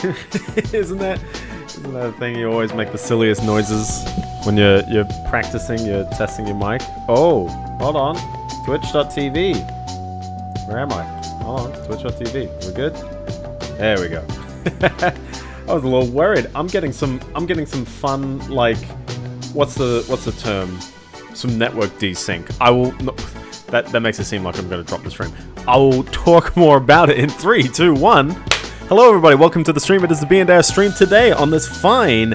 isn't that isn't that a thing you always make the silliest noises when you're you're practicing, you're testing your mic? Oh, hold on. Twitch.tv. Where am I? Hold on. Twitch.tv. We're good? There we go. I was a little worried. I'm getting some I'm getting some fun like what's the what's the term? Some network desync. I will no, that that makes it seem like I'm gonna drop the stream. I will talk more about it in three, two, one. Hello everybody, welcome to the stream. It is the B and stream today on this fine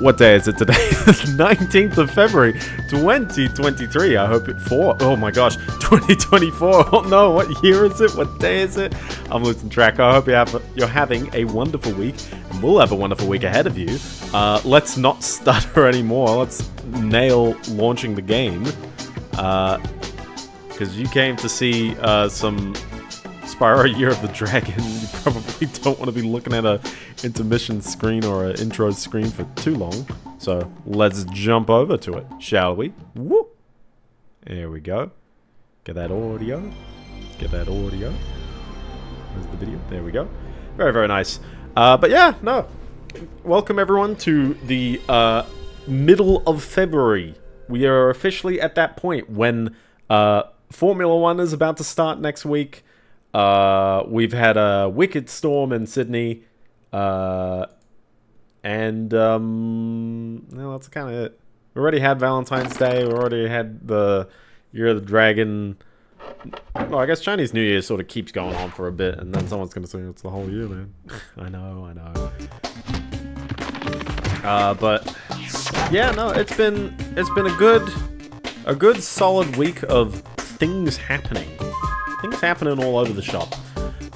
what day is it today? 19th of February, 2023. I hope it for. Oh my gosh, 2024. Oh no, what year is it? What day is it? I'm losing track. I hope you have, you're having a wonderful week, and we'll have a wonderful week ahead of you. Uh, let's not stutter anymore. Let's nail launching the game. Because you came to see uh, some Spyro Year of the Dragon, you probably don't want to be looking at a intermission screen or an intro screen for too long. So let's jump over to it, shall we? There we go. Get that audio. Get that audio. There's the video. There we go. Very, very nice. Uh, but yeah, no. Welcome everyone to the uh, middle of February. We are officially at that point when uh, Formula One is about to start next week. Uh, we've had a wicked storm in Sydney. Uh, and, um, well, that's kind of it. We already had Valentine's Day. We already had the Year of the Dragon. Well, I guess Chinese New Year sort of keeps going on for a bit, and then someone's going to say it's the whole year, man. I know, I know. Uh, but yeah, no, it's been it's been a good a good solid week of things happening things happening all over the shop.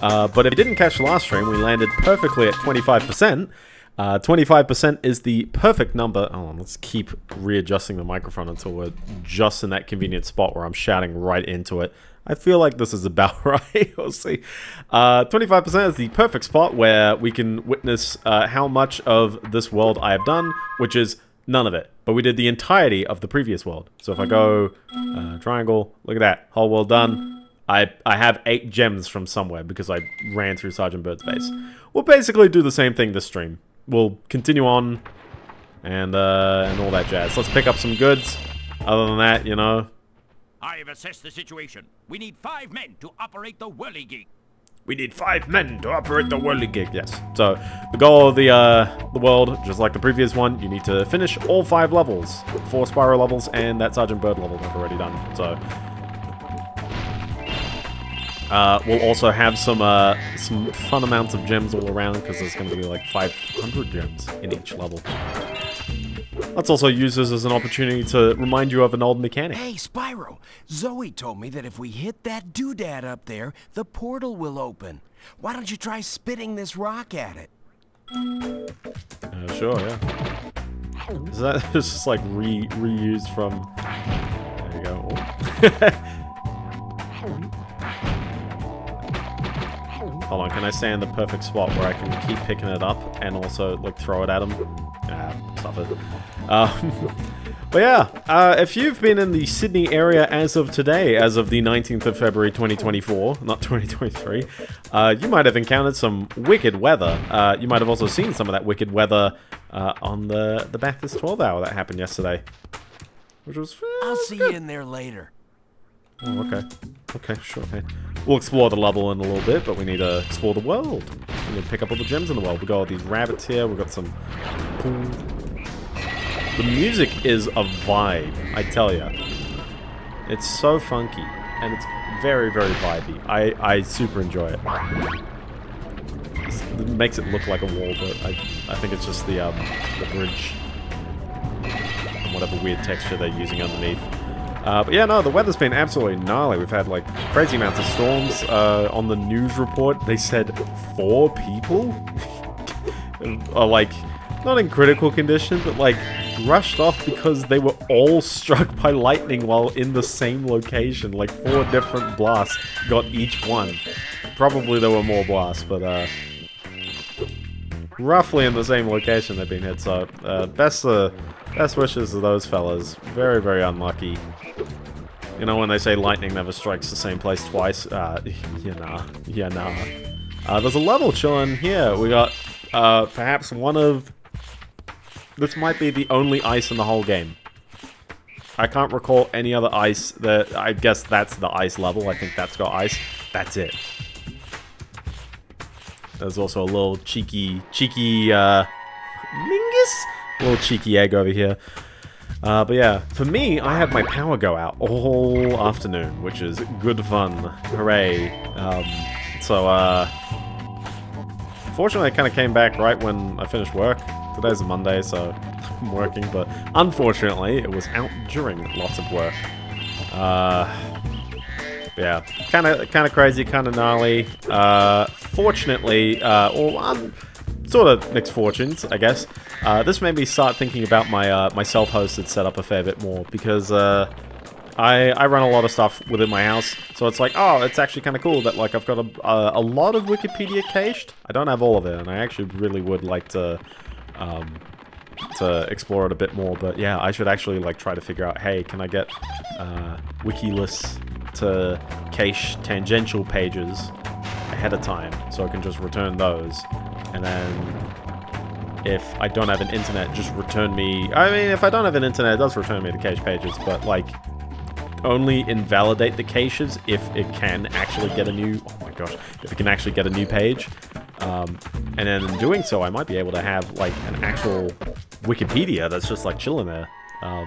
Uh, but if you didn't catch the last stream, we landed perfectly at 25%. 25% uh, is the perfect number. Hold on, let's keep readjusting the microphone until we're just in that convenient spot where I'm shouting right into it. I feel like this is about right. we'll see. 25% uh, is the perfect spot where we can witness uh, how much of this world I have done, which is none of it. But we did the entirety of the previous world. So if I go uh, triangle, look at that, whole world done. I, I have eight gems from somewhere because I ran through Sergeant Byrd's base. We'll basically do the same thing this stream. We'll continue on and uh, and all that jazz. Let's pick up some goods. Other than that, you know. I have assessed the situation. We need five men to operate the whirligig. We need five men to operate the whirligig. Yes. So the goal of the uh, the world, just like the previous one, you need to finish all five levels, four Spyro levels, and that Sergeant Byrd level I've already done. So uh, we'll also have some uh, some fun amounts of gems all around because there's going to be like 500 gems in each level. Let's also use this as an opportunity to remind you of an old mechanic. Hey, Spyro! Zoe told me that if we hit that doodad up there, the portal will open. Why don't you try spitting this rock at it? Uh, sure, yeah. Is that just like re reused from... There you go. Hold on, can I stay in the perfect spot where I can keep picking it up and also, like, throw it at him? Ah, it. Um, but yeah, uh, if you've been in the Sydney area as of today, as of the 19th of February 2024, not 2023, uh, you might have encountered some wicked weather. Uh, you might have also seen some of that wicked weather uh, on the, the Bathurst 12 hour that happened yesterday. Which was... I'll see good. you in there later. Oh, okay. Okay, sure, man. We'll explore the level in a little bit, but we need to explore the world. We need to pick up all the gems in the world. We've got all these rabbits here. We've got some... The music is a vibe, I tell you. It's so funky, and it's very, very vibey. I, I super enjoy it. It makes it look like a wall, but I, I think it's just the, um, the bridge. And whatever weird texture they're using underneath. Uh, but yeah, no, the weather's been absolutely gnarly. We've had like crazy amounts of storms. Uh, on the news report, they said four people are like not in critical condition, but like rushed off because they were all struck by lightning while in the same location. Like four different blasts got each one. Probably there were more blasts, but uh, roughly in the same location they've been hit. So uh, best uh, best wishes to those fellas. Very very unlucky. You know when they say lightning never strikes the same place twice? Uh, yeah, nah. Yeah, nah. Uh, there's a level chilling here. We got, uh, perhaps one of... This might be the only ice in the whole game. I can't recall any other ice that... I guess that's the ice level. I think that's got ice. That's it. There's also a little cheeky, cheeky, uh... Mingus? A little cheeky egg over here. Uh, but yeah, for me, I had my power go out all afternoon, which is good fun. Hooray. Um, so, uh... Fortunately, I kind of came back right when I finished work. Today's a Monday, so I'm working, but unfortunately, it was out during lots of work. Uh... Yeah, kind of, kind of crazy, kind of gnarly. Uh, fortunately, uh, or um, sort of mixed fortunes, I guess. Uh, this made me start thinking about my uh, my self-hosted setup a fair bit more because uh, I I run a lot of stuff within my house, so it's like, oh, it's actually kind of cool that like I've got a, a, a lot of Wikipedia cached. I don't have all of it, and I actually really would like to. Um, to explore it a bit more, but yeah, I should actually like try to figure out, hey, can I get uh, Wikiless to cache tangential pages ahead of time so I can just return those. And then if I don't have an internet, just return me... I mean, if I don't have an internet, it does return me the cache pages, but like only invalidate the caches if it can actually get a new... Oh my gosh. If it can actually get a new page. Um, and then in doing so, I might be able to have like an actual Wikipedia that's just like chilling there. Um,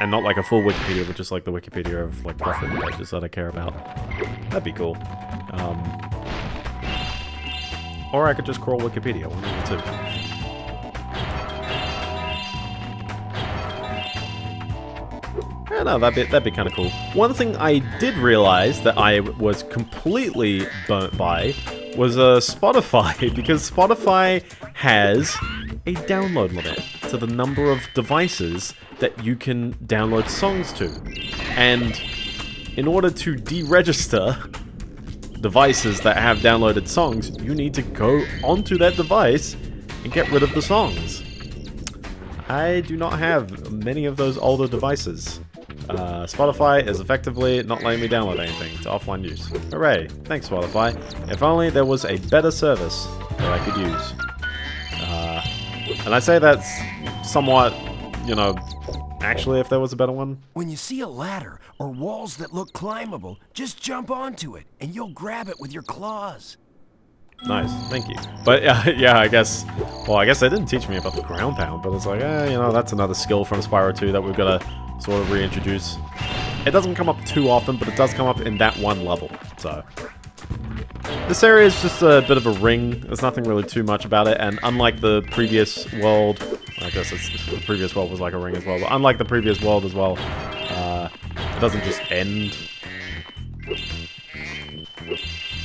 and not like a full Wikipedia, but just like the Wikipedia of like roughly the pages that I care about. That'd be cool. Um, or I could just crawl Wikipedia, one of the two. Yeah, no, that'd be, that'd be kind of cool. One thing I did realize that I was completely burnt by was uh, Spotify, because Spotify has a download limit to the number of devices that you can download songs to. And in order to deregister devices that have downloaded songs, you need to go onto that device and get rid of the songs. I do not have many of those older devices. Uh, Spotify is effectively not letting me download anything to offline use. Hooray! Thanks, Spotify. If only there was a better service that I could use. Uh, and I say that's somewhat, you know, actually if there was a better one. When you see a ladder or walls that look climbable, just jump onto it and you'll grab it with your claws. Nice, thank you. But uh, yeah, I guess, well, I guess they didn't teach me about the ground pound, but it's like, eh, you know, that's another skill from Spyro 2 that we've got to sort of reintroduce. It doesn't come up too often, but it does come up in that one level, so. This area is just a bit of a ring. There's nothing really too much about it, and unlike the previous world, I guess the previous world was like a ring as well, but unlike the previous world as well, uh, it doesn't just end.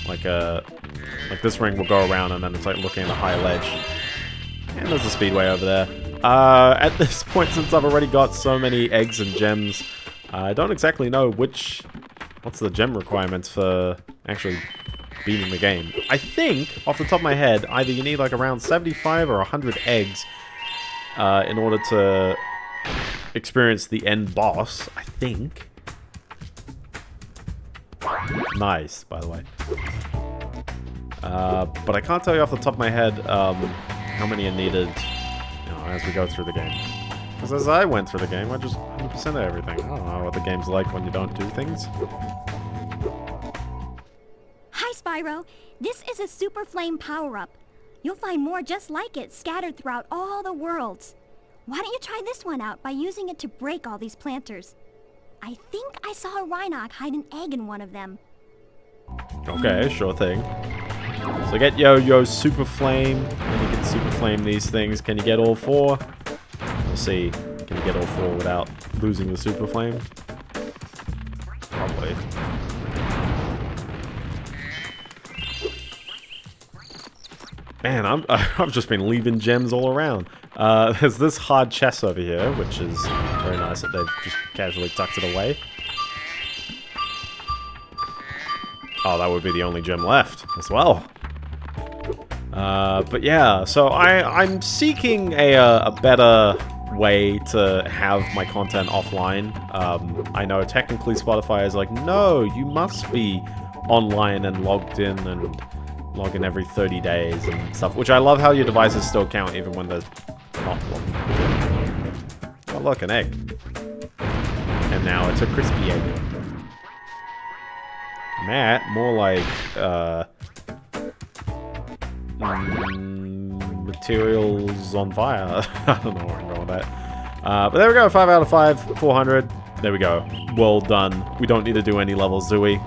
Like a, uh, like this ring will go around and then it's like looking at a high ledge. And there's a speedway over there. Uh, at this point, since I've already got so many eggs and gems, I don't exactly know which... What's the gem requirements for actually beating the game? I think, off the top of my head, either you need like around 75 or 100 eggs uh, in order to experience the end boss, I think. Nice, by the way. Uh, but I can't tell you off the top of my head um, how many are needed you know, as we go through the game. Because as I went through the game, I just 100% of everything. I don't know what the game's like when you don't do things. Hi, Spyro. This is a Super Flame power-up. You'll find more just like it scattered throughout all the worlds. Why don't you try this one out by using it to break all these planters? I think I saw a Rhynoc hide an egg in one of them. Okay, sure thing. So get Yo-Yo Super Flame, and you can Super Flame these things. Can you get all four? We'll see. Can you get all four without losing the Super Flame? Man, I'm, I've just been leaving gems all around. Uh, there's this hard chest over here, which is very nice that they've just casually tucked it away. Oh, that would be the only gem left as well. Uh, but yeah, so I, I'm seeking a, uh, a better way to have my content offline. Um, I know technically Spotify is like, no, you must be online and logged in and log in every 30 days and stuff, which I love how your devices still count even when they're not logged. Oh, look, an egg. And now it's a crispy egg. Matt, more like, uh... mm, materials on fire. I don't know where I'm going with that. Uh, but there we go, 5 out of 5, 400. There we go. Well done. We don't need to do any levels, do we?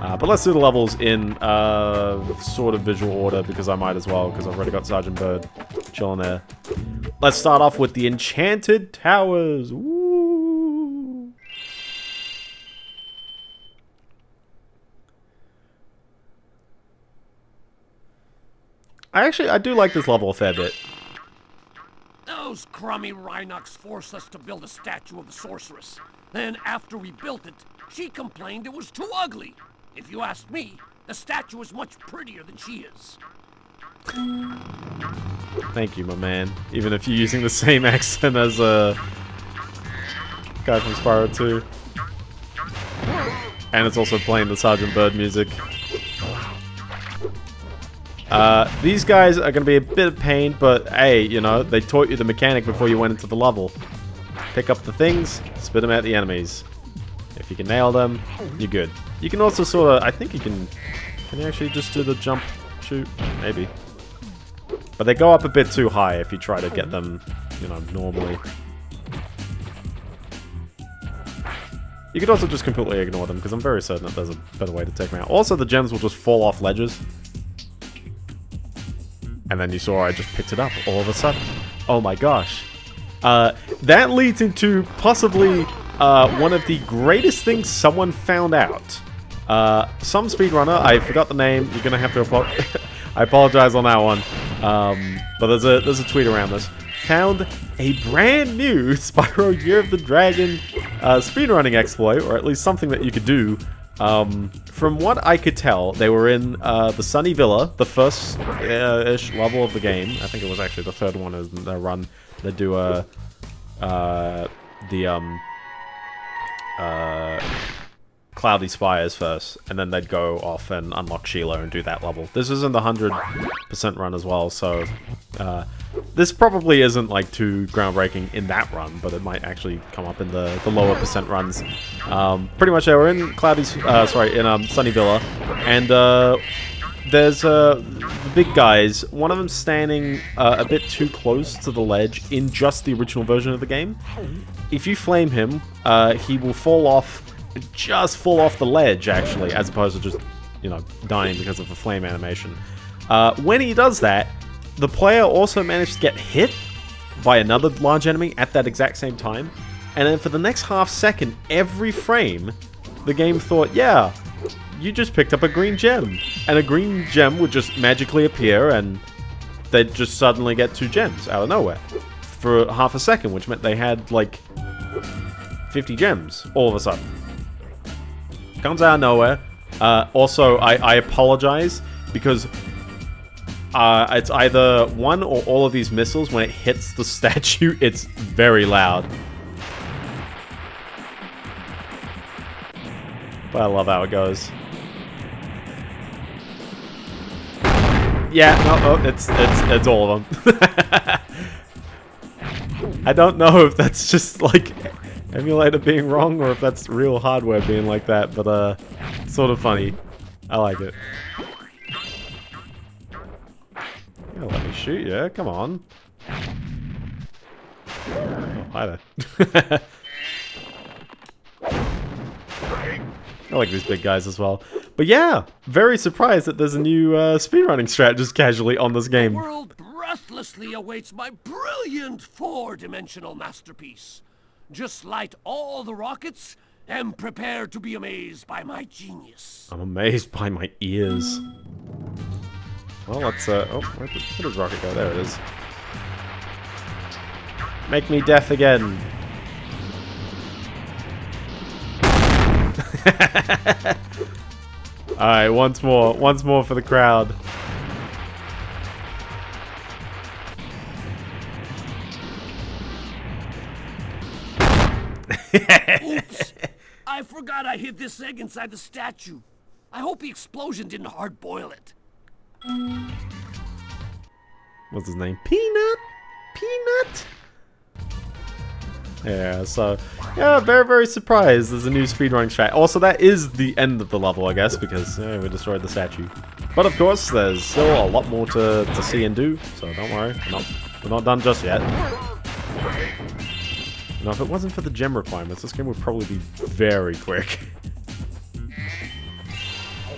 Uh, but let's do the levels in uh, sort of visual order because I might as well because I've already got Sergeant Byrd chilling there. Let's start off with the Enchanted Towers. Woo! I actually, I do like this level a fair bit. Those crummy Rhynocs forced us to build a statue of the sorceress. Then, after we built it, she complained it was too ugly. If you ask me, the statue is much prettier than she is. Thank you, my man. Even if you're using the same accent as a uh, guy from Spyro 2. And it's also playing the Sergeant Byrd music. Uh, these guys are going to be a bit of pain, but hey, you know, they taught you the mechanic before you went into the level. Pick up the things, spit them at the enemies. If you can nail them, you're good. You can also sort of, I think you can, can you actually just do the jump shoot? Maybe. But they go up a bit too high if you try to get them, you know, normally. You could also just completely ignore them, because I'm very certain that there's a better way to take them out. Also, the gems will just fall off ledges. And then you saw I just picked it up all of a sudden. Oh my gosh. Uh, that leads into possibly uh, one of the greatest things someone found out. Uh, some speedrunner, I forgot the name, you're gonna have to apologize. I apologize on that one. Um, but there's a there's a tweet around this. Found a brand new Spyro Year of the Dragon uh, speedrunning exploit, or at least something that you could do. Um, from what I could tell, they were in uh, the Sunny Villa, the first-ish level of the game. I think it was actually the third one in their run. They do a uh, the um uh Cloudy Spires first, and then they'd go off and unlock Sheila and do that level. This isn't the 100% run as well, so uh, this probably isn't like too groundbreaking in that run, but it might actually come up in the, the lower percent runs. Um, pretty much they were in Cloudy, uh, sorry, in um, Sunny Villa, and uh, there's uh, the big guys, one of them standing uh, a bit too close to the ledge in just the original version of the game. If you flame him, uh, he will fall off just fall off the ledge, actually, as opposed to just, you know, dying because of the flame animation. Uh, when he does that, the player also managed to get hit by another large enemy at that exact same time. And then for the next half second, every frame, the game thought, yeah, you just picked up a green gem. And a green gem would just magically appear and they'd just suddenly get two gems out of nowhere. For half a second, which meant they had like 50 gems all of a sudden comes out of nowhere. Uh, also, I, I apologize because uh, it's either one or all of these missiles. When it hits the statue, it's very loud. But I love how it goes. Yeah, no, oh, it's it's it's all of them. I don't know if that's just like emulator being wrong or if that's real hardware being like that, but uh, sort of funny. I like it. You let me shoot you, come on. Oh, hi there. I like these big guys as well. But yeah, very surprised that there's a new uh, speedrunning strat just casually on this game. Breathlessly awaits my brilliant four-dimensional masterpiece. Just light all the rockets and prepare to be amazed by my genius. I'm amazed by my ears. Well, let's, uh, oh, where, where does Rocket go? There it is. Make me deaf again. Alright, once more. Once more for the crowd. Oops! I forgot I hid this egg inside the statue. I hope the explosion didn't hard boil it. What's his name? Peanut? Peanut? Yeah, so, yeah, very, very surprised there's a new speedrunning strat. Also, that is the end of the level, I guess, because yeah, we destroyed the statue. But of course, there's still a lot more to, to see and do, so don't worry, we're not, we're not done just yet. Now, if it wasn't for the gem requirements, this game would probably be very quick.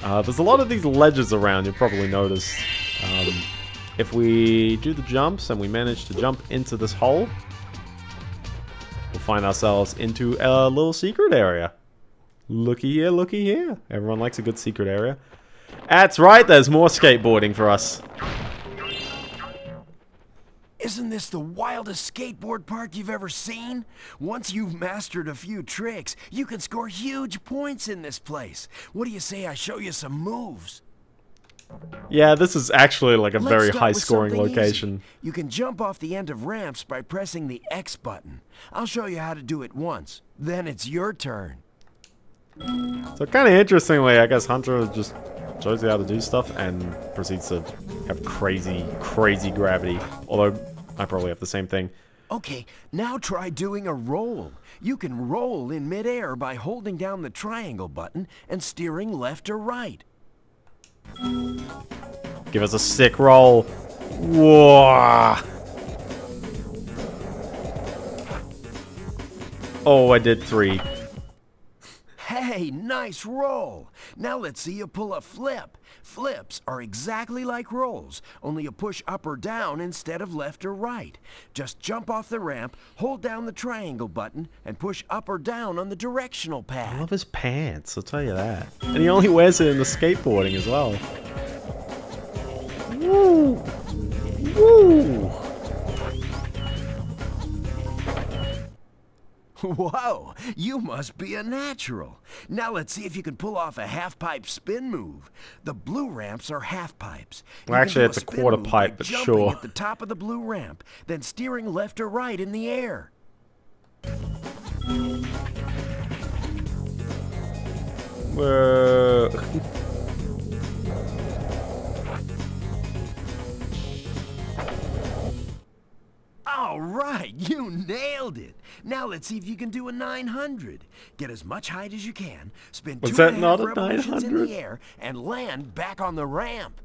Uh, there's a lot of these ledges around, you'll probably notice. Um, if we do the jumps and we manage to jump into this hole, we'll find ourselves into a little secret area. Looky here, looky here. Everyone likes a good secret area. That's right, there's more skateboarding for us. Isn't this the wildest skateboard park you've ever seen? Once you've mastered a few tricks, you can score huge points in this place. What do you say I show you some moves? Yeah, this is actually like a Let's very high scoring location. easy. You can jump off the end of ramps by pressing the X button. I'll show you how to do it once. Then it's your turn. So kind of interestingly, I guess Hunter just shows you how to do stuff and proceeds to have crazy, crazy gravity. Although I probably have the same thing. Okay, now try doing a roll. You can roll in midair by holding down the triangle button and steering left or right. Give us a sick roll. Whoa. Oh, I did three. Hey, nice roll! Now let's see you pull a flip. Flips are exactly like rolls, only you push up or down instead of left or right. Just jump off the ramp, hold down the triangle button, and push up or down on the directional pad. I love his pants, I'll tell you that. And he only wears it in the skateboarding as well. Woo! Woo! Whoa, you must be a natural. Now let's see if you can pull off a half-pipe spin move. The blue ramps are half pipes. Well, actually, it's a spin quarter pipe, but jumping sure. at the top of the blue ramp, then steering left or right in the air. Whoa. All right, you nailed it. Now let's see if you can do a 900. Get as much height as you can, spin Was two that and not a revolutions in the air, and land back on the ramp.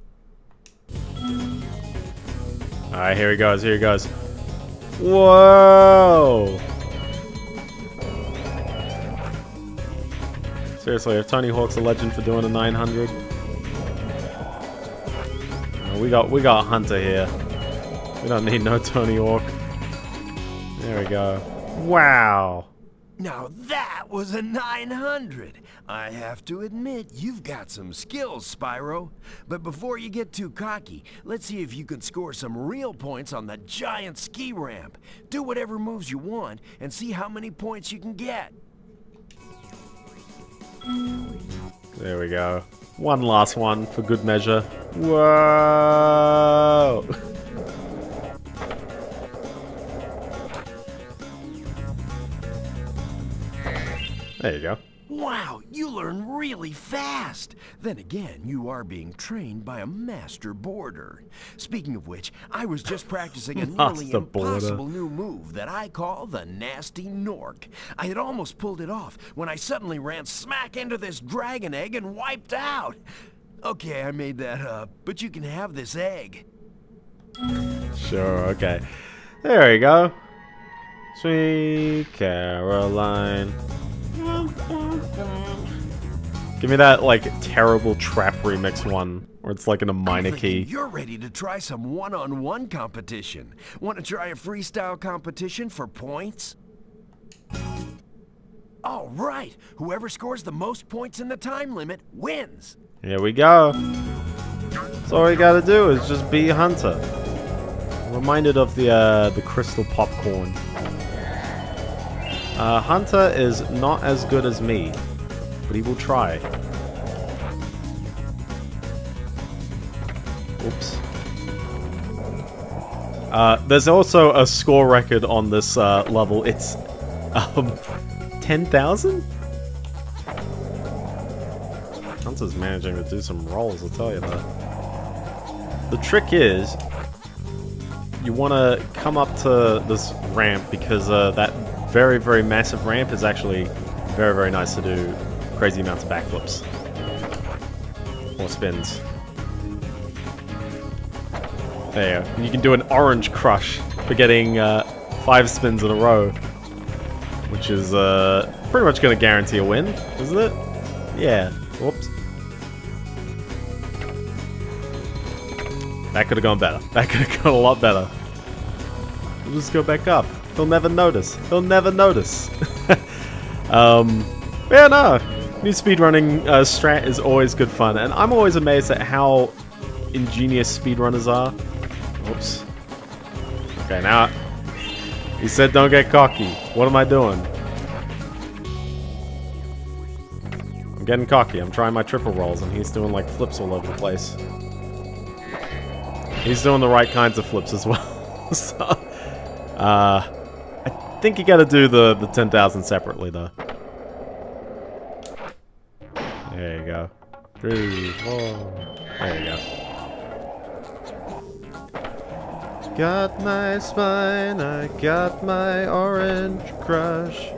Alright, here he goes, here he goes. Whoa! Seriously, if Tony Hawk's a legend for doing a 900, we got we got Hunter here. We don't need no Tony Hawk. There we go. Wow. Now that was a 900. I have to admit, you've got some skills, Spyro. But before you get too cocky, let's see if you can score some real points on the giant ski ramp. Do whatever moves you want and see how many points you can get. There we go. One last one for good measure. Whoa! There you go. Wow, you learn really fast. Then again, you are being trained by a master boarder. Speaking of which, I was just practicing a nearly impossible new move that I call the Nasty Nork. I had almost pulled it off when I suddenly ran smack into this dragon egg and wiped out. Okay, I made that up, but you can have this egg. Sure, okay. There we go. Sweet Caroline. Give me that, like, terrible trap remix one, where it's like in a minor key. You're ready to try some one-on-one competition. Want to try a freestyle competition for points? All right. Whoever scores the most points in the time limit wins. Here we go. So all we gotta do is just be Hunter. Reminded of the uh, the crystal popcorn. Uh, Hunter is not as good as me, but he will try. Oops. Uh, there's also a score record on this uh, level. It's um, 10,000? Hunter's managing to do some rolls, I'll tell you that. The trick is, you want to come up to this ramp because uh, that very, very massive ramp is actually very, very nice to do crazy amounts of backflips. Or spins. There you. And you can do an orange crush for getting uh, five spins in a row. Which is uh, pretty much going to guarantee a win, isn't it? Yeah. Whoops. That could have gone better. That could have gone a lot better. We'll just go back up. They'll never notice. He'll never notice. um, yeah, no. New speedrunning uh, strat is always good fun, and I'm always amazed at how ingenious speedrunners are. Oops. Okay, now he said don't get cocky. What am I doing? I'm getting cocky. I'm trying my triple rolls, and he's doing like flips all over the place. He's doing the right kinds of flips as well. so, uh, think you gotta do the, the 10,000 separately, though. There you go. Three, four. There you go. Got my spine, I got my orange crush.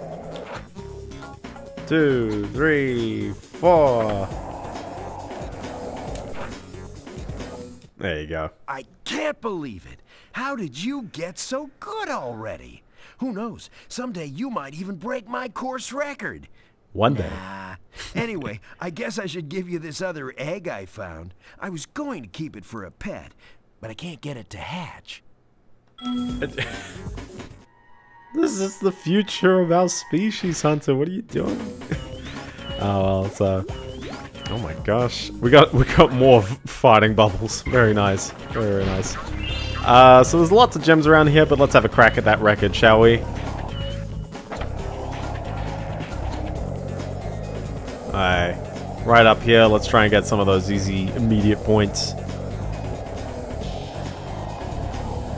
Two, three, four. There you go. I can't believe it. How did you get so good already? Who knows? Someday you might even break my course record. One day. Ah. Anyway, I guess I should give you this other egg I found. I was going to keep it for a pet, but I can't get it to hatch. This is the future of our species, Hunter. What are you doing? oh well, so. Oh my gosh, we got we got more fighting bubbles. Very nice, very, very nice. Uh, so there's lots of gems around here, but let's have a crack at that record, shall we? Alright, right up here. Let's try and get some of those easy, immediate points.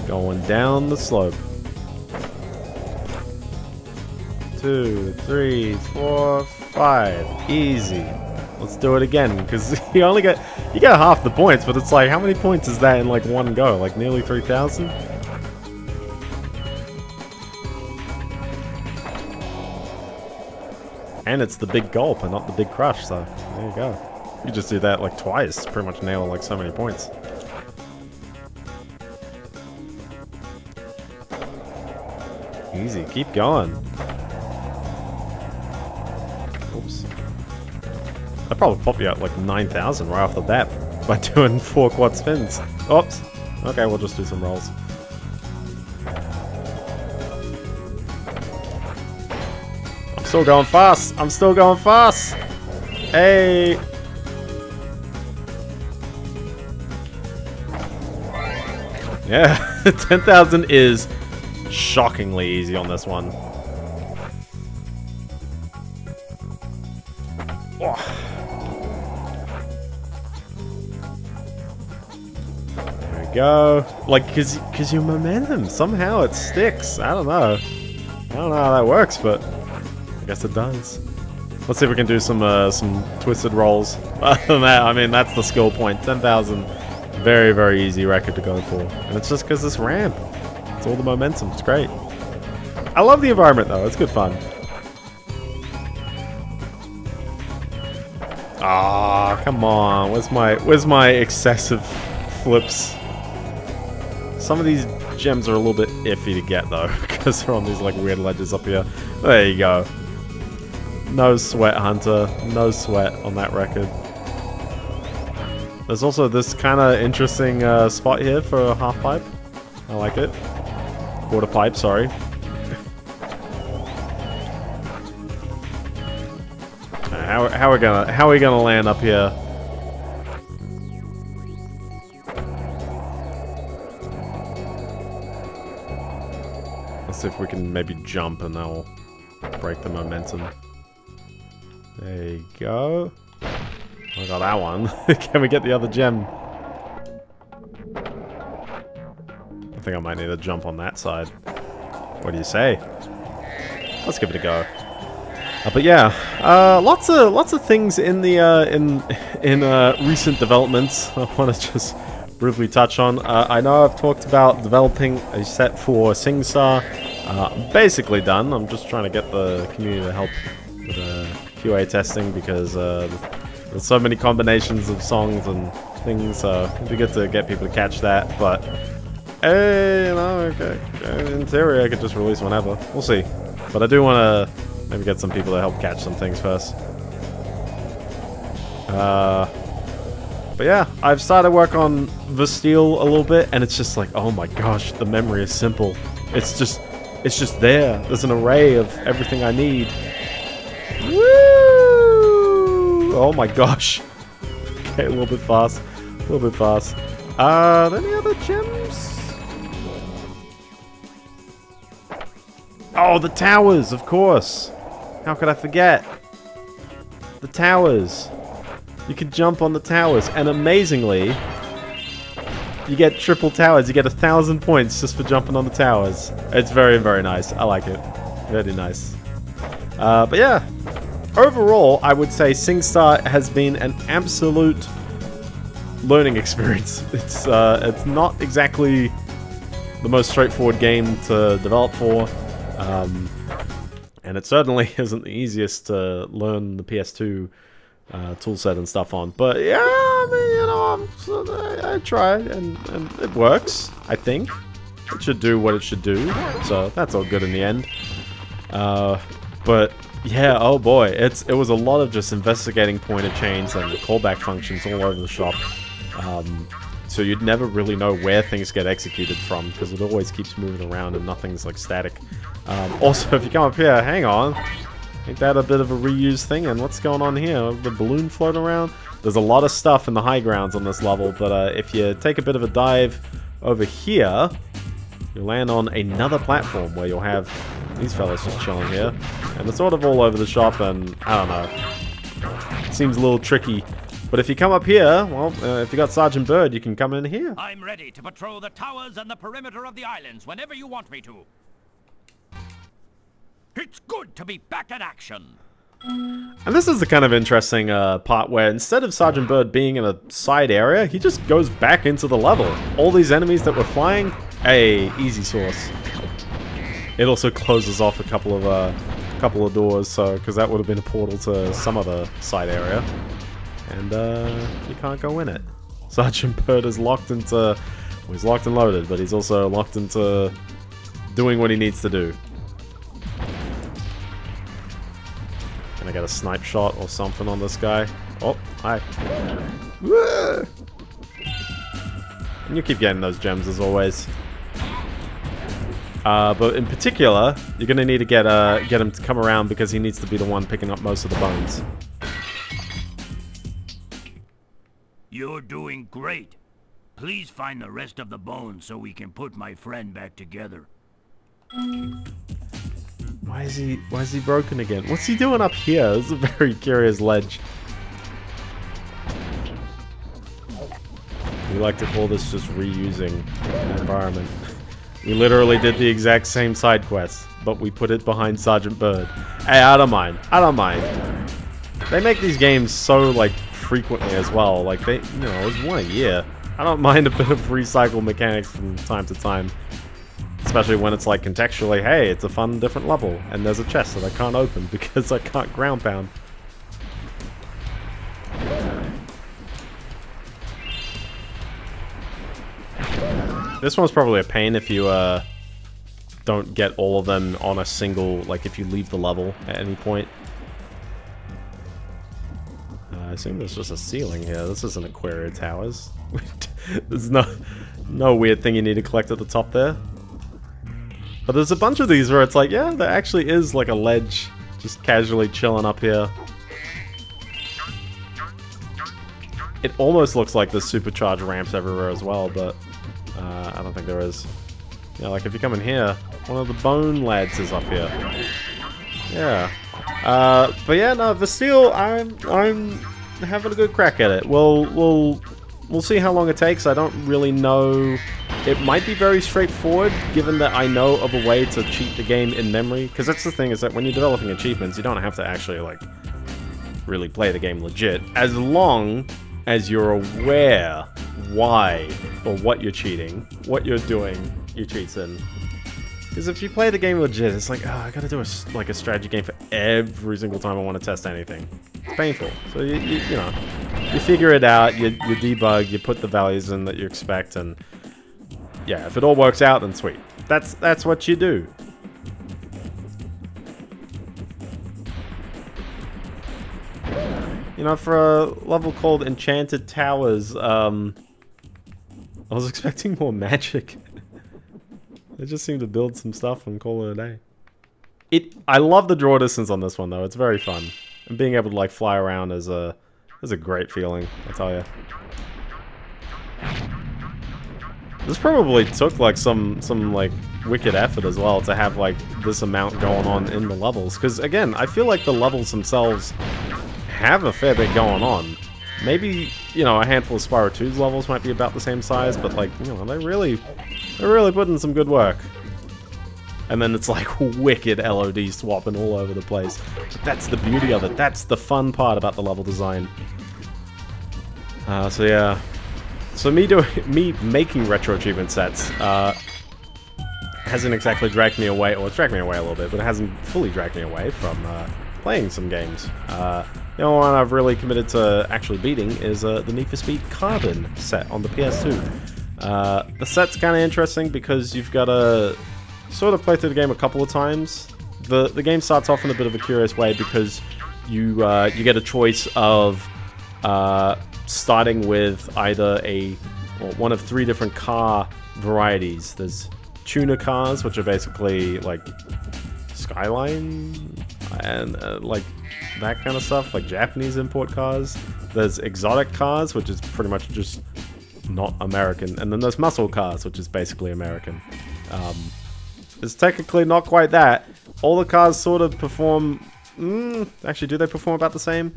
Going down the slope. Two, three, four, five. Easy. Let's do it again, because you only get you get half the points, but it's like how many points is that in like one go? Like nearly three thousand? And it's the big gulp and not the big crush, so there you go. You just do that like twice, pretty much nail like so many points. Easy, keep going. Oops. That probably pop you out like 9,000 right off the bat by doing four quad spins. Oops. Okay, we'll just do some rolls. I'm still going fast. I'm still going fast. Hey. Yeah, 10,000 is shockingly easy on this one. Go. Like, cause, cause your momentum, somehow it sticks. I don't know. I don't know how that works, but I guess it does. Let's see if we can do some, uh, some twisted rolls. Other than that, I mean, that's the skill point. 10,000, very, very easy record to go for. And it's just because this ramp. It's all the momentum. It's great. I love the environment, though. It's good fun. Ah, come on. Where's my where's my excessive flips? Some of these gems are a little bit iffy to get though, because they're on these like weird ledges up here. There you go. No sweat, Hunter. No sweat on that record. There's also this kind of interesting uh, spot here for a half pipe. I like it. Quarter pipe, sorry. How, how are we gonna how are we gonna land up here? See if we can maybe jump and that'll break the momentum. There you go. I got that one. can we get the other gem? I think I might need to jump on that side. What do you say? Let's give it a go. Uh, but yeah, uh, lots of lots of things in the uh, in in uh, recent developments. I want to just briefly touch on. Uh, I know I've talked about developing a set for SingStar. Uh, I'm basically done. I'm just trying to get the community to help with the QA testing because there's so many combinations of songs and things. So it'd be good to get people to catch that. But hey, you know, okay, in theory, I could just release whenever. We'll see. But I do want to maybe get some people to help catch some things first. Uh, but yeah, I've started work on Vasteel a little bit, and it's just like, oh my gosh, the memory is simple. It's just, it's just there. There's an array of everything I need. Woo! Oh my gosh. Okay, a little bit fast. A little bit fast. Uh, any other gems? Oh, the towers, of course. How could I forget? The towers. You can jump on the towers, and amazingly, you get triple towers. You get a thousand points just for jumping on the towers. It's very, very nice. I like it. Very nice. Uh, but yeah, overall, I would say SingStar has been an absolute learning experience. It's uh, it's not exactly the most straightforward game to develop for. Um, and it certainly isn't the easiest to learn the PS2 uh, toolset and stuff on. But yeah, I mean, you know, I, I tried, and, and it works, I think. It should do what it should do, so that's all good in the end. Uh, but yeah, oh boy, it's it was a lot of just investigating pointer chains and callback functions all over the shop. Um, so you'd never really know where things get executed from because it always keeps moving around and nothing's like static. Um, also, if you come up here, hang on. Ain't that a bit of a reuse thing? And what's going on here? The balloon floating around? There's a lot of stuff in the high grounds on this level, but uh, if you take a bit of a dive over here, you'll land on another platform where you'll have these fellas just chilling here. And it's sort of all over the shop, and I don't know. Seems a little tricky but if you come up here, well, uh, if you got Sergeant Byrd, you can come in here. I'm ready to patrol the towers and the perimeter of the islands whenever you want me to. It's good to be back action. And this is the kind of interesting uh, part where instead of Sergeant Byrd being in a side area, he just goes back into the level. All these enemies that were flying, hey, easy source. It also closes off a couple of uh, couple of doors, so because that would have been a portal to some other side area and uh, you can't go in it. Sergeant Byrd is locked into... Well, he's locked and loaded, but he's also locked into doing what he needs to do. Can get a snipe shot or something on this guy? Oh, hi. And you keep getting those gems as always. Uh, but in particular, you're gonna need to get uh, get him to come around because he needs to be the one picking up most of the bones. You're doing great. Please find the rest of the bones so we can put my friend back together. Why is he why is he broken again? What's he doing up here? This is a very curious ledge. We like to call this just reusing an environment. We literally did the exact same side quest, but we put it behind Sergeant Byrd. Hey, I don't mind. I don't mind. They make these games so, like, frequently as well. Like, they, you know, it's one a year. I don't mind a bit of recycle mechanics from time to time. Especially when it's like contextually, hey, it's a fun different level, and there's a chest that I can't open because I can't ground pound. This one's probably a pain if you uh, don't get all of them on a single, like if you leave the level at any point. I assume there's just a ceiling here. This isn't Aquaria Towers. there's no, no weird thing you need to collect at the top there. But there's a bunch of these where it's like, yeah, there actually is like a ledge just casually chilling up here. It almost looks like there's supercharged ramps everywhere as well, but uh, I don't think there is. Yeah, like if you come in here, one of the bone lads is up here. Yeah. Uh, but yeah, no, Vasteel, I'm, I'm having a good crack at it. We'll we'll we'll see how long it takes. I don't really know it might be very straightforward, given that I know of a way to cheat the game in memory. Because that's the thing, is that when you're developing achievements, you don't have to actually, like, really play the game legit. As long as you're aware why or what you're cheating, what you're doing, your cheats in. Because if you play the game legit, it's like, oh, I gotta do a, like a strategy game for every single time I want to test anything. It's painful. So, you, you, you know, you figure it out, you, you debug, you put the values in that you expect, and yeah, if it all works out, then sweet. That's, that's what you do. You know, for a level called Enchanted Towers, um, I was expecting more magic. They just seem to build some stuff and call it a day. It, I love the draw distance on this one though. It's very fun, and being able to like fly around is a is a great feeling. I tell you. This probably took like some some like wicked effort as well to have like this amount going on in the levels. Because again, I feel like the levels themselves have a fair bit going on. Maybe, you know, a handful of Spyro 2's levels might be about the same size, but like, you know, they really, they're really putting some good work. And then it's like wicked LOD swapping all over the place. But that's the beauty of it. That's the fun part about the level design. Uh, so yeah. So me doing, me making retro achievement sets, uh, hasn't exactly dragged me away, or it's dragged me away a little bit, but it hasn't fully dragged me away from, uh, playing some games. Uh, the only one I've really committed to actually beating is uh, the Need for Speed Carbon set on the PS2. Uh, the set's kind of interesting because you've got to sort of play through the game a couple of times. The the game starts off in a bit of a curious way because you uh, you get a choice of uh, starting with either a well, one of three different car varieties. There's tuner cars, which are basically like Skyline and uh, like that kind of stuff, like Japanese import cars. There's exotic cars, which is pretty much just not American, and then there's muscle cars, which is basically American. Um, it's technically not quite that. All the cars sort of perform. Mm, actually, do they perform about the same?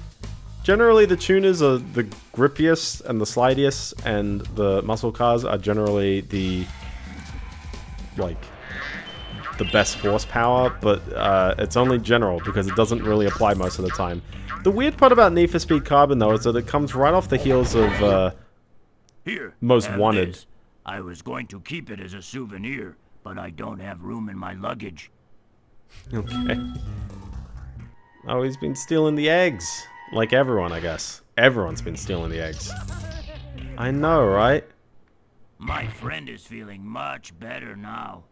Generally, the tuners are the grippiest and the slidiest, and the muscle cars are generally the like the best horsepower, but uh, it's only general because it doesn't really apply most of the time. The weird part about Need for Speed Carbon, though, is that it comes right off the heels of uh, Here, Most Wanted. this. I was going to keep it as a souvenir, but I don't have room in my luggage. Okay. Oh, he's been stealing the eggs. Like everyone, I guess. Everyone's been stealing the eggs. I know, right? My friend is feeling much better now.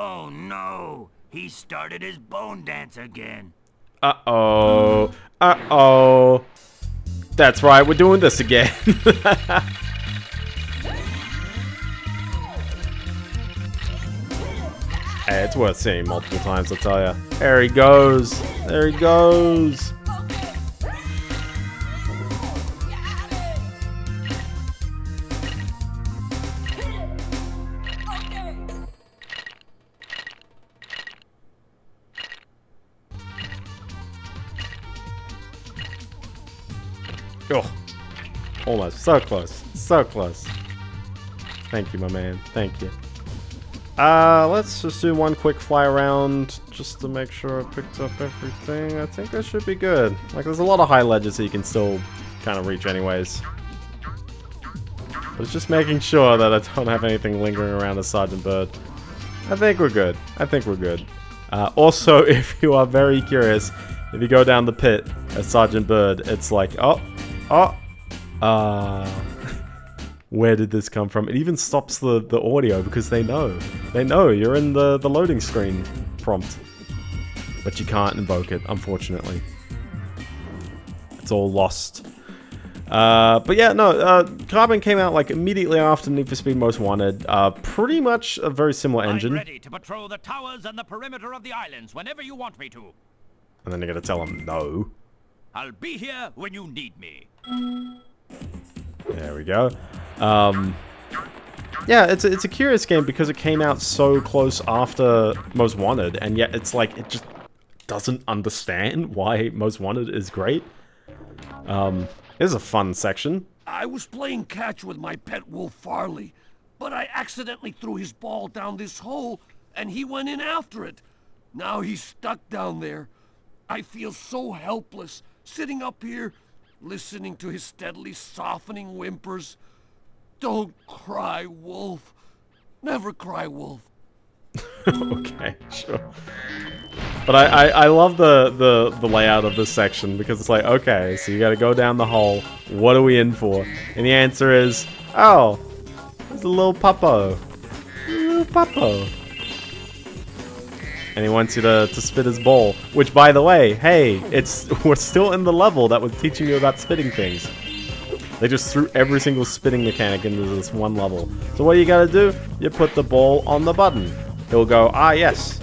Oh no! He started his bone dance again. Uh-oh. Uh-oh. That's right, we're doing this again. hey, it's worth seeing multiple times, I'll tell ya. There he goes. There he goes. Almost. So close. So close. Thank you, my man. Thank you. Uh, let's just do one quick fly around just to make sure I picked up everything. I think that should be good. Like, there's a lot of high ledges that you can still kind of reach anyways. But it's just making sure that I don't have anything lingering around as Sergeant Byrd. I think we're good. I think we're good. Uh, also, if you are very curious, if you go down the pit as Sergeant Byrd, it's like, oh, oh, uh, where did this come from? It even stops the, the audio because they know. They know you're in the, the loading screen prompt. But you can't invoke it, unfortunately. It's all lost. Uh, but yeah, no, uh, Carbon came out like immediately after Need for Speed Most Wanted. Uh, pretty much a very similar engine. I'm ready to patrol the towers and the perimeter of the islands whenever you want me to. And then you're gonna tell him no. I'll be here when you need me. There we go. Um, yeah, it's a, it's a curious game because it came out so close after Most Wanted, and yet it's like it just doesn't understand why Most Wanted is great. Um, this is a fun section. I was playing catch with my pet wolf Farley But I accidentally threw his ball down this hole, and he went in after it. Now he's stuck down there. I feel so helpless, sitting up here, listening to his steadily softening whimpers. Don't cry, Wolf. Never cry, Wolf. okay, sure. But I, I, I love the, the, the layout of this section because it's like, okay, so you gotta go down the hole. What are we in for? And the answer is, oh, there's a little puppo. A little puppo. And he wants you to, to spit his ball. Which, by the way, hey, it's we're still in the level that was teaching you about spitting things. They just threw every single spitting mechanic into this one level. So what you gotta do, you put the ball on the button. He'll go, ah yes,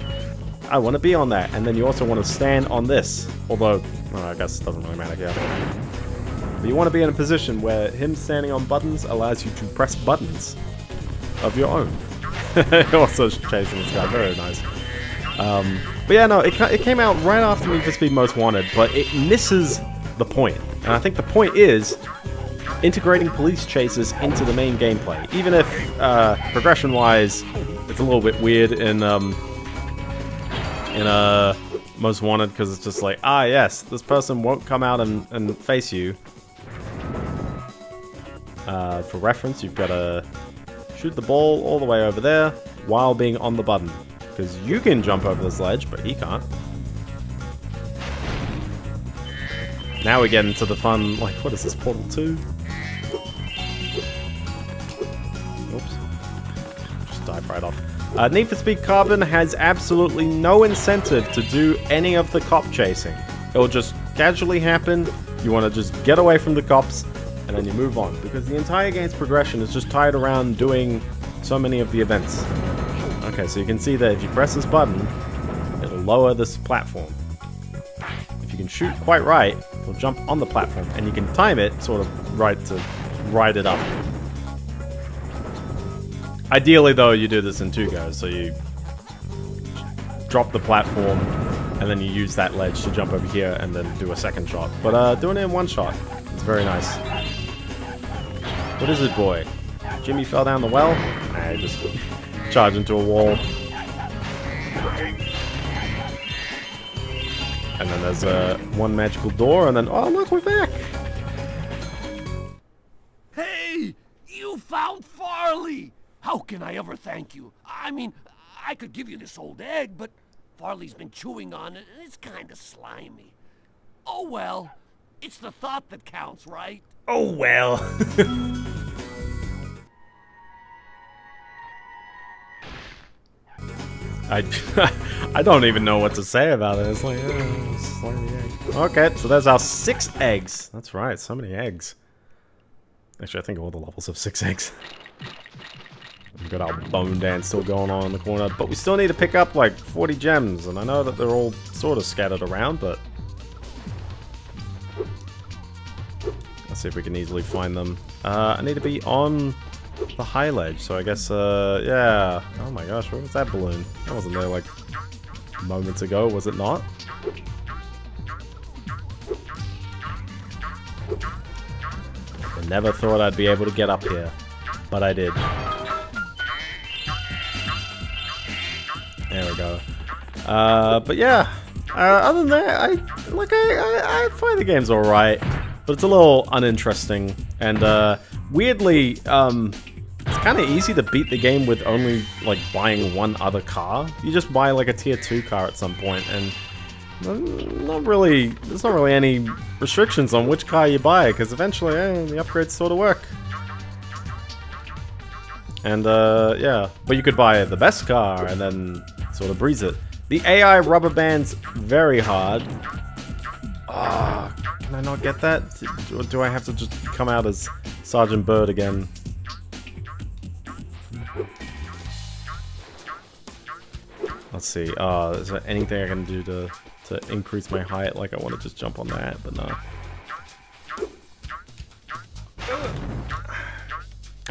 I want to be on that. And then you also want to stand on this. Although, I guess it doesn't really matter here. But you want to be in a position where him standing on buttons allows you to press buttons of your own. also chasing this guy, very nice. Um, but yeah, no, it, it came out right after Need for Speed Most Wanted, but it misses the point. And I think the point is integrating police chases into the main gameplay. Even if, uh, progression-wise, it's a little bit weird in, um, in, uh, Most Wanted, because it's just like, ah, yes, this person won't come out and, and face you. Uh, for reference, you've got to shoot the ball all the way over there while being on the button. Because you can jump over this ledge, but he can't. Now we get into the fun, like, what is this, Portal 2? Oops. Just dive right off. Uh, Need for Speed Carbon has absolutely no incentive to do any of the cop chasing. It'll just casually happen, you want to just get away from the cops, and then you move on. Because the entire game's progression is just tied around doing so many of the events. Okay, so you can see that if you press this button, it'll lower this platform. If you can shoot quite right, it'll jump on the platform, and you can time it sort of right to ride it up. Ideally, though, you do this in two goes, so you drop the platform, and then you use that ledge to jump over here, and then do a second shot. But uh, doing it in one shot, it's very nice. What is it, boy? Jimmy fell down the well? Nah, just charge into a wall. And then there's uh, one magical door, and then, oh look, we're back! Hey! You found Farley! How can I ever thank you? I mean, I could give you this old egg, but Farley's been chewing on it, and it's kinda slimy. Oh well. It's the thought that counts, right? Oh well. I, I don't even know what to say about it. It's like, uh. Okay, so there's our six eggs. That's right, so many eggs. Actually, I think all the levels have six eggs. We've got our bone dance still going on in the corner, but we still need to pick up like 40 gems, and I know that they're all sort of scattered around, but... Let's see if we can easily find them. Uh, I need to be on the high ledge, so I guess, uh, yeah. Oh my gosh, where was that balloon? That wasn't there like moments ago, was it not? I never thought I'd be able to get up here, but I did. There we go. Uh, but yeah, uh, other than that, I like I, I, I find the game's alright, but it's a little uninteresting and uh, weirdly, um, it's kind of easy to beat the game with only like buying one other car. You just buy like a tier two car at some point, and not really. There's not really any restrictions on which car you buy because eventually eh, the upgrades sort of work. And uh, yeah, but you could buy the best car and then sort of breeze it. The AI rubber band's very hard. Ah, can I not get that? Do I have to just come out as Sergeant Byrd again? Let's see. Uh, is there anything I can do to, to increase my height? Like, I want to just jump on that, but no.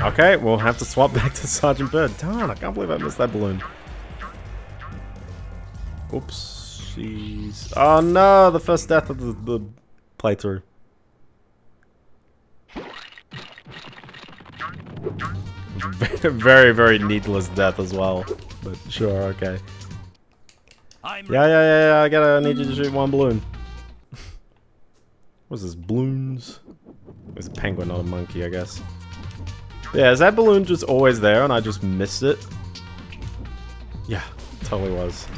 Okay, we'll have to swap back to Sergeant Byrd. Darn, I can't believe I missed that balloon. Oopsies. Oh no, the first death of the, the playthrough. very, very needless death as well. But sure, okay. Yeah, yeah, yeah, yeah, I gotta I need you to shoot one balloon. What's this, balloons? It's a penguin, not a monkey, I guess. Yeah, is that balloon just always there and I just missed it? Yeah, totally was.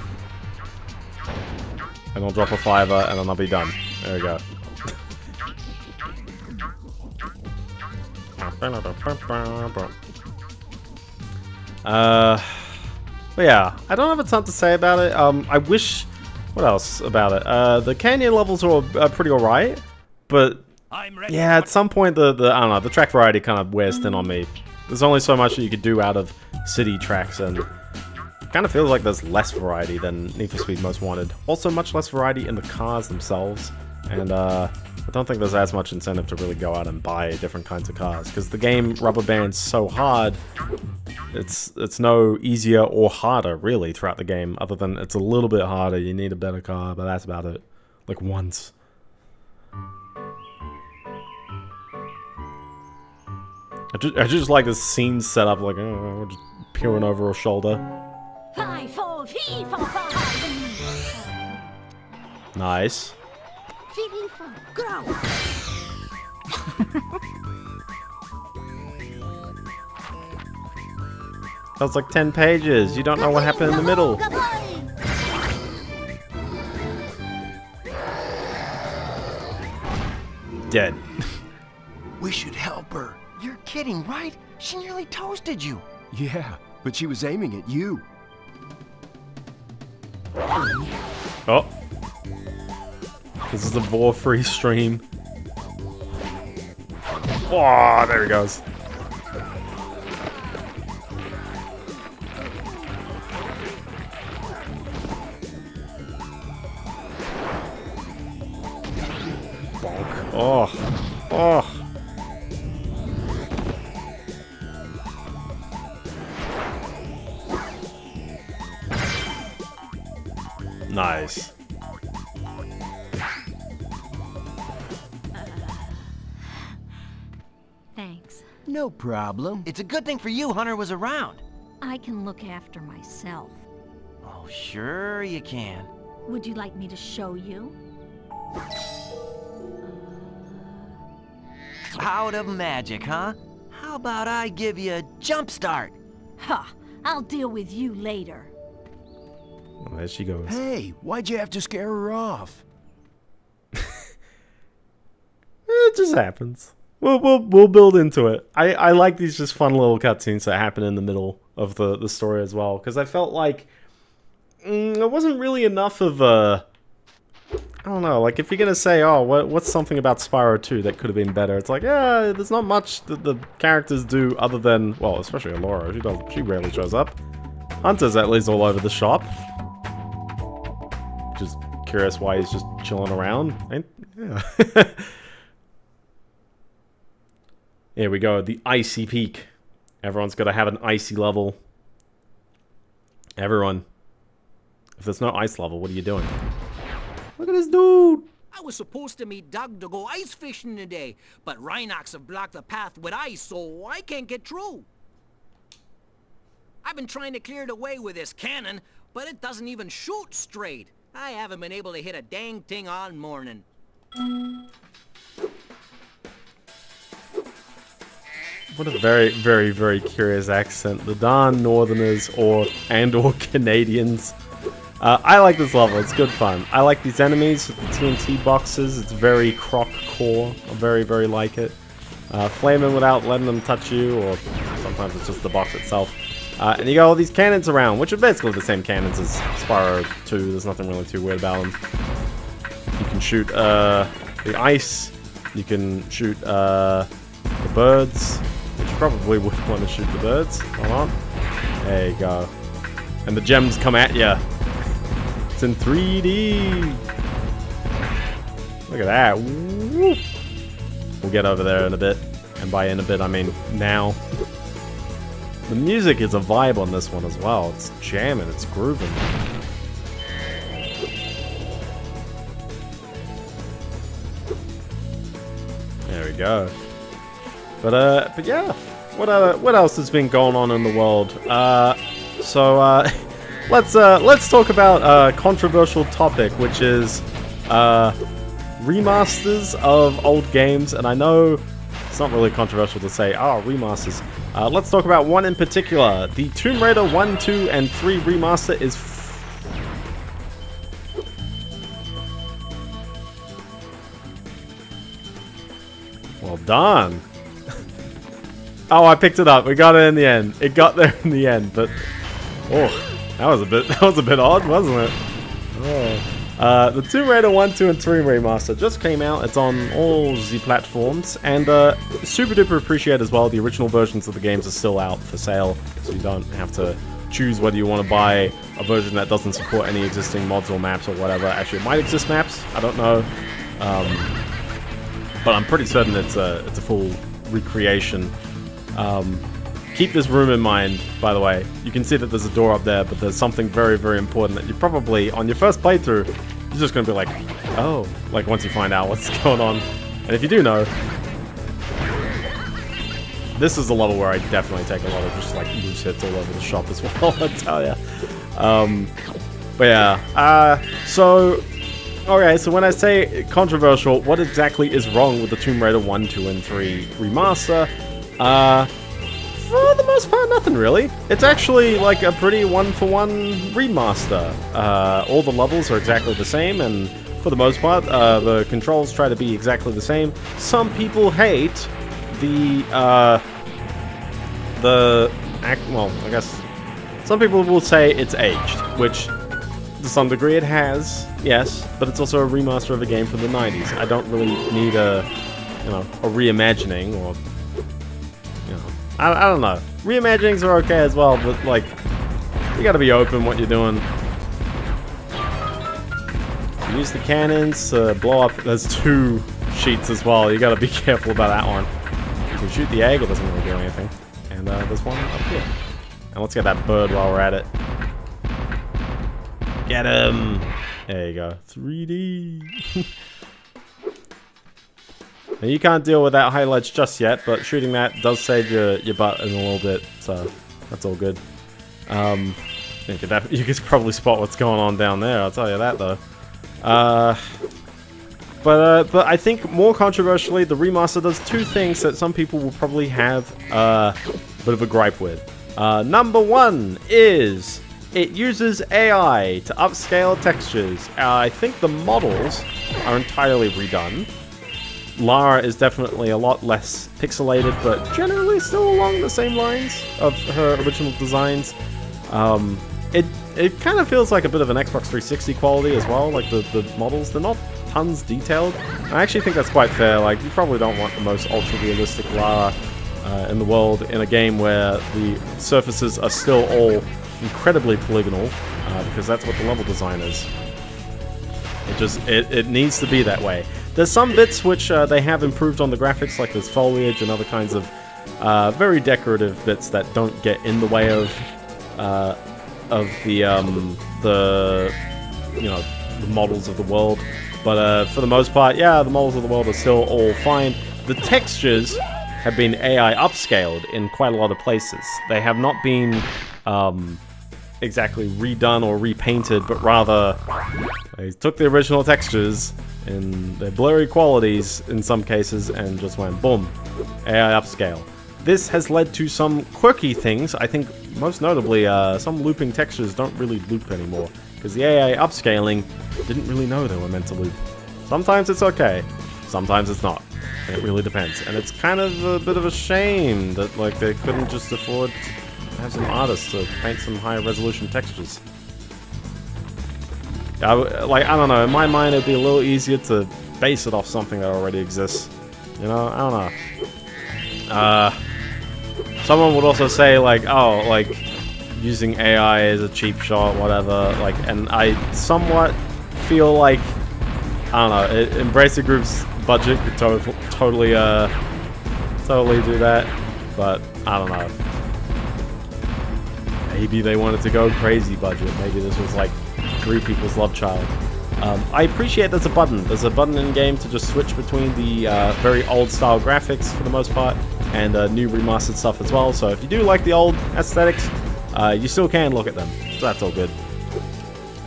And I'll drop a fiver and then I'll be done. There we go. Uh, but yeah, I don't have a ton to say about it. Um, I wish. What else about it? Uh, the canyon levels are, are pretty alright, but yeah, at some point the the I don't know the track variety kind of wears thin on me. There's only so much that you could do out of city tracks, and kind of feels like there's less variety than Need for Speed Most Wanted. Also, much less variety in the cars themselves, and uh, I don't think there's as much incentive to really go out and buy different kinds of cars because the game rubber bands so hard. It's it's no easier or harder really throughout the game, other than it's a little bit harder. You need a better car, but that's about it. Like once. I just, I just like this scene set up like uh, we're just peering over her shoulder. Five, four, three, four, four, five. Nice. Fiddly. That was like 10 pages. You don't know what happened in the middle. Dead. We should help her. You're kidding, right? She nearly toasted you. Yeah, but she was aiming at you. Oh. This is a vor-free stream. Oh, there he goes. Problem. It's a good thing for you Hunter was around. I can look after myself. Oh, sure you can. Would you like me to show you? Out of magic, huh? How about I give you a jump start? Ha! I'll deal with you later. Well, there she goes. Hey, why'd you have to scare her off? It just happens. We'll, we'll, we'll build into it. I, I like these just fun little cutscenes that happen in the middle of the, the story as well. Because I felt like mm, it wasn't really enough of a... I don't know, like if you're to say, oh, what, what's something about Spyro 2 that could have been better? It's like, yeah, there's not much that the characters do other than, well, especially Elora. She, does, she rarely shows up. Hunter's at least all over the shop. Just curious why he's just chilling around. Ain't, yeah. Here we go, the icy peak. Everyone's got to have an icy level. Everyone. If there's no ice level, what are you doing? Look at this dude! I was supposed to meet Doug to go ice fishing today, but Rhynocs have blocked the path with ice, so I can't get through. I've been trying to clear the way with this cannon, but it doesn't even shoot straight. I haven't been able to hit a dang thing all morning. What a very, very, very curious accent. The darn Northerners or and or Canadians. Uh, I like this level. It's good fun. I like these enemies with the TNT boxes. It's very croc core. I very, very like it. Uh, flaming without letting them touch you, or sometimes it's just the box itself. Uh, and you got all these cannons around, which are basically the same cannons as Spyro 2. There's nothing really too weird about them. You can shoot uh, the ice. You can shoot uh, the birds, which probably would want to shoot the birds. Hold on. There you go. And the gems come at you. It's in 3D. Look at that. We'll get over there in a bit. And by in a bit, I mean now. The music is a vibe on this one as well. It's jamming, it's grooving. There we go. But uh, but yeah, what other, what else has been going on in the world? Uh, so uh, let's uh, let's talk about a controversial topic, which is uh, remasters of old games. And I know it's not really controversial to say, oh, remasters. Uh, let's talk about one in particular. The Tomb Raider 1, 2, and 3 remaster is Well done. Oh, I picked it up. We got it in the end. It got there in the end, but oh, that was a bit that was a bit odd, wasn't it? Oh. Uh, the Tomb Raider 1, 2, and 3 remaster just came out. It's on all the platforms, and uh, super duper appreciate as well. The original versions of the games are still out for sale, so you don't have to choose whether you want to buy a version that doesn't support any existing mods or maps or whatever. Actually, it might exist maps. I don't know. Um, but I'm pretty certain it's a it's a full recreation. Um, keep this room in mind, by the way. You can see that there's a door up there, but there's something very, very important that you probably, on your first playthrough, you're just to be like, oh, like once you find out what's going on. And if you do know, this is the level where I definitely take a lot of just like loose hits all over the shop as well, I tell ya. Um, but yeah, uh, so Okay, so when I say controversial, what exactly is wrong with the Tomb Raider 1, 2, and 3 remaster? Uh, for the most part, nothing really. It's actually like a pretty one-for-one -one remaster. Uh, all the levels are exactly the same, and for the most part, uh, the controls try to be exactly the same. Some people hate the, uh, the, act well, I guess, some people will say it's aged, which to some degree it has, yes, but it's also a remaster of a game from the 90s. I don't really need a, you know, a reimagining or, I, I don't know. Reimaginings are okay as well, but like, you gotta be open what you're doing. Use the cannons to blow up. There's two sheets as well. You gotta be careful about that one. You can shoot the egg, it doesn't really do anything. And uh, there's one up here. And let's get that bird while we're at it. Get him! There you go. 3D. now you can't deal with that highlights just yet, but shooting that does save your, your butt in a little bit, so that's all good. Um, you could, you could probably spot what's going on down there, I'll tell you that though. Uh, but, uh, but I think more controversially, the remaster does two things that some people will probably have uh, a bit of a gripe with. Uh, number one is it uses AI to upscale textures. Uh, I think the models are entirely redone. Lara is definitely a lot less pixelated, but generally still along the same lines of her original designs. Um, it it kind of feels like a bit of an Xbox 360 quality as well, like the, the models, they're not tons detailed. I actually think that's quite fair, like you probably don't want the most ultra-realistic Lara uh, in the world in a game where the surfaces are still all incredibly polygonal, uh, because that's what the level design is. It just, it, it needs to be that way. There's some bits which uh, they have improved on the graphics, like there's foliage and other kinds of uh, very decorative bits that don't get in the way of uh, of the um, the you know the models of the world. But uh, for the most part, yeah, the models of the world are still all fine. The textures have been AI upscaled in quite a lot of places. They have not been um, exactly redone or repainted, but rather they took the original textures and their blurry qualities in some cases and just went boom, AI upscale. This has led to some quirky things. I think most notably, uh, some looping textures don't really loop anymore because the AI upscaling didn't really know they were meant to loop. Sometimes it's okay, sometimes it's not. It really depends. And it's kind of a bit of a shame that like they couldn't just afford have some artists to paint some higher resolution textures. I, like, I don't know, in my mind it'd be a little easier to base it off something that already exists. You know, I don't know. Uh, someone would also say like, oh, like, using AI is a cheap shot, whatever, like, and I somewhat feel like, I don't know, it, Embracer Group's budget could to totally, uh, totally do that, but I don't know. Maybe they wanted to go crazy budget. Maybe this was like three people's love child. Um, I appreciate there's a button. There's a button in game to just switch between the uh, very old style graphics for the most part and uh, new remastered stuff as well. So if you do like the old aesthetics, uh, you still can look at them. So that's all good.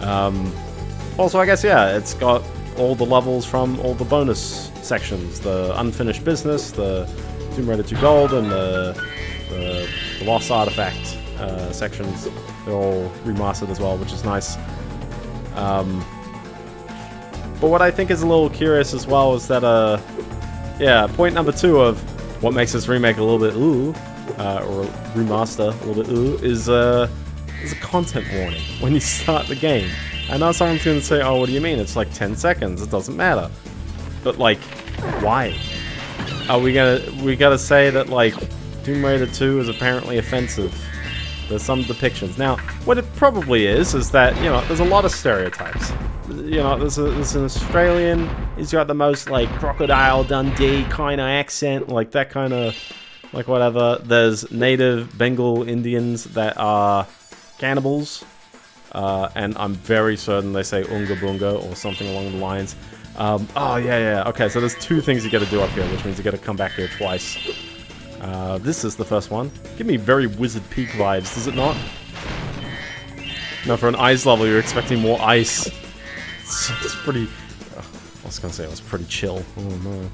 Um, also, I guess, yeah, it's got all the levels from all the bonus sections. The Unfinished Business, the Tomb Raider 2 Gold, and the, the, the Lost Artifact uh, sections. They're all remastered as well, which is nice. Um, but what I think is a little curious as well is that, uh, yeah, point number two of what makes this remake a little bit ooh, uh, or remaster a little bit ooh, is, uh, is a content warning when you start the game. I know someone's to say, oh, what do you mean? It's like 10 seconds. It doesn't matter. But, like, why? Are we gonna, we gotta say that, like, Tomb Raider 2 is apparently offensive? There's some depictions. Now, what it probably is, is that, you know, there's a lot of stereotypes. You know, there's, a, there's an Australian, he's got the most, like, Crocodile Dundee kind of accent, like, that kind of, like, whatever. There's native Bengal Indians that are cannibals. Uh, and I'm very certain they say Unga Bunga or something along the lines. Um, oh, yeah, yeah. Okay, so there's two things you gotta do up here, which means you gotta come back here twice. Uh, this is the first one. Give me very Wizard Peak vibes, does it not? Now, for an ice level, you're expecting more ice. It's, it's pretty... I was gonna say it was pretty chill. Oh, no.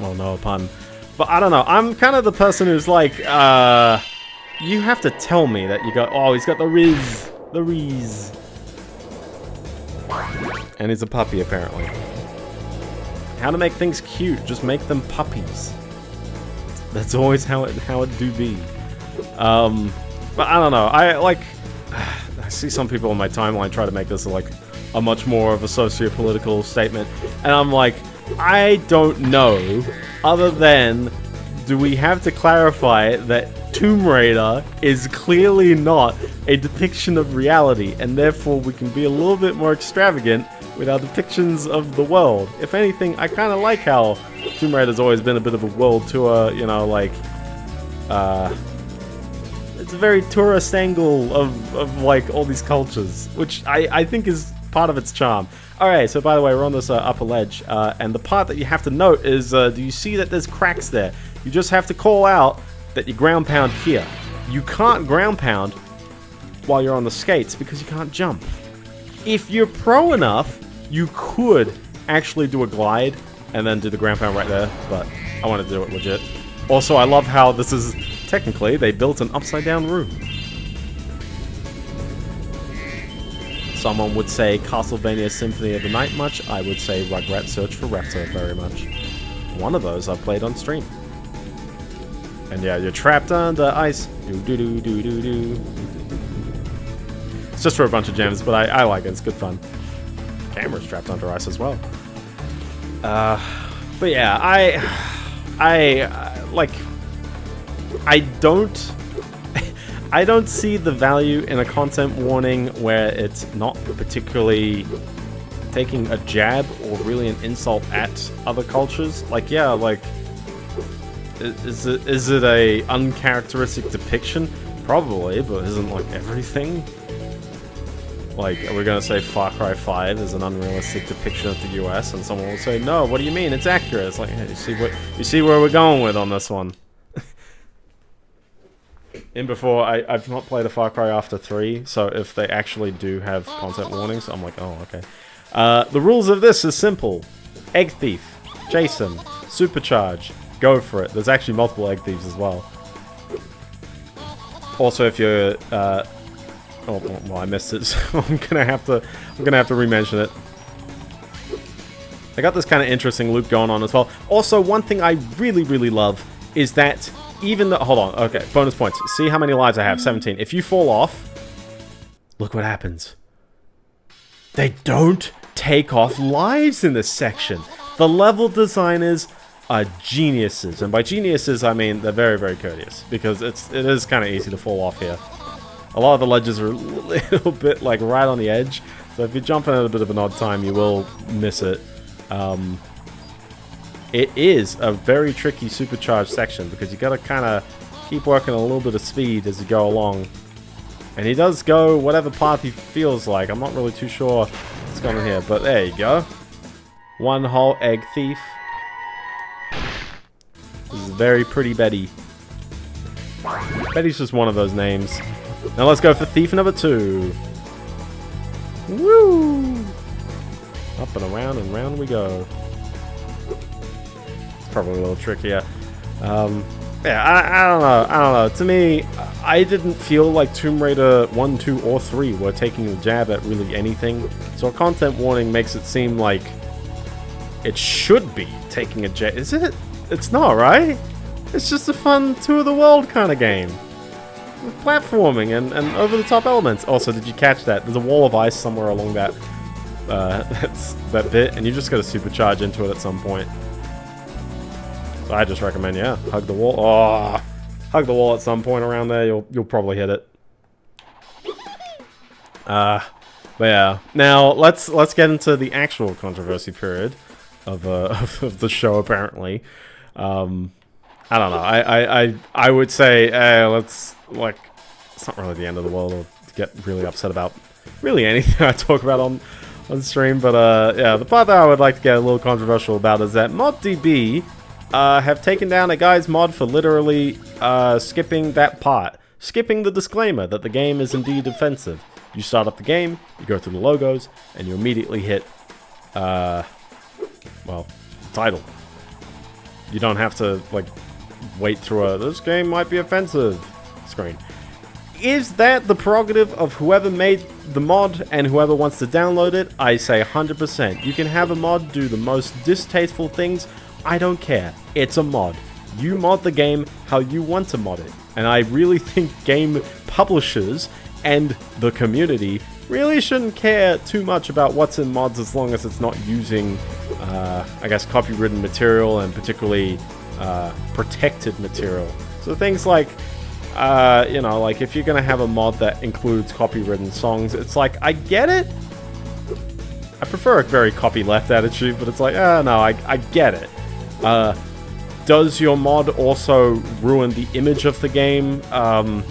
Oh, no, pun. But I don't know. I'm kind of the person who's like, uh... You have to tell me that you got... Oh, he's got the Riz. The Riz. And he's a puppy, apparently. How to make things cute. Just make them puppies. That's always how it how it do be. Um, but I don't know. I like. I see some people on my timeline try to make this like a much more of a socio-political statement, and I'm like, I don't know. Other than, do we have to clarify that Tomb Raider is clearly not a depiction of reality, and therefore we can be a little bit more extravagant with our depictions of the world. If anything, I kind of like how Tomb Raider's always been a bit of a world tour, you know, like, uh, it's a very tourist angle of, of like, all these cultures, which I, I think is part of its charm. Alright, so by the way, we're on this uh, upper ledge, uh, and the part that you have to note is, uh, do you see that there's cracks there? You just have to call out that you ground pound here. You can't ground pound while you're on the skates because you can't jump. If you're pro enough, you could actually do a glide and then do the ground pound right there, but I want to do it legit. Also, I love how this is, technically, they built an upside down room. Someone would say Castlevania Symphony of the Night much, I would say Rugrat Search for Reptar very much. One of those I played on stream. And yeah, you're trapped under ice. Do do do do do do. It's just for a bunch of gems, but I, I like it. It's good fun. Camera's trapped under ice as well. Uh, but yeah, I, I, like, I don't, I don't see the value in a content warning where it's not particularly taking a jab or really an insult at other cultures. Like, yeah, like, is it is it a uncharacteristic depiction? Probably, but isn't like everything? Like, are we gonna say Far Cry 5 is an unrealistic depiction of the US? And someone will say, no, what do you mean? It's accurate. It's like, hey, you see what you see where we're going with on this one. In before, I, I've not played a Far Cry after 3, so if they actually do have content warnings, I'm like, oh, okay. Uh, the rules of this is simple. Egg Thief, Jason, Supercharge, go for it. There's actually multiple Egg Thieves as well. Also, if you're uh, Oh, well, I missed it, so I'm gonna have to, I'm gonna have to re-mention it. I got this kind of interesting loop going on as well. Also, one thing I really, really love is that even the, hold on, okay, bonus points. See how many lives I have, 17. If you fall off, look what happens. They don't take off lives in this section. The level designers are geniuses, and by geniuses I mean they're very, very courteous, because it's, it is kind of easy to fall off here. A lot of the ledges are a little bit like right on the edge, so if you're jumping at a bit of an odd time, you will miss it. Um, it is a very tricky supercharged section because you got to kind of keep working a little bit of speed as you go along. And he does go whatever path he feels like. I'm not really too sure what's going on here, but there you go. One whole egg thief. This is Very pretty Betty. Betty's just one of those names. Now let's go for thief number two. Woo! Up and around and round we go. It's probably a little trickier. Um, yeah, I, I don't know. I don't know. To me, I didn't feel like Tomb Raider 1, 2, or 3 were taking a jab at really anything. So a content warning makes it seem like it should be taking a jab. Is it? It's not, right? It's just a fun tour of the world kind of game. Platforming and, and over-the-top elements. Also, did you catch that? There's a wall of ice somewhere along that uh, that's, that bit, and you just got to supercharge into it at some point. So I just recommend, yeah, hug the wall. Oh, hug the wall at some point around there. You'll you'll probably hit it. Uh, but yeah. Now let's let's get into the actual controversy period of uh of the show. Apparently, um, I don't know. I I I, I would say uh, let's like it's not really the end of the world or get really upset about really anything I talk about on on stream. But uh, yeah, the part that I would like to get a little controversial about is that ModDB uh, have taken down a guy's mod for literally uh, skipping that part. Skipping the disclaimer that the game is indeed offensive. You start up the game, you go through the logos, and you immediately hit, uh, well, title. You don't have to, like, wait through a, this game might be offensive screen. Is that the prerogative of whoever made the mod and whoever wants to download it? I say 100%. You can have a mod do the most distasteful things I don't care. It's a mod. You mod the game how you want to mod it. And I really think game publishers and the community really shouldn't care too much about what's in mods as long as it's not using, uh, I guess, copywritten material and particularly uh, protected material. So things like, uh, you know, like if you're to have a mod that includes copywritten songs, it's like, I get it. I prefer a very copy left attitude, but it's like, ah, no, I, I get it. Uh, does your mod also ruin the image of the game? Um,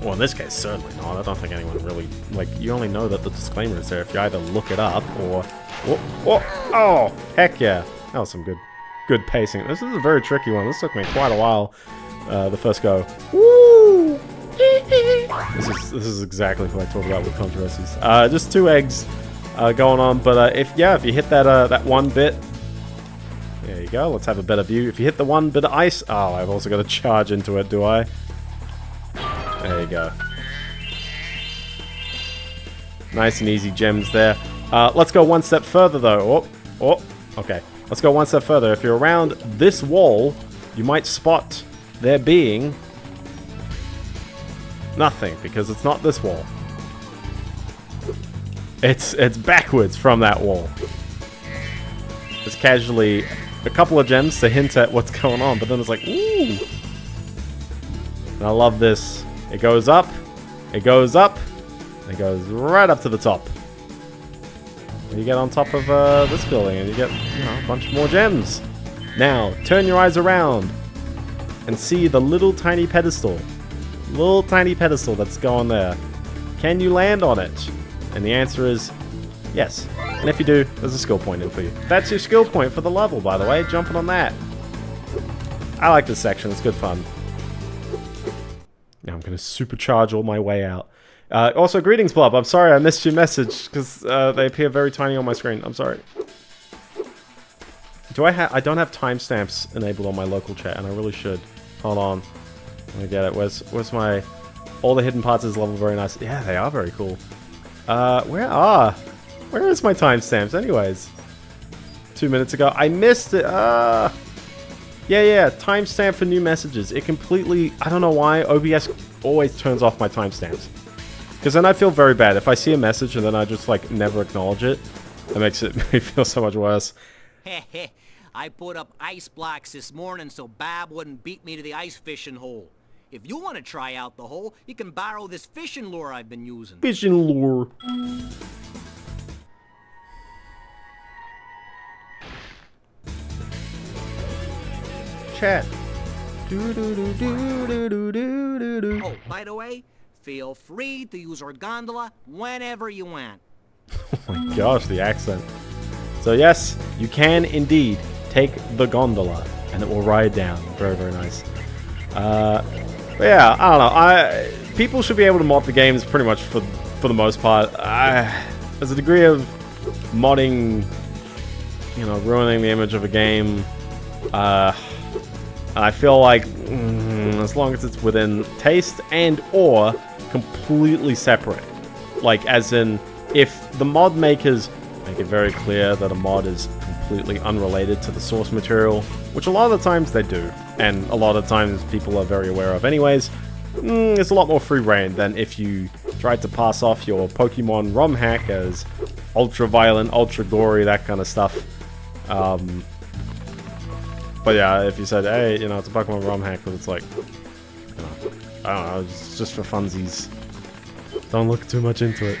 well, in this case, certainly not. I don't think anyone really, like, you only know that the disclaimer is there if you either look it up or... Oh, oh, oh heck yeah. That was some good good pacing. This is a very tricky one. This took me quite a while, uh, the first go. Woo! This is, this is exactly what I talk about with controversies. Uh, just two eggs uh, going on, but uh, if, yeah, if you hit that, uh, that one bit, there you go. Let's have a better view. If you hit the one bit of ice... Oh, I've also got to charge into it, do I? There you go. Nice and easy gems there. Uh, let's go one step further, though. Oh, oh, okay. Let's go one step further. If you're around this wall, you might spot there being... Nothing, because it's not this wall. It's, it's backwards from that wall. It's casually a couple of gems to hint at what's going on, but then it's like, ooh. And I love this. It goes up, it goes up, it goes right up to the top. And you get on top of uh, this building and you get you know, a bunch more gems. Now, turn your eyes around and see the little tiny pedestal. Little tiny pedestal that's going there. Can you land on it? And the answer is yes. And if you do, there's a skill point in for you. That's your skill point for the level, by the way. Jumping on that. I like this section. It's good fun. Now I'm going to supercharge all my way out. Uh, also, greetings, Blob. I'm sorry I missed your message because uh, they appear very tiny on my screen. I'm sorry. Do I have? I don't have timestamps enabled on my local chat, and I really should. Hold on. Me get it. Where's Where's my? All the hidden parts this level very nice. Yeah, they are very cool. Uh, where are? Where is my timestamps, anyways? Two minutes ago. I missed it. Ah. Yeah, yeah. Timestamp for new messages. It completely. I don't know why OBS always turns off my timestamps. Because then I feel very bad. If I see a message and then I just, like, never acknowledge it, it makes it me feel so much worse. I put up ice blocks this morning so Bab wouldn't beat me to the ice fishing hole. If you want to try out the hole, you can borrow this fishing lure I've been using. Fishing lure. Chat. Do, do, do, do, do, do, do, do. Oh, by the way, feel free to use our gondola whenever you want. oh my gosh, the accent. So yes, you can indeed take the gondola. and it will ride down. Very, very nice. Uh, yeah, I don't know. I people should be able to mod the games pretty much for for the most part. I, there's a degree of modding, you know, ruining the image of a game. Uh, I feel like mm, as long as it's within taste and or completely separate, like as in if the mod makers make it very clear that a mod is completely unrelated to the source material, which a lot of the times they do, and a lot of times people are very aware of anyways, mm, it's a lot more free reign than if you tried to pass off your Pokemon ROM hack as ultra violent, ultra gory, that kind of stuff. Um, but yeah, if you said, hey, you know, it's a Pokemon ROM hack, but it's like, you know, I don't know, it's just for funsies. Don't look too much into it.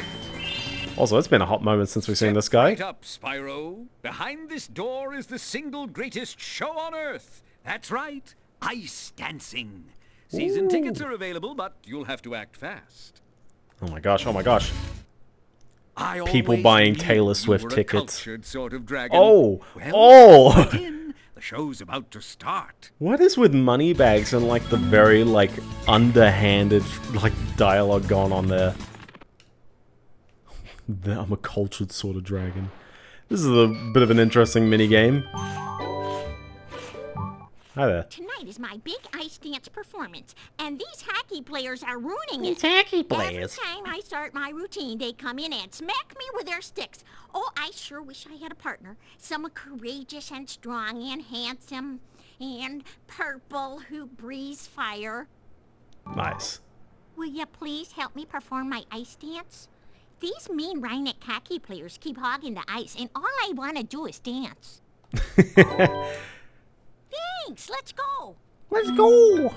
Also, it's been a hot moment since we've seen this guy. Right up, Spyro. Behind this door is the single greatest show on Earth. That's right, ice dancing. Season Ooh. tickets are available, but you'll have to act fast. Oh my gosh, oh my gosh. I People buying Taylor Swift tickets. sort of. Oh! Well, Oh! in. The show's about to start. What is with Moneybags and like the very like underhanded like dialogue going on there? I'm a cultured sort of dragon. This is a bit of an interesting mini game. Hi there. Tonight is my big ice dance performance, and these hacky players are ruining it. These hacky Every players. time I start my routine, they come in and smack me with their sticks. Oh, I sure wish I had a partner. Someone courageous and strong and handsome and purple who breathes fire. Nice. Will you please help me perform my ice dance? These mean Rhynoc hockey players keep hogging the ice, and all I want to do is dance. Thanks, let's go. Let's go!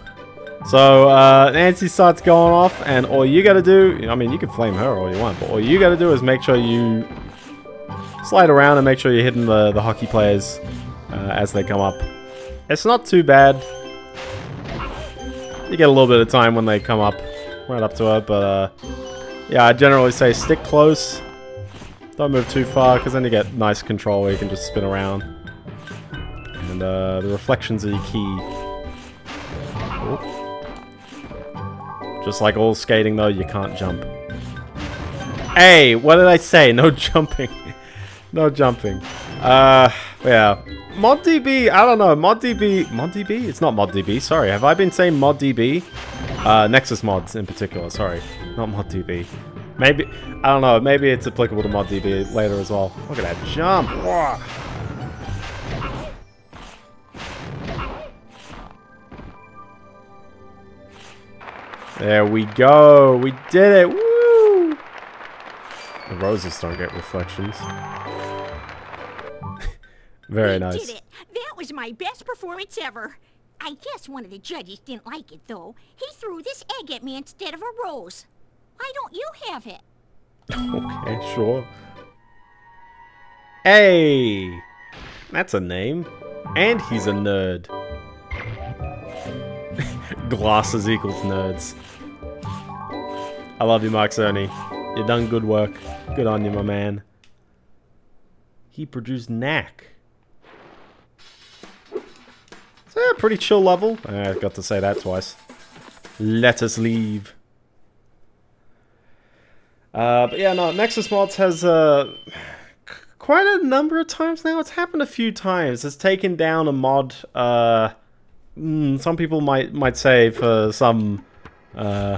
So, uh, Nancy starts going off, and all you gotta do, I mean, you can flame her all you want, but all you gotta do is make sure you slide around and make sure you're hitting the, the hockey players uh, as they come up. It's not too bad. You get a little bit of time when they come up, right up to her, but, uh, yeah, I generally say stick close. Don't move too far, because then you get nice control where you can just spin around. And uh, the reflections are your key. Just like all skating though, you can't jump. Hey, what did I say? No jumping. no jumping. Uh, yeah. ModDB, I don't know. ModDB, ModDB? It's not ModDB, sorry. Have I been saying ModDB? Uh, Nexus mods in particular, sorry. Not ModDB. Maybe, I don't know, maybe it's applicable to ModDB later as well. Look at that jump. Whoa. There we go. We did it. Woo! The roses don't get reflections. Very we nice. did it. That was my best performance ever. I guess one of the judges didn't like it, though. He threw this egg at me instead of a rose. Why don't you have it? Okay, sure. Hey! That's a name. And he's a nerd. Glasses equals nerds. I love you, Mark Cerny. You've done good work. Good on you, my man. He produced Knack. Yeah, pretty chill level. Uh, I got to say that twice. Let us leave. Uh, but yeah, no, Nexus Mods has uh, quite a number of times now. It's happened a few times. It's taken down a mod. Uh, mm, some people might might say for some uh,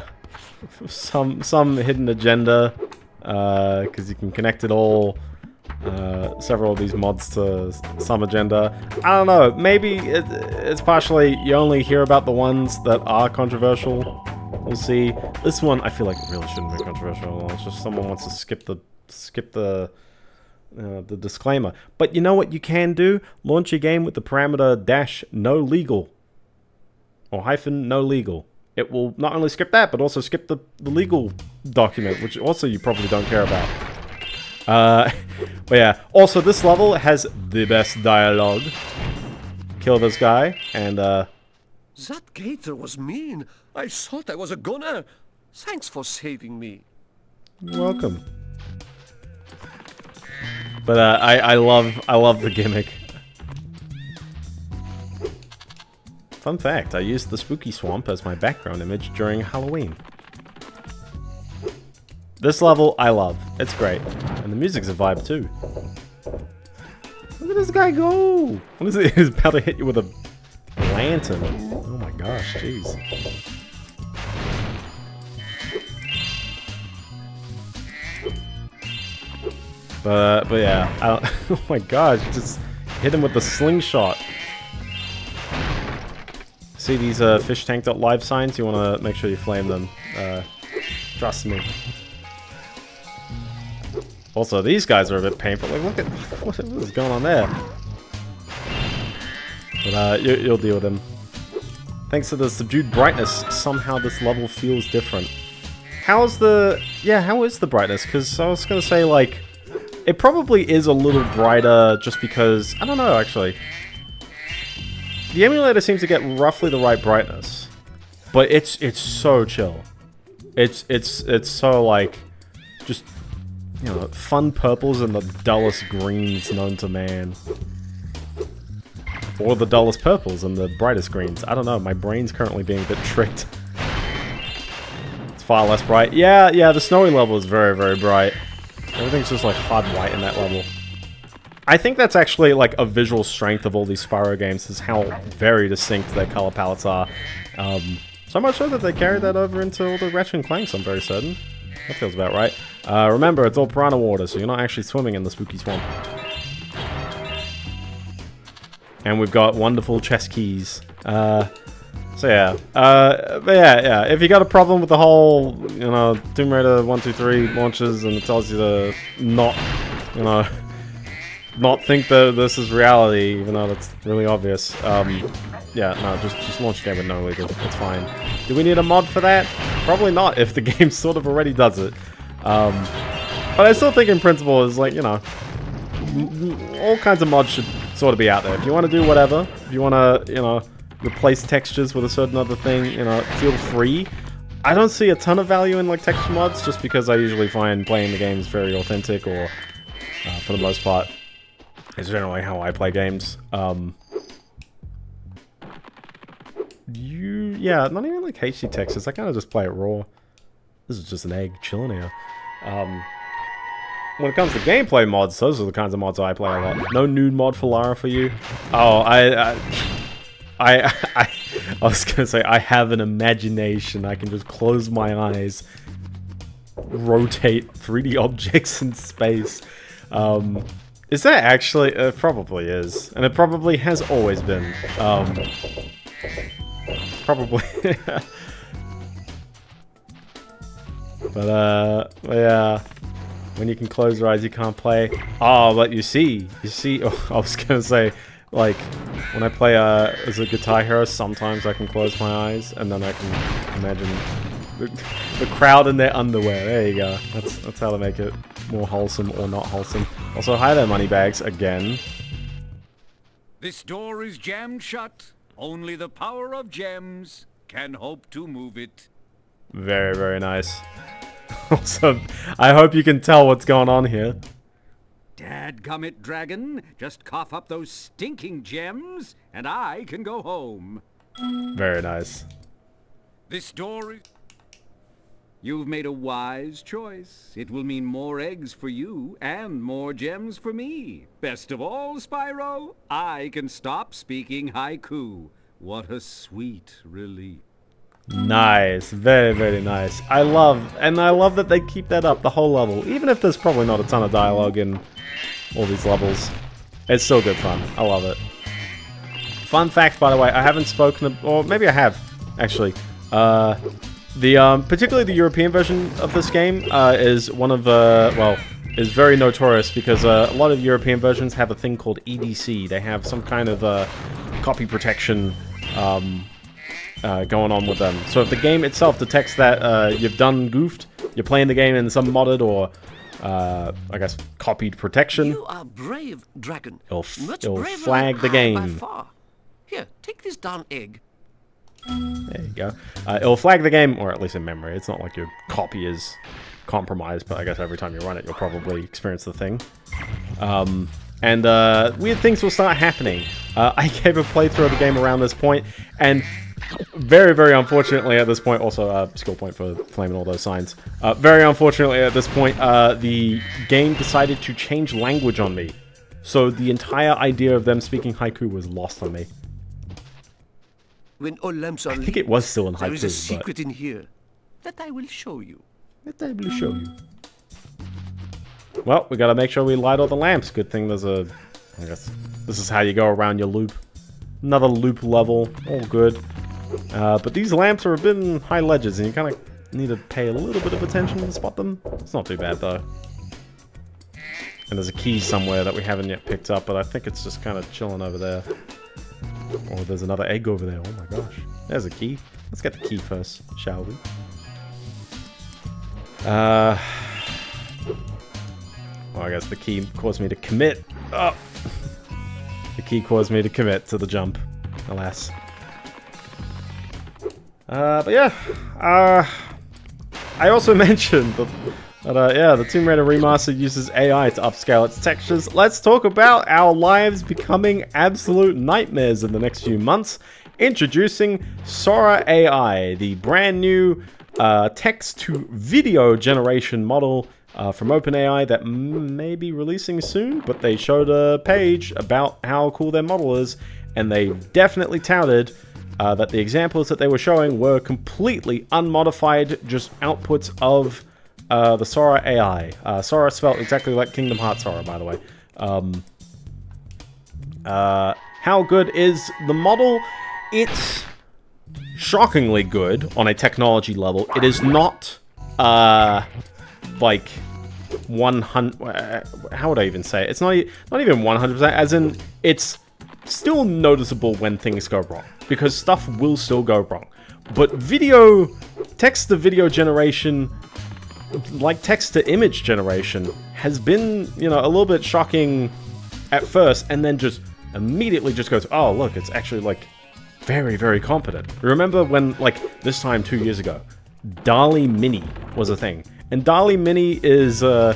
for some some hidden agenda because you can connect it all. Uh, several of these mods to some agenda. I don't know. Maybe it, it's partially you only hear about the ones that are controversial. We'll see. This one, I feel like it really shouldn't be controversial. It's just someone wants to skip the skip the uh, the disclaimer. But you know what you can do? Launch your game with the parameter dash no legal or hyphen no legal. It will not only skip that, but also skip the, the legal document, which also you probably don't care about. Uh, but yeah, also this level has the best dialogue. Kill this guy, and uh, That gator was mean. I thought I was a gunner. Thanks for saving me. welcome. But uh, I I love I love the gimmick. fun fact, I used the spooky swamp as my background image during Halloween. This level, I love. It's great. And the music's a vibe too. Look at this guy go! What is it? He's about to hit you with a lantern. Oh my gosh, jeez. But, but yeah, oh my gosh, just hit him with the slingshot. See these uh, fish tank live signs? You want to make sure you flame them. Uh, trust me. Also, these guys are a bit painful. Like, look at what is going on there. But uh, you, you'll deal with them. Thanks to the subdued brightness, somehow this level feels different. How's the... Yeah, how is the brightness? Because I was going to say, like... It probably is a little brighter just because... I don't know, actually. The emulator seems to get roughly the right brightness. But it's it's so chill. It's it's it's so like just you know, fun purples and the dullest greens known to man. Or the dullest purples and the brightest greens. I don't know, my brain's currently being a bit tricked. it's far less bright. Yeah, yeah, the snowy level is very, very bright. Everything's just like hard white in that level. I think that's actually like a visual strength of all these Spyro games is how very distinct their color palettes are. Um, so much so that they carried that over into all the Ratchet and Clanks, I'm very certain. That feels about right. Uh, remember, it's all piranha water, so you're not actually swimming in the spooky swamp. And we've got wonderful chess keys. Uh, so yeah, uh, but yeah, yeah. If you got a problem with the whole, you know, Tomb Raider 1, 2, 3 launches and it tells you to not, you know, not think that this is reality, even though that's really obvious. Um, yeah, no, just just launch the game with no legal. It's fine. Do we need a mod for that? Probably not, if the game sort of already does it. Um, but I still think in principle is like, you know, all kinds of mods should sort of be out there. If you want to do whatever, if you want to, you know, replace textures with a certain other thing, you know, feel free. I don't see a ton of value in like texture mods just because I usually find playing the games very authentic or uh, for the most part is generally how I play games. Um, you, yeah, not even like HD textures. I kind of just play it raw. This is just an egg chilling here. Um, when it comes to gameplay mods, those are the kinds of mods I play a lot. No nude mod for Lara for you. Oh, I, I, I, I, I was gonna say I have an imagination. I can just close my eyes, rotate 3D objects in space. Um, is that actually? It probably is, and it probably has always been. Um, probably. but uh, yeah. When you can close your eyes, you can't play. Oh, but you see, you see. Oh, I was gonna say, like, when I play uh, as a Guitar Hero, sometimes I can close my eyes, and then I can imagine the, the crowd in their underwear. There you go. That's that's how to make it more wholesome or not wholesome. Also, hi there, Moneybags, again. This door is jammed shut. Only the power of gems can hope to move it. Very, very nice. also, I hope you can tell what's going on here. Dadgummit, dragon. Just cough up those stinking gems, and I can go home. Very nice. This door is... You've made a wise choice. It will mean more eggs for you and more gems for me. Best of all, Spyro, I can stop speaking haiku. What a sweet relief. Nice. Very, very nice. I love, and I love that they keep that up the whole level. Even if there's probably not a ton of dialogue in all these levels. It's still good fun. I love it. Fun fact, by the way, I haven't spoken, or maybe I have, actually. Uh, the um, particularly the European version of this game uh, is one of the well is very notorious because uh, a lot of European versions have a thing called EDC. They have some kind of uh, copy protection um, uh, going on with them. So if the game itself detects that uh, you've done goofed, you're playing the game in some modded or uh, I guess copied protection. You are brave, dragon. It'll, it'll flag the game. Here, take this darn egg. There you go. Uh, it'll flag the game, or at least in memory. It's not like your copy is compromised, but I guess every time you run it, you'll probably experience the thing. Um, and uh, weird things will start happening. Uh, I gave a playthrough of the game around this point, and very, very unfortunately at this point, also uh, skill point for flaming all those signs. Uh, very unfortunately at this point, uh, the game decided to change language on me. So the entire idea of them speaking haiku was lost on me. When all lamps are I think it was still in haiku, there is a secret in here that I will show you. That I will show you. Well, we gotta make sure we light all the lamps. Good thing there's a... I guess this is how you go around your loop. Another loop level. All good. Uh, but these lamps are a bit in high ledges, and you kind of need to pay a little bit of attention to spot them. It's not too bad, though. And there's a key somewhere that we haven't yet picked up, but I think it's just kind of chilling over there. Oh, there's another egg over there. Oh my gosh. There's a key. Let's get the key first, shall we? Uh... Well, I guess the key caused me to commit. Oh. the key caused me to commit to the jump, alas. Uh, but yeah, uh, I also mentioned that, that uh, yeah, the Tomb Raider remaster uses AI to upscale its textures. Let's talk about our lives becoming absolute nightmares in the next few months. Introducing Sora AI, the brand new uh, text to video generation model uh, from OpenAI that may be releasing soon, but they showed a page about how cool their model is, and they definitely touted uh, that the examples that they were showing were completely unmodified, just outputs of uh, the Sora AI. Uh, Sora spelled exactly like Kingdom Hearts Sora, by the way. Um, uh, how good is the model? It's shockingly good on a technology level. It is not, uh, like, 100... Uh, how would I even say it? It's not, not even 100%, as in, it's still noticeable when things go wrong. Because stuff will still go wrong. But video... Text-to-video generation like text to image generation has been, you know, a little bit shocking at first and then just immediately just goes, oh, look, it's actually like very, very competent. Remember when, like, this time two years ago, DALL-E Mini was a thing. And DALL-E Mini is, uh,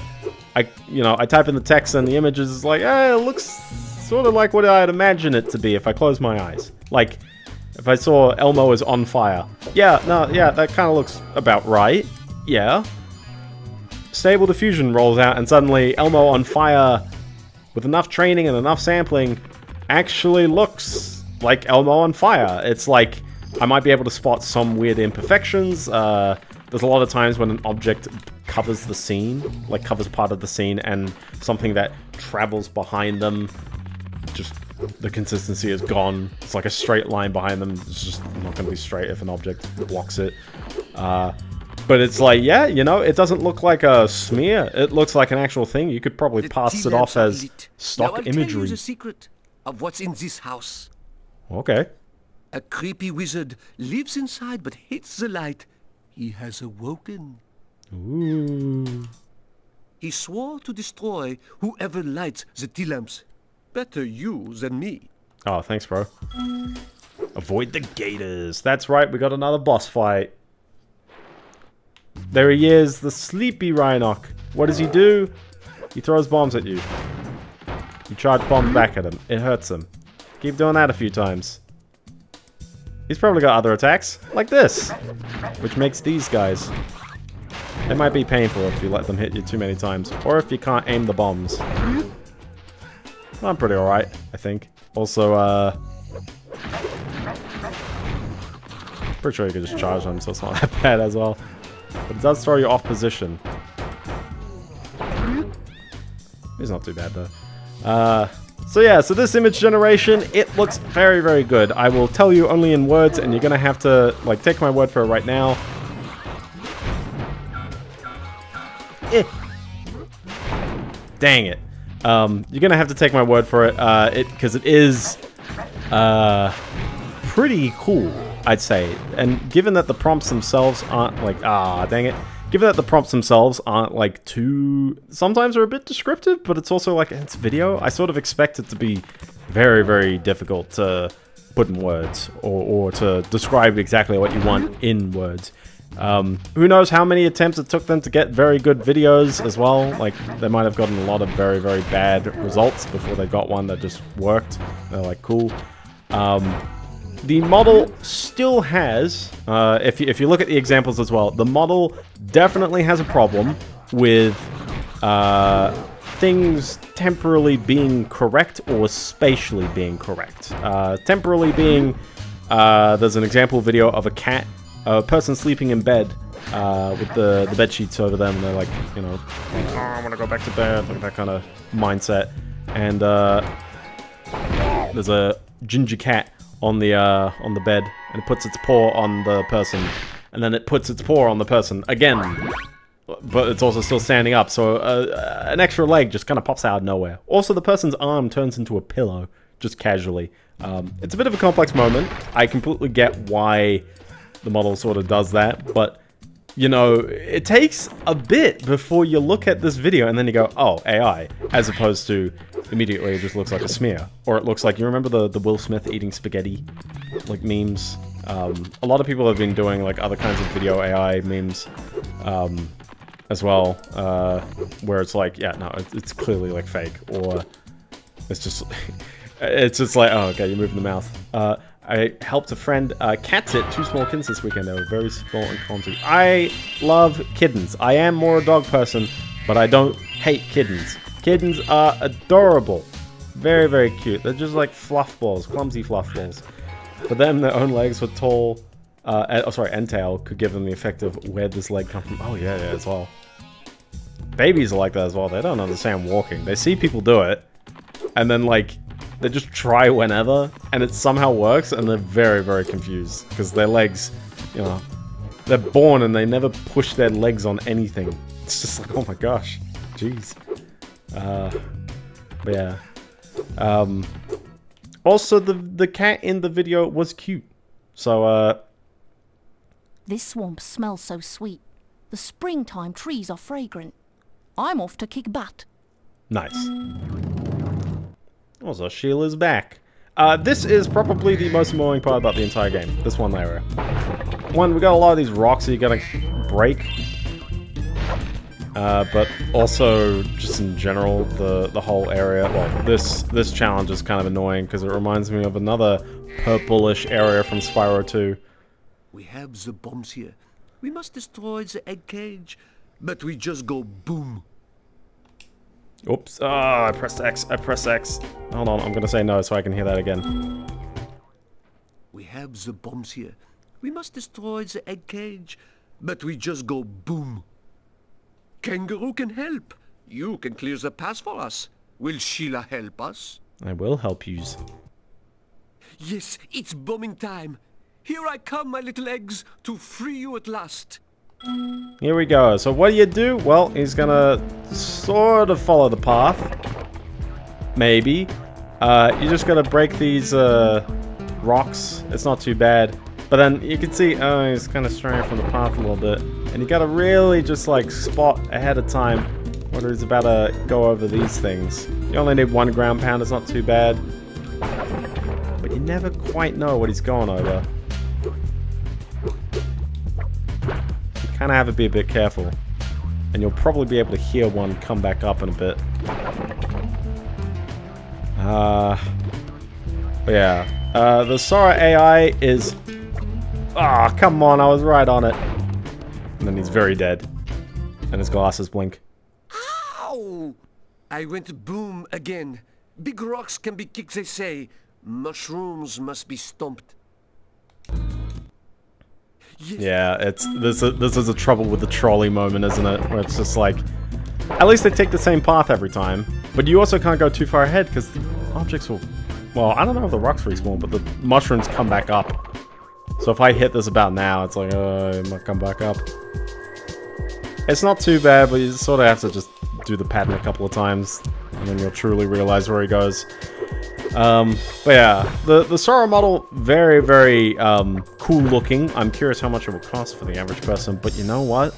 I, you know, I type in the text and the images is like, eh, it looks sort of like what I'd imagine it to be if I close my eyes. Like, if I saw Elmo is on fire. Yeah, no, yeah, that kind of looks about right. Yeah. Stable Diffusion rolls out and suddenly Elmo on fire with enough training and enough sampling actually looks like Elmo on fire. It's like I might be able to spot some weird imperfections. Uh, there's a lot of times when an object covers the scene, like covers part of the scene, and something that travels behind them, just the consistency is gone. It's like a straight line behind them. It's just not going to be straight if an object blocks it. Uh, but it's like, yeah, you know, it doesn't look like a smear. It looks like an actual thing. You could probably pass it off as lit. now stock I'll tell you the secret of what's in this house. Okay. A creepy wizard lives inside but hates the light. He has awoken. Ooh. He swore to destroy whoever lights the tea lamps. Better you than me. Oh, thanks, bro. Avoid the gators. That's right, we got another boss fight. There he is, the sleepy Rhynoc. What does he do? He throws bombs at you. You charge bombs back at him. It hurts him. Keep doing that a few times. He's probably got other attacks, like this, which makes these guys. It might be painful if you let them hit you too many times, or if you can't aim the bombs. I'm pretty alright, I think. Also, uh... Pretty sure you can just charge them, so it's not that bad as well. But it does throw you off position. It's not too bad, though. Uh... So yeah, so this image generation, it looks very, very good. I will tell you only in words, and you're gonna have to, like, take my word for it right now. Eh. Dang it. Um, you're gonna have to take my word for it, uh, it because it is uh, pretty cool, I'd say. And given that the prompts themselves aren't like ah, dang it. Given that the prompts themselves aren't like too, sometimes are a bit descriptive, but it's also like it's video. I sort of expect it to be very, very difficult to put in words or, or to describe exactly what you want in words. Um, who knows how many attempts it took them to get very good videos as well. Like, they might have gotten a lot of very, very bad results before they got one that just worked. They're like, cool. Um, the model still has, uh, if, you, if you look at the examples as well, the model definitely has a problem with uh, things temporarily being correct or spatially being correct. Uh, temporally being, uh, there's an example video of a cat, a person sleeping in bed uh, with the, the bed sheets over them. They're like, you know, oh, I want to go back to bed, like that kind of mindset. And uh, there's a ginger cat on the uh, on the bed, and it puts its paw on the person, and then it puts its paw on the person again, but it's also still standing up. So uh, an extra leg just kind of pops out of nowhere. Also, the person's arm turns into a pillow just casually. Um, it's a bit of a complex moment. I completely get why the model sort of does that, but you know, it takes a bit before you look at this video and then you go, oh, AI, as opposed to immediately it just looks like a smear. Or it looks like, you remember the, the Will Smith eating spaghetti, like memes? Um, a lot of people have been doing like other kinds of video AI memes um, as well, uh, where it's like, yeah, no, it's, it's clearly like fake, or it's just, it's just like, oh, okay, you're moving the mouth. Uh, I helped a friend uh, cat sit two small kittens this weekend. They were very small and clumsy. I love kittens. I am more a dog person, but I don't hate kittens. Kittens are adorable. Very, very cute. They're just like fluff balls, clumsy fluff balls. For them, their own legs were tall, uh, oh sorry, and tail could give them the effect of where this leg come from. Oh yeah, yeah, as well. Babies are like that as well. They don't understand walking. They see people do it, and then like they just try whenever, and it somehow works, and they're very, very confused. Because their legs, you know, they're born and they never push their legs on anything. It's just like, oh my gosh, jeez. Uh, but yeah. Um, also, the, the cat in the video was cute. So, uh... This swamp smells so sweet. The springtime trees are fragrant. I'm off to kick butt. Nice. Also, Sheila's back. Uh, this is probably the most annoying part about the entire game. This one area. One, we got a lot of these rocks that you gotta break. Uh, but also, just in general, the, the whole area. Well, this this challenge is kind of annoying because it reminds me of another purplish area from Spyro 2. We have the bombs here. We must destroy the egg cage. But we just go boom. Oops. Oh, I pressed X. I pressed X. Hold on, I'm gonna say no so I can hear that again. We have the bombs here. We must destroy the egg cage. But we just go boom. Kangaroo can help. You can clear the path for us. Will Sheila help us? I will help yous. Yes, it's bombing time. Here I come, my little eggs, to free you at last. Here we go. So what do you do? Well, he's gonna sort of follow the path. Maybe. Uh, you just gotta break these uh, rocks. It's not too bad. But then you can see, oh, he's kind of straying from the path a little bit. And you gotta really just like spot ahead of time whether he's about to go over these things. You only need one ground pound, it's not too bad. But you never quite know what he's going over. Kind of have to be a bit careful. And you'll probably be able to hear one come back up in a bit. Uh, yeah. Uh, the Sora AI is... Ah, oh, come on, I was right on it. And then he's very dead. And his glasses blink. Ow! I went boom again. Big rocks can be kicked, they say. Mushrooms must be stomped. Yeah, it's this. Is, this is a trouble with the trolley moment, isn't it? Where it's just like, at least they take the same path every time, but you also can't go too far ahead because the objects will. Well, I don't know if the rocks respawn, but the mushrooms come back up. So if I hit this about now, it's like, uh, it might come back up. It's not too bad, but you sort of have to just do the pattern a couple of times, and then you'll truly realize where he goes. Um, but yeah, the, the Sora model, very, very um, cool looking. I'm curious how much it will cost for the average person, but you know what?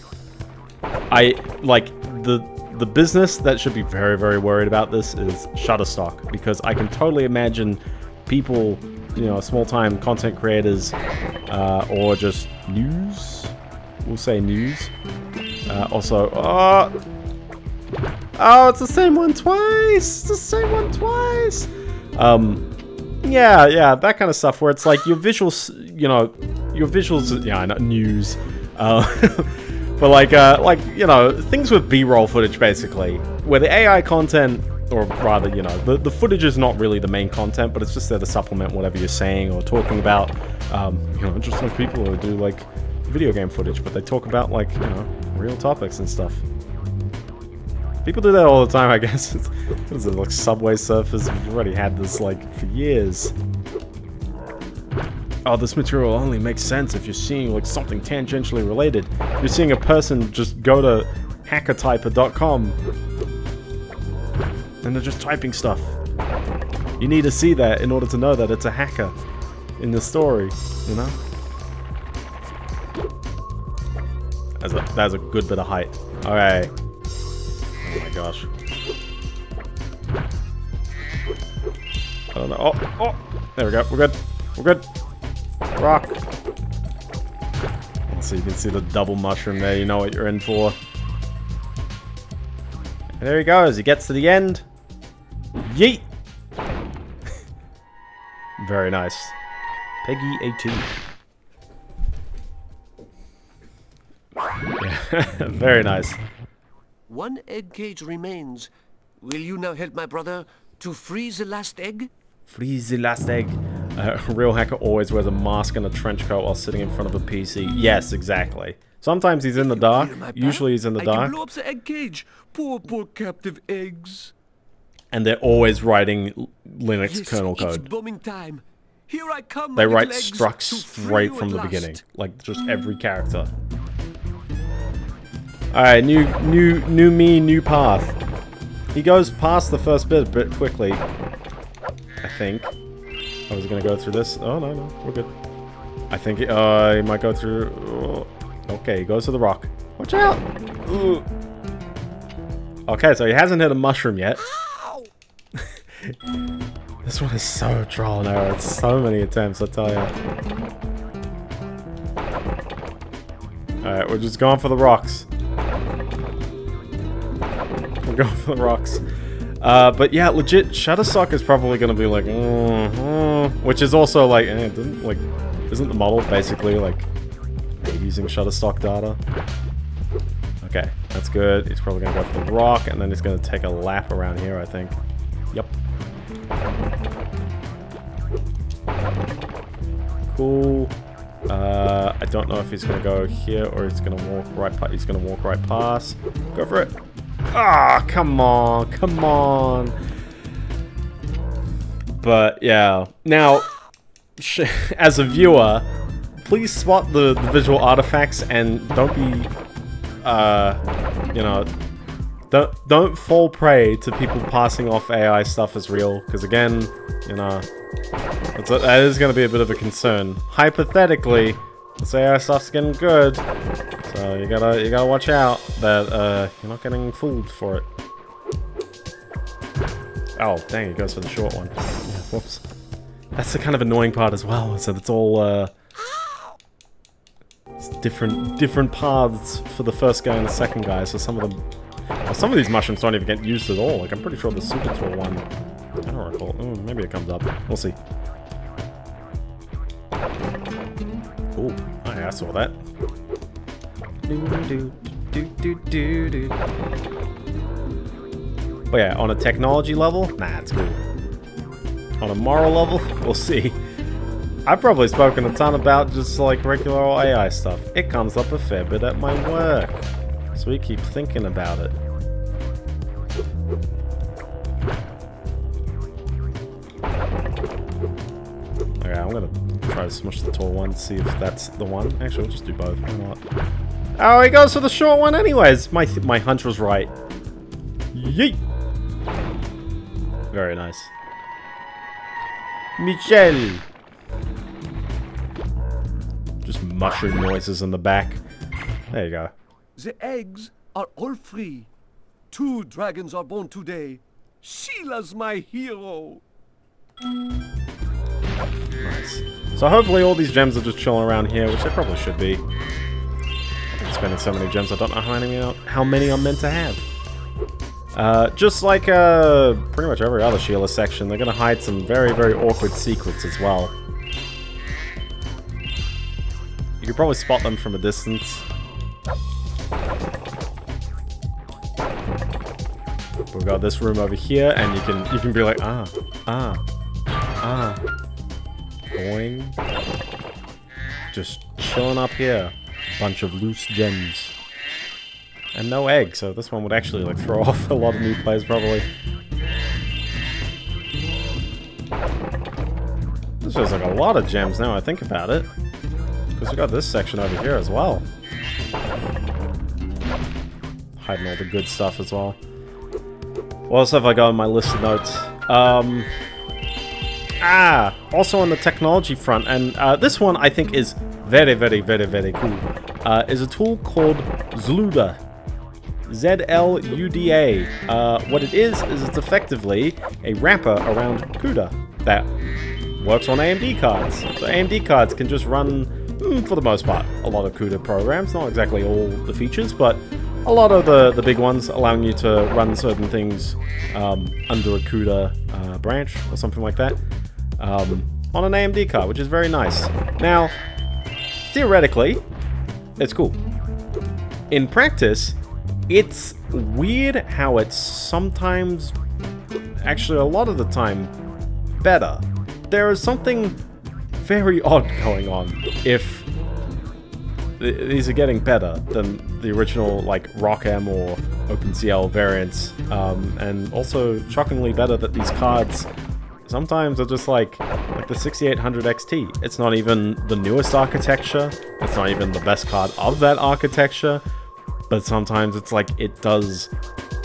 I, like, the the business that should be very, very worried about this is Shutterstock, because I can totally imagine people, you know, small-time content creators, uh, or just news we'll say news. Uh, also, oh, oh, it's the same one twice. It's the same one twice. Um, yeah, yeah, that kind of stuff where it's like your visuals, you know, your visuals, yeah, not news. Uh, but like, uh, like you know, things with B-roll footage basically, where the AI content, or rather, you know, the the footage is not really the main content, but it's just there to supplement whatever you're saying or talking about. Um, you know, just like people who do like video game footage, but they talk about like you know real topics and stuff. People do that all the time, I guess. what is it, like Subway Surfers? We've already had this, like, for years. Oh, this material only makes sense if you're seeing, like, something tangentially related. You're seeing a person just go to hackertyper.com and they're just typing stuff. You need to see that in order to know that it's a hacker in the story, you know? That's a, that's a good bit of height. Alright. Oh my gosh. I don't know. Oh, oh! There we go. We're good. We're good. Rock. So you can see the double mushroom there. You know what you're in for. And there he goes. He gets to the end. Yeet! Very nice. Peggy A2. Very nice. One egg cage remains. Will you now help my brother to freeze the last egg? Freeze the last egg. Uh, a real hacker always wears a mask and a trench coat while sitting in front of a PC. Yes, exactly. Sometimes he's in the dark. Usually he's in the I dark. blow up the egg cage. Poor, poor captive eggs. And they're always writing Linux Yes, kernel it's code. bombing time. Here I come, They write little eggs, struct straight from the last. beginning. Like, just every character. Alright, new, new, new me, new path. He goes past the first bit a bit quickly. I think. I was gonna go through this. Oh, no, no, we're good. I think uh, he might go through... oh, okay, he goes to the rock. Watch out! Ooh. Okay, so he hasn't hit a mushroom yet. this one is so trial and error. It's so many attempts, I tell you. Alright, we're just going for the rocks. We're going for the rocks. Uh, but yeah, legit, Shutterstock is probably going to be like, mm, mm, which is also like, eh, doesn't, like, isn't the model basically like using Shutterstock data? Okay, that's good. He's probably going to go for the rock, and then he's going to take a lap around here, I think. Yep. Cool. Uh, I don't know if he's gonna go here or he's gonna walk right. Pa he's gonna walk right past. Go for it. Ah, come on, come on. But yeah, now as a viewer, please spot the, the visual artifacts and don't be, uh, you know, don't don't fall prey to people passing off AI stuff as real. Because again, you know, that's a, that is going to be a bit of a concern. Hypothetically, this AI stuff's getting good, so you gotta you gotta watch out that uh, you're not getting fooled for it. Oh, dang! It goes for the short one. Whoops. That's the kind of annoying part as well. So it's all uh, it's different different paths for the first guy and the second guy. So some of them, well, some of these mushrooms don't even get used at all. Like I'm pretty sure the super tool one. I don't recall. Oh, maybe it comes up. We'll see. Oh, I saw that. Oh yeah, on a technology level, nah, it's cool. On a moral level, we'll see. I've probably spoken a ton about just like regular AI stuff. It comes up a fair bit at my work, so we keep thinking about it. Okay, I'm gonna try to smush the tall one, see if that's the one. Actually, we'll just do both. Why not? Oh, he goes for the short one anyways. My th my hunch was right. Yeet. Very nice. Michel. Just mushroom noises in the back. There you go. The eggs are all free. Two dragons are born today. Sheila's my hero. Nice. So hopefully all these gems are just chilling around here, which they probably should be. Spending so many gems. I don't know how many how many I'm meant to have. Uh, just like uh, pretty much every other Sheila section, they're gonna hide some very, very awkward secrets as well. You could probably spot them from a distance. We've got this room over here, and you can you can be like, ah, ah, ah, boing, just chilling up here, bunch of loose gems, and no egg. So this one would actually like throw off a lot of new players probably. This feels like a lot of gems now I think about it. Because we got this section over here as well. Hiding all the good stuff as well. What else have I got on my list of notes? Um, ah, also on the technology front, and uh, this one I think is very, very, very, very cool, uh, is a tool called Zluda. Z-L-U-D-A. Uh, what it is, is it's effectively a wrapper around CUDA that works on AMD cards. So AMD cards can just run, mm, for the most part, a lot of CUDA programs. Not exactly all the features, but a lot of the, the big ones allowing you to run certain things um, under a CUDA uh, branch or something like that um, on an AMD card, which is very nice. Now, theoretically, it's cool. In practice, it's weird how it's sometimes, actually a lot of the time, better. There is something very odd going on if these are getting better than the original like ROCm or OpenCL variants, um, and also shockingly better that these cards sometimes are just like like the 6800 XT. It's not even the newest architecture. It's not even the best card of that architecture, but sometimes it's like it does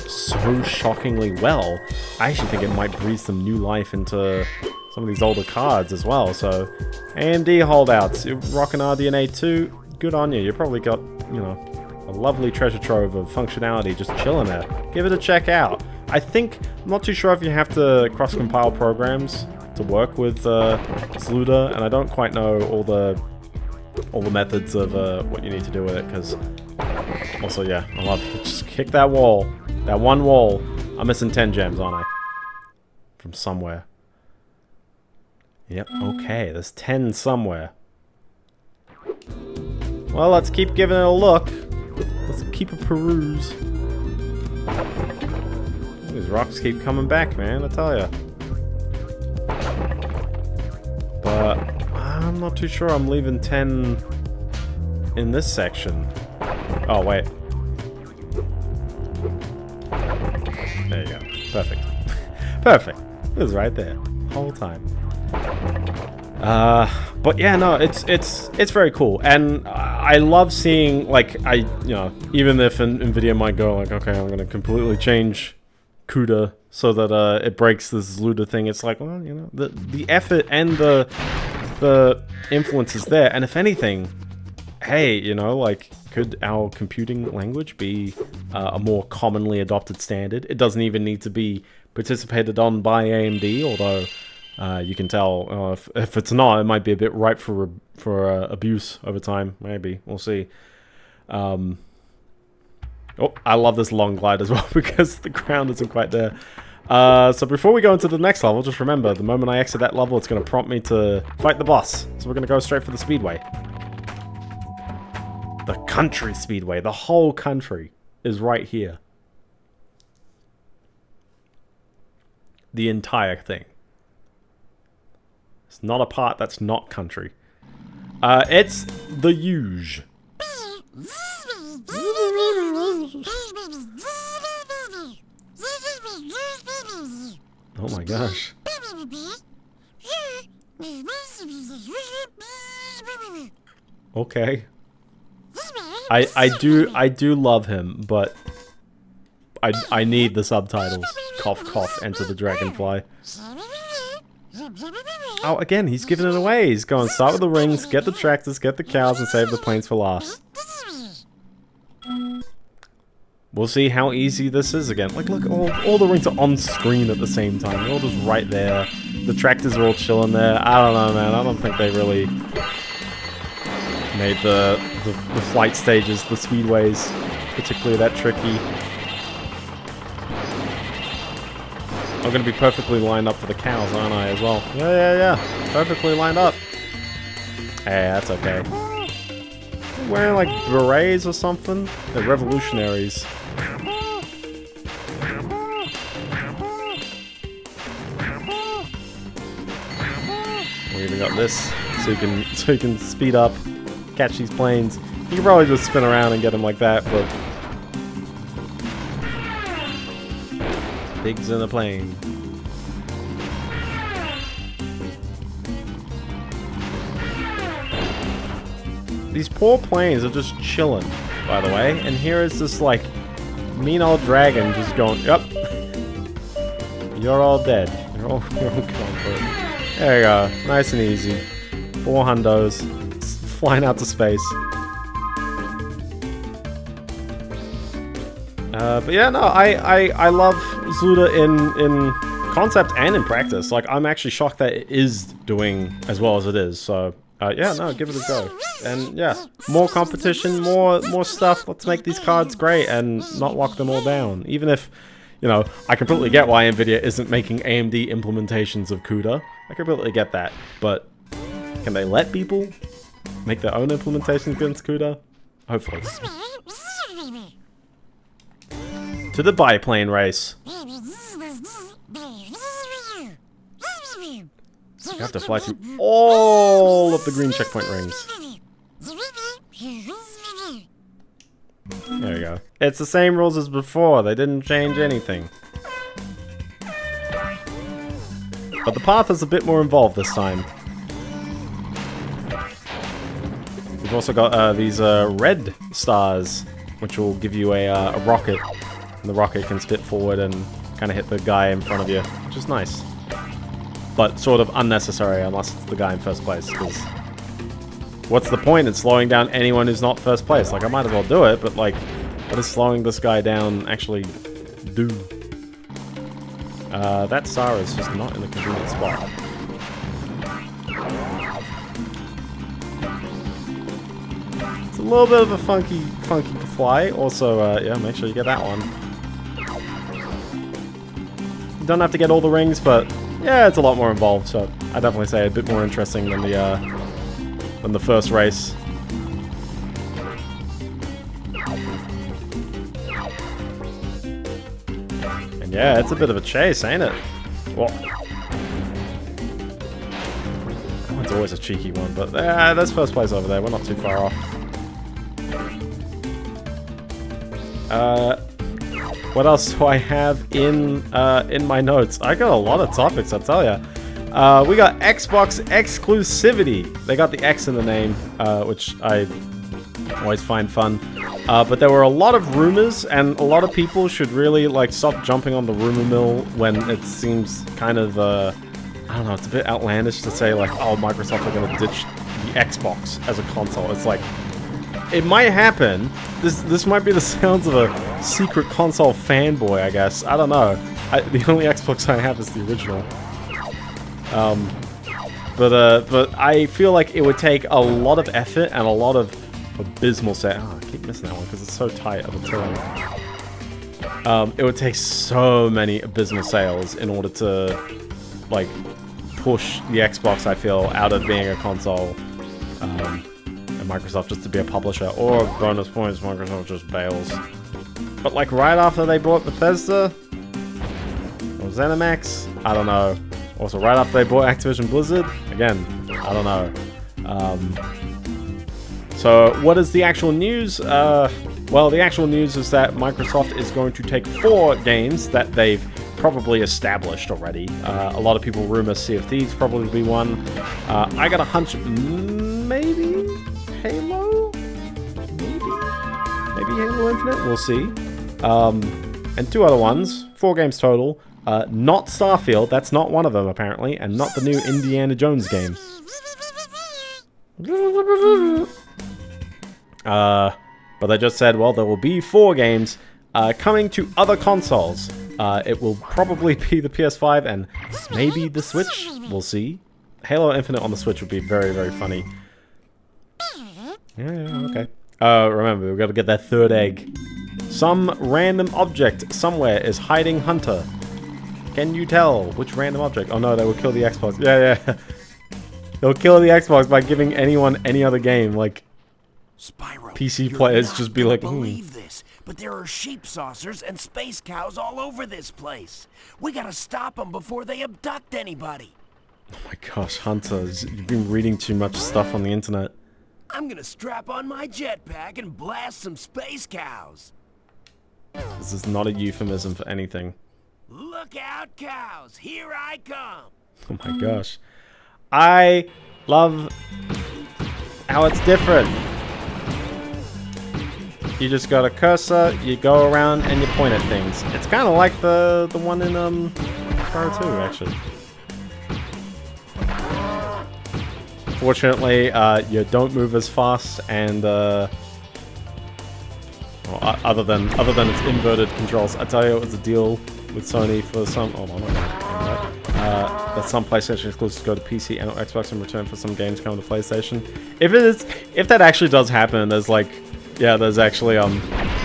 so shockingly well. I actually think it might breathe some new life into some of these older cards as well. So AMD holdouts, rocking RDNA 2, good on you. You probably got, you know, a lovely treasure trove of functionality just chilling there. Give it a check out. I think, I'm not too sure if you have to cross-compile programs to work with uh, Zluda, and I don't quite know all the all the methods of uh, what you need to do with it, because also, yeah, I love it. Just kick that wall. That one wall. I'm missing 10 gems, aren't I? From somewhere. Yep, okay, there's 10 somewhere. Well, let's keep giving it a look. Let's keep a peruse. These rocks keep coming back, man, I tell ya. But I'm not too sure I'm leaving 10 in this section. Oh, wait. There you go. Perfect. Perfect. It was right there. Whole time. Uh, but yeah, no, it's it's it's very cool, and I love seeing like I you know even if Nvidia might go like okay I'm gonna completely change CUDA so that uh, it breaks this Zluda thing. It's like well you know the the effort and the the influence is there, and if anything, hey you know like could our computing language be uh, a more commonly adopted standard? It doesn't even need to be participated on by AMD, although uh, you can tell uh, if, if it's not, it might be a bit ripe for for uh, abuse over time. Maybe we'll see. Um, oh, I love this long glide as well because the ground isn't quite there. Uh, so before we go into the next level, just remember, the moment I exit that level, it's going to prompt me to fight the boss. So we're going to go straight for the speedway. The country speedway. The whole country is right here. The entire thing. It's not a part that's not country. Uh, it's the huge. Oh my gosh. Okay. I I do I do love him, but I I need the subtitles. Cough cough enter the dragonfly. Oh, again, he's giving it away. He's going start with the rings, get the tractors, get the cows, and save the planes for last. We'll see how easy this is again. Like, look, all, all the rings are on screen at the same time. They're all just right there. The tractors are all chilling there. I don't know, man. I don't think they really made the the, the flight stages, the speedways, particularly that tricky. I'm gonna be perfectly lined up for the cows, aren't I, as well? Yeah, yeah, yeah. Perfectly lined up. Hey, that's okay. They're wearing like berets or something? They're revolutionaries. We even got this, so you can so you can speed up, catch these planes. You can probably just spin around and get them like that, but pigs in the plane. These poor planes are just chilling, by the way, and here is this like mean old dragon just going, yep, you're all dead. You're all, you're all gone. There you go. Nice and easy. Four hundos. Flying out to space. Uh, but yeah, no, I, I, I love ZLUDA in, in concept and in practice. Like, I'm actually shocked that it is doing as well as it is. So, uh, yeah, no, give it a go. And yeah, more competition, more more stuff. Let's make these cards great and not lock them all down. Even if you know, I completely get why Nvidia isn't making AMD implementations of CUDA. I completely get that. But can they let people make their own implementations against CUDA? Hopefully. To the biplane race. You have to fly through all of the green checkpoint rings. There you go. It's the same rules as before. They didn't change anything. But the path is a bit more involved this time. We've also got uh, these uh, red stars, which will give you a, uh, a rocket. And the rocket can spit forward and kind of hit the guy in front of you, which is nice. But sort of unnecessary unless it's the guy in first place, because what's the point in slowing down anyone who's not first place? Like, I might as well do it, but like, what is slowing this guy down actually do? Uh, that is just not in a convenient spot. It's a little bit of a funky, funky fly. Also, uh, yeah, make sure you get that one. Don't have to get all the rings, but yeah, it's a lot more involved, so I definitely say a bit more interesting than the, uh, than the first race. And yeah, it's a bit of a chase, ain't it? Well, that one's always a cheeky one, but uh, there's first place over there. We're not too far off. Uh, what else do I have in uh, in my notes? I got a lot of topics, I tell ya. Uh, we got Xbox exclusivity. They got the X in the name, uh, which I always find fun. Uh, but there were a lot of rumors, and a lot of people should really like stop jumping on the rumor mill when it seems kind of, uh, I don't know, it's a bit outlandish to say like, oh, Microsoft are going to ditch the Xbox as a console. It's like, it might happen. This this might be the sounds of a secret console fanboy, I guess. I don't know. I, the only Xbox I have is the original. Um, but uh, but I feel like it would take a lot of effort and a lot of abysmal set. Oh, I keep missing that one because it's so tight of a turn. Um, it would take so many abysmal sales in order to like push the Xbox. I feel out of being a console. Um, Microsoft just to be a publisher, or bonus points, Microsoft just bails. But like right after they bought Bethesda, or ZeniMax, I don't know. Also, right after they bought Activision Blizzard, again, I don't know. Um, so, what is the actual news? Uh, well, the actual news is that Microsoft is going to take four games that they've probably established already. Uh, a lot of people rumor Sea of Thieves probably be one. Uh, I got a hunch, Halo Infinite? We'll see. Um, and two other ones, four games total. Uh, not Starfield, that's not one of them apparently, and not the new Indiana Jones game. Uh, but they just said, well, there will be four games uh, coming to other consoles. Uh, it will probably be the PS5 and maybe the Switch. We'll see. Halo Infinite on the Switch would be very, very funny. Yeah, yeah, okay. Uh, remember, we've got to get that third egg. Some random object somewhere is hiding Hunter. Can you tell which random object? Oh no, they will kill the Xbox. Yeah, yeah. They'll kill the Xbox by giving anyone any other game. Like, Spyro, PC players just be like, hmm. believe this, but there are sheep saucers and space cows all over this place. We gotta stop them before they abduct anybody. Oh my gosh, Hunter, you've been reading too much stuff on the internet. I'm gonna strap on my jetpack and blast some space cows. This is not a euphemism for anything. Look out, cows! Here I come! Oh my gosh. I love how it's different. You just got a cursor, you go around and you point at things. It's kind of like the the one in um Spyro 2 actually. Fortunately, uh, you don't move as fast and uh, well, other than other than its inverted controls. I tell you, it was a deal with Sony for some. Oh, my God. Uh, that some PlayStation exclusives go to PC and Xbox in return for some games coming to PlayStation. If it is, if that actually does happen, there's like, yeah, there's actually um,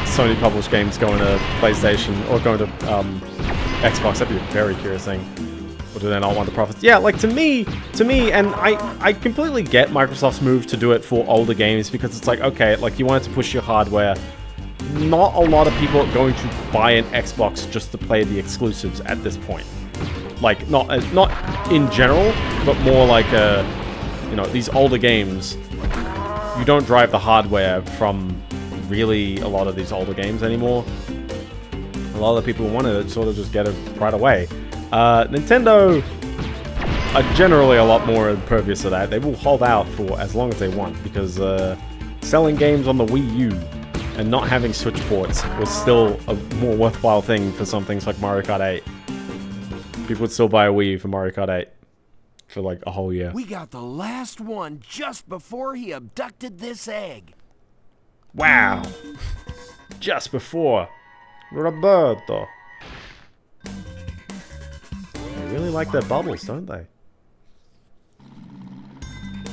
Sony published games going to PlayStation or going to um, Xbox. That'd be a very curious thing. Do they not want the profits? Yeah, like to me, to me, and I, I completely get Microsoft's move to do it for older games because it's like, okay, like you wanted to push your hardware. Not a lot of people are going to buy an Xbox just to play the exclusives at this point. Like, not uh, not in general, but more like, uh, you know, these older games. You don't drive the hardware from really a lot of these older games anymore. A lot of the people who wanted it sort of just get it right away. Uh, Nintendo are generally a lot more impervious to that. They will hold out for as long as they want because uh, selling games on the Wii U and not having Switch ports was still a more worthwhile thing for some things like Mario Kart 8. People would still buy a Wii U for Mario Kart 8 for like a whole year. We got the last one just before he abducted this egg. Wow! Just before. Roberto. Really like their bubbles, don't they?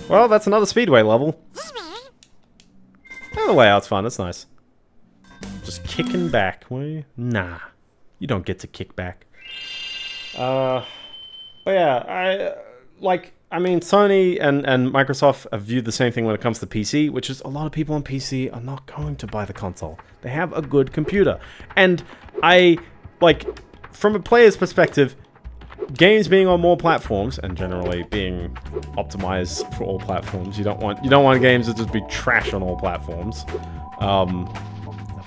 Well, that's another Speedway level. Oh, the layout's fun, it's nice. Just kicking back, will you? Nah. You don't get to kick back. Uh, but yeah, I, like, I mean, Sony and, and Microsoft have viewed the same thing when it comes to PC, which is a lot of people on PC are not going to buy the console. They have a good computer. And I, like, from a player's perspective, games being on more platforms and generally being optimized for all platforms, you don't want you don't want games to just be trash on all platforms. Um,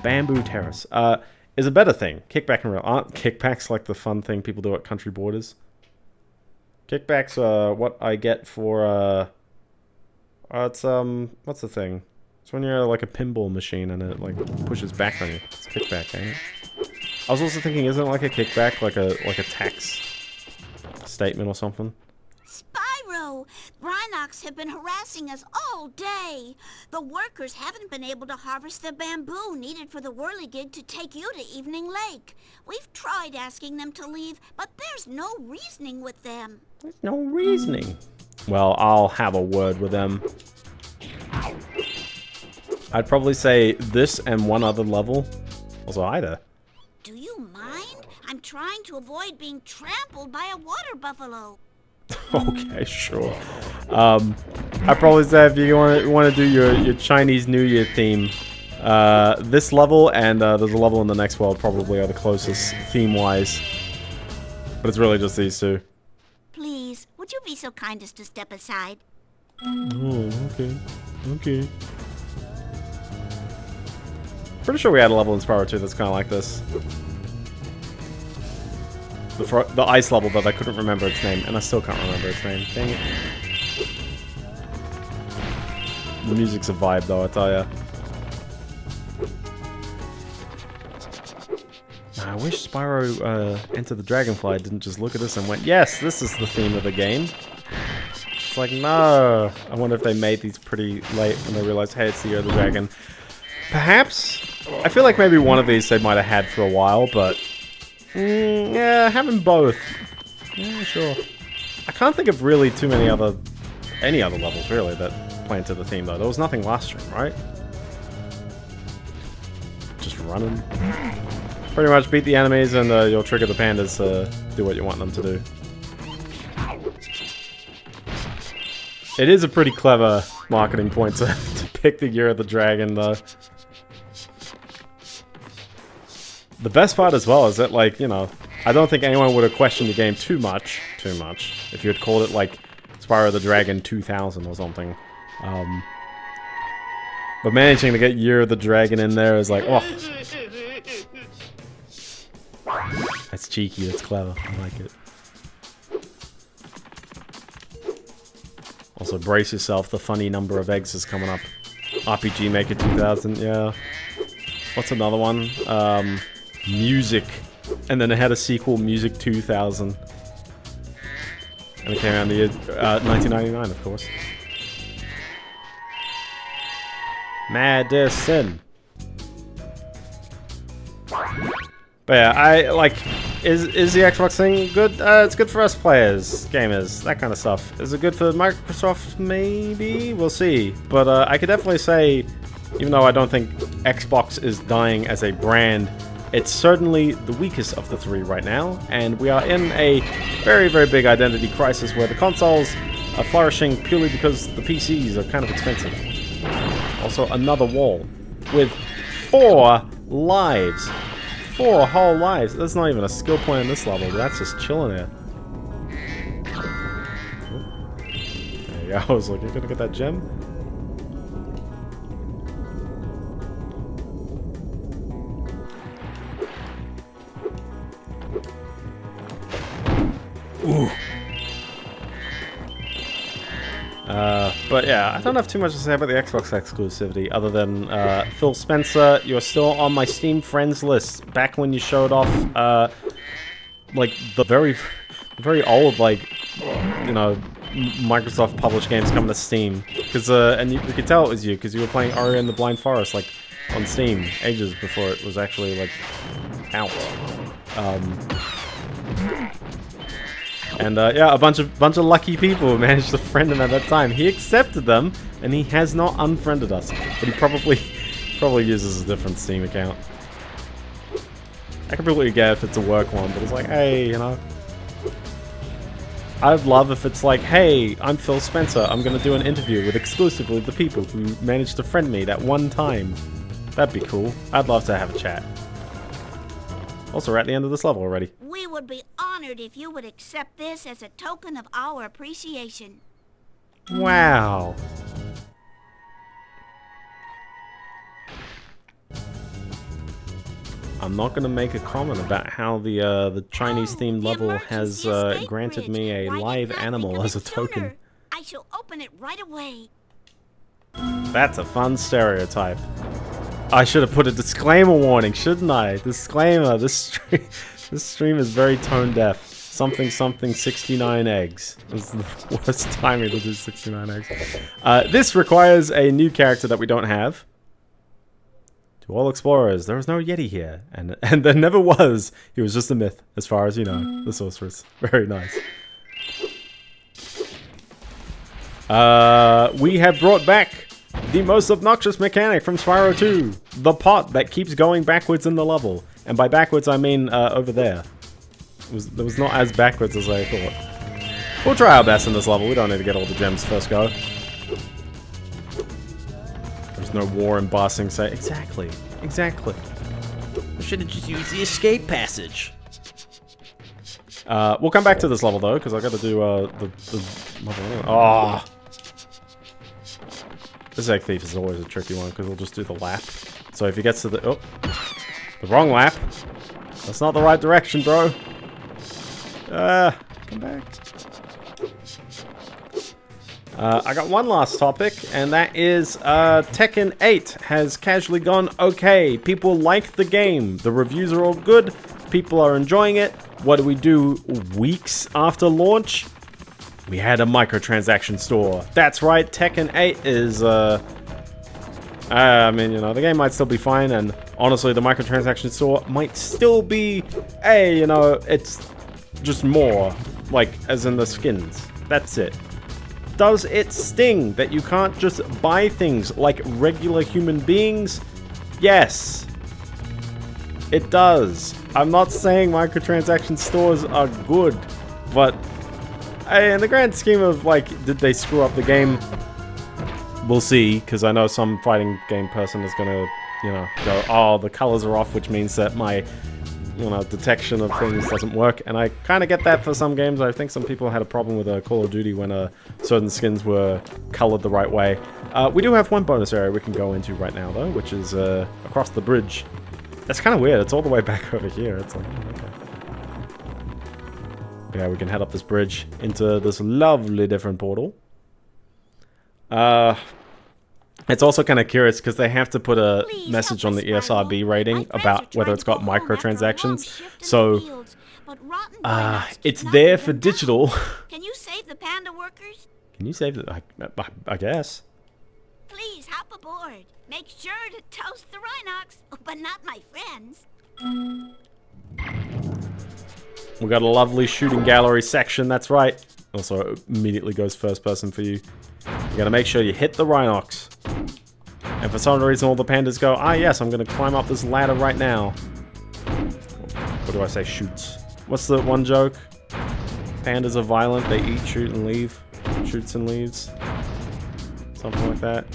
Bamboo Terrace uh, is a better thing. Kickback and real aren't kickbacks like the fun thing people do at country borders. Kickbacks are what I get for uh, uh it's um what's the thing? It's when you're like a pinball machine and it like pushes back on you. It's kickback, ain't it? I was also thinking, isn't it like a kickback like a like a tax statement or something? Spyro! Rhynocs have been harassing us all day. The workers haven't been able to harvest the bamboo needed for the whirligig to take you to Evening Lake. We've tried asking them to leave, but there's no reasoning with them. There's no reasoning. Well, I'll have a word with them. I'd probably say this and one other level. Also, either. Do you mind? I'm trying to avoid being trampled by a water buffalo. okay, sure. Um, I'd probably say if you want to want to do your your Chinese New Year theme, uh, this level and uh, there's a level in the next world probably are the closest theme-wise. But it's really just these two. Please, would you be so kind as to step aside? Oh, okay, okay. Pretty sure we had a level in Spyro 2 that's kind of like this. The, the ice level, but I couldn't remember its name, and I still can't remember its name. Dang it. The music's a vibe, though, I tell ya. I wish Spyro uh, Enter the Dragonfly didn't just look at us and went, yes, this is the theme of the game. It's like, no. I wonder if they made these pretty late when they realized, hey, it's the Year of the Dragon. Perhaps. I feel like maybe one of these they might have had for a while, but... Mm, yeah, having both. Yeah, sure. I can't think of really too many other... Any other levels, really, that play into the theme, though. There was nothing last stream, right? Just running. Pretty much beat the enemies and uh, you'll trigger the pandas to do what you want them to do. It is a pretty clever marketing point to, to pick the Year of the Dragon, though. The best part as well is that, like, you know, I don't think anyone would have questioned the game too much, too much, if you had called it, like, Spyro the Dragon 2000 or something. Um, but managing to get Year of the Dragon in there is like, oh. That's cheeky, that's clever, I like it. Also, brace yourself, the funny number of eggs is coming up. RPG Maker 2000, yeah. What's another one? Um, Music. And then it had a sequel, Music 2000. And it came out in the year uh, 1999, of course. Madison. But yeah, I like. Is is the Xbox thing good? Uh, it's good for us players, gamers, that kind of stuff. Is it good for Microsoft? Maybe we'll see. But uh, I could definitely say, even though I don't think Xbox is dying as a brand, it's certainly the weakest of the three right now, and we are in a very very big identity crisis where the consoles are flourishing purely because the PCs are kind of expensive. Also, another wall with four lives. Four whole lives. That's not even a skill point in this level. That's just chilling there. There you go. I was like, you're gonna get that gem? Ooh. Uh, but yeah, I don't have too much to say about the Xbox exclusivity other than uh, Phil Spencer, you're still on my Steam friends list. Back when you showed off, uh, like the very, very old, like you know, Microsoft published games coming to Steam. Because uh, and you, you could tell it was you because you were playing Ori and the Blind Forest like on Steam ages before it was actually like out. Um, and uh, yeah, a bunch of bunch of lucky people managed to friend him at that time. He accepted them, and he has not unfriended us. But he probably probably uses a different Steam account. I completely get if it's a work one, but it's like, hey, you know. I'd love if it's like, hey, I'm Phil Spencer. I'm gonna do an interview with exclusively the people who managed to friend me that one time. That'd be cool. I'd love to have a chat. Also, we're at the end of this level already. We would be honored if you would accept this as a token of our appreciation. Wow. I'm not going to make a comment about how the uh, the Chinese themed level has uh, granted me a live animal as a token. I shall open it right away. That's a fun stereotype. I should have put a disclaimer warning, shouldn't I? Disclaimer, this stream, this stream is very tone deaf. Something something 69 eggs. This is the worst timing to do 69 eggs. Uh, this requires a new character that we don't have. To all explorers, there is no Yeti here. And, and there never was. He was just a myth, as far as you know. The sorceress. Very nice. Uh, we have brought back the most obnoxious mechanic from Spyro 2. The pot that keeps going backwards in the level. And by backwards, I mean uh, over there. It was, it was not as backwards as I thought. We'll try our best in this level. We don't need to get all the gems first go. There's no war embossing say. Exactly. Exactly. We should have just used the escape passage. Uh, we'll come back to this level though, because I got to do uh, the, the. Oh. This egg thief is always a tricky one because we'll just do the lap. So if he gets to the oh, the wrong lap, that's not the right direction, bro. Ah, come back. Uh, I got one last topic, and that is uh, Tekken 8 has casually gone okay. People like the game. The reviews are all good. People are enjoying it. What do we do weeks after launch? We had a microtransaction store. That's right, Tekken 8 is, uh... I mean, you know, the game might still be fine, and honestly, the microtransaction store might still be, hey, you know, it's just more, like, as in the skins. That's it. Does it sting that you can't just buy things like regular human beings? Yes. It does. I'm not saying microtransaction stores are good, but in the grand scheme of like, did they screw up the game? We'll see, because I know some fighting game person is gonna, you know, go, oh, the colors are off, which means that my, you know, detection of things doesn't work. And I kind of get that for some games. I think some people had a problem with uh, Call of Duty when uh, certain skins were colored the right way. Uh, we do have one bonus area we can go into right now, though, which is uh, across the bridge. That's kind of weird. It's all the way back over here. It's like, okay. Yeah, we can head up this bridge into this lovely different portal. Uh, it's also kind of curious because they have to put a Please message on the. ESRB rating My friends are about whether it's got go home after a long microtransactions. the So, uh, it's there for digital. Can you save the panda workers? Can you save it? I, I, I guess. Please hop aboard. Make sure to toast the Rhynocs, but not my friends. We got a lovely shooting gallery section, that's right. Also, immediately goes first person for you. You gotta make sure you hit the Rhynocs. And for some reason, all the pandas go, ah, yes, I'm gonna climb up this ladder right now. What do I say? Shoots. What's the one joke? Pandas are violent, they eat, shoot, and leave. Shoots and leaves. Something like that.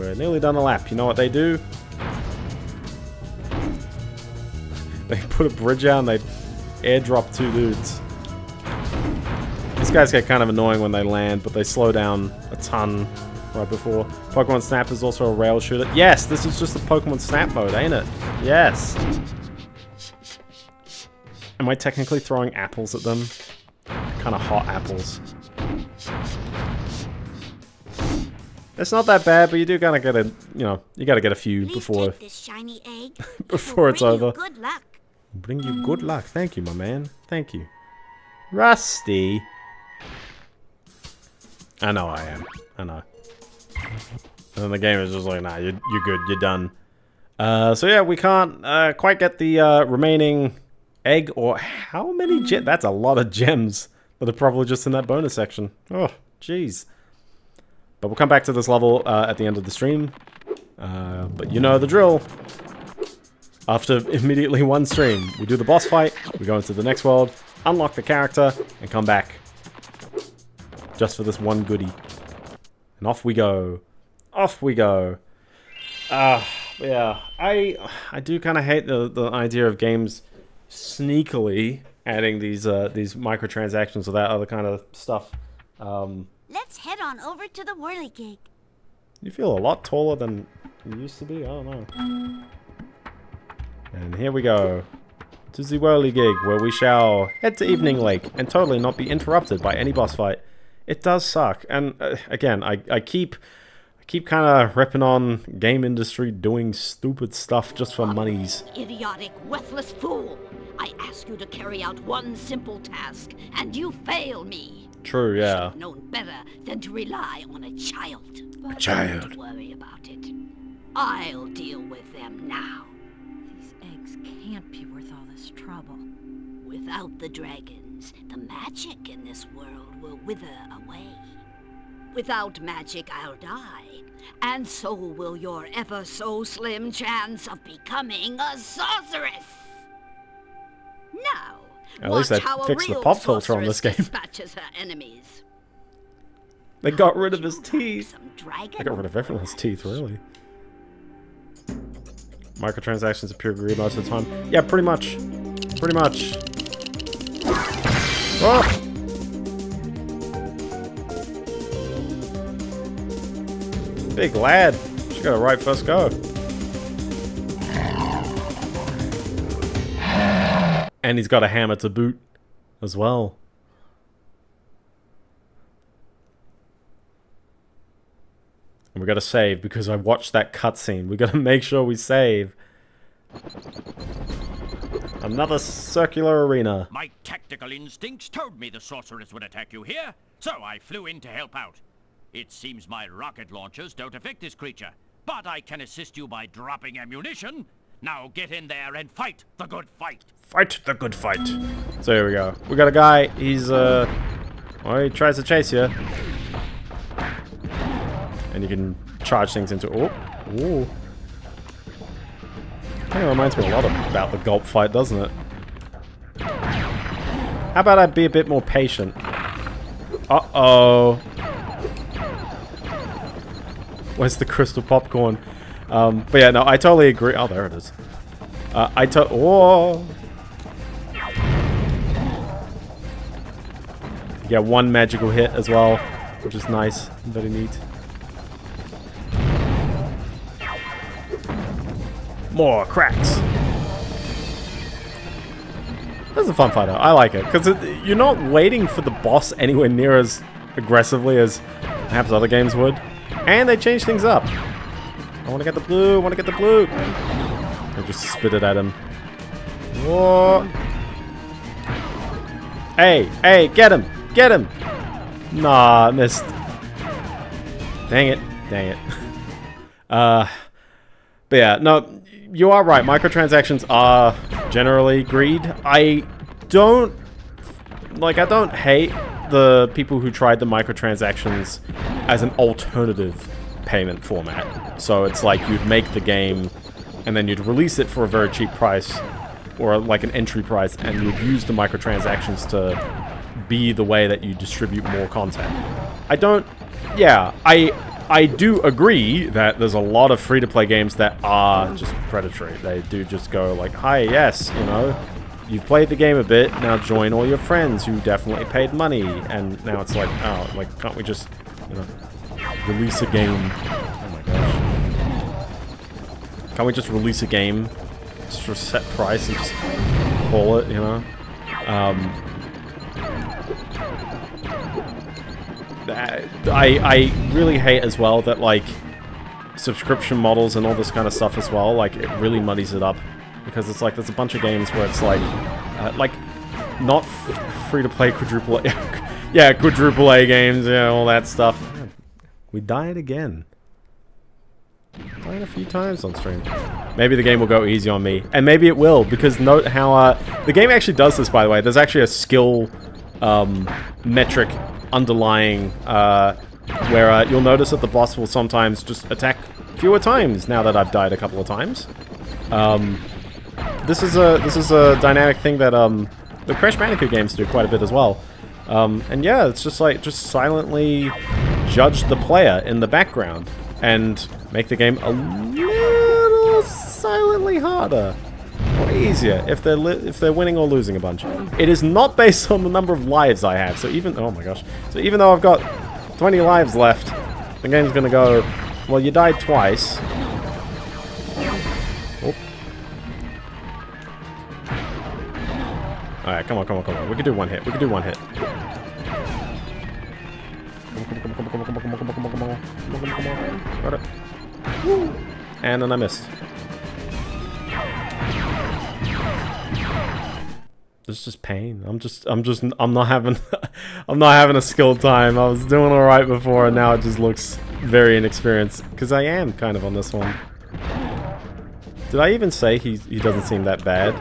We're nearly done the lap. You know what they do? They put a bridge out and they airdrop two dudes. These guys get kind of annoying when they land, but they slow down a ton right before. Pokemon Snap is also a rail shooter. Yes, this is just the Pokemon Snap mode, ain't it? Yes. Am I technically throwing apples at them? Kind of hot apples. It's not that bad, but you do gotta get a, you know, you gotta get a few Please before this shiny egg. before It it's will bring you over. Good luck. Bring you good luck. Thank you, my man. Thank you. Rusty. I know I am. I know. And then the game is just like, nah, you're, you're good. You're done. Uh, so yeah, we can't uh, quite get the uh, remaining egg or how many gem? That's a lot of gems that are probably just in that bonus section. Oh, jeez. But we'll come back to this level uh, at the end of the stream. Uh, but you know the drill. After immediately one stream, we do the boss fight, we go into the next world, unlock the character, and come back. Just for this one goodie. And off we go. Off we go. Ah, yeah. I I do kind of hate the, the idea of games sneakily adding these uh, these microtransactions or that other kind of stuff. Um, Let's head on over to the Whirligig. you feel a lot taller than you used to be. I don't know. And here we go. To the Whirly Gig, where we shall head to Evening Lake and totally not be interrupted by any boss fight. It does suck. And uh, again, I, I keep I keep kind of ripping on game industry doing stupid stuff just for monies. Idiotic, worthless fool! I ask you to carry out one simple task, and you fail me. True, yeah. Known better than to rely on a child. But child. Don't worry about it. I'll deal with them now. These eggs can't be worth all this trouble. Without the dragons, the magic in this world will wither away. Without magic, I'll die. And so will your ever so slim chance of becoming a sorceress. Now, At least they fixed the pop filter on this game. They got rid of his teeth. They got rid of everyone's teeth, really. Microtransactions appear green most of the time. Yeah, pretty much. Pretty much. Oh! Big lad. She got a right first go. And he's got a hammer to boot as well. And we gotta save because I watched that cutscene. We gotta make sure we save. Another circular arena. My tactical instincts told me the sorceress would attack you here, so I flew in to help out. It seems my rocket launchers don't affect this creature, but I can assist you by dropping ammunition. Now get in there and fight the good fight. Fight the good fight. So here we go. We got a guy. He's uh, well, he tries to chase you. and you can charge things into... Oh, ooh. Kind of reminds me a lot of, about the gulp fight, doesn't it? How about I be a bit more patient? Uh-oh. Where's the crystal popcorn? Um, but yeah, no, I totally agree. Oh, there it is. Uh, I to- Oh! Yeah, one magical hit as well, which is nice. Very neat. More cracks. This is a fun fight though. I like it because you're not waiting for the boss anywhere near as aggressively as perhaps other games would, and they change things up. I want to get the blue. I want to get the blue. I just spit it at him. Whoa! Hey, hey, get him! Get him! Nah, I missed. Dang it. Dang it. Uh, but yeah, no, you are right. Microtransactions are generally greed. I don't, like, I don't hate the people who tried the microtransactions as an alternative payment format. So it's like you'd make the game and then you'd release it for a very cheap price or like an entry price and you'd use the microtransactions to be the way that you distribute more content. I don't, yeah, I I do agree that there's a lot of free-to-play games that are just predatory. They do just go like, hi, yes, you know, you've played the game a bit, now join all your friends who definitely paid money. And now it's like, oh, like, can't we just, you know, release a game? Oh my gosh. Can't we just release a game just for set price and just call it, you know? Um, I, I really hate as well that, like, subscription models and all this kind of stuff as well, like, it really muddies it up. Because it's like, there's a bunch of games where it's like, uh, like, not free-to-play quadruple A, yeah, quadruple A games, yeah, all that stuff. We died again. Died a few times on stream. Maybe the game will go easy on me. And maybe it will, because note how, uh, the game actually does this, by the way. There's actually a skill, um, metric underlying, uh, where uh, you'll notice that the boss will sometimes just attack fewer times now that I've died a couple of times. Um, this is a this is a dynamic thing that um, the Crash Bandicoot games do quite a bit as well. Um, and yeah, it's just like just silently judge the player in the background and make the game a little silently harder or easier if they're if they're winning or losing a bunch. It is not based on the number of lives I have. So even oh my gosh. So even though I've got 20 lives left, the game's gonna go. Well, you died twice. Oh. Alright, come on, come on, come on. We can do one hit. We can do one hit. Come come come come come come come come come come. And then I missed. It's just pain. I'm just, I'm just, I'm not having, I'm not having a skill time. I was doing all right before, and now it just looks very inexperienced. Because I am kind of on this one. Did I even say he, he doesn't seem that bad?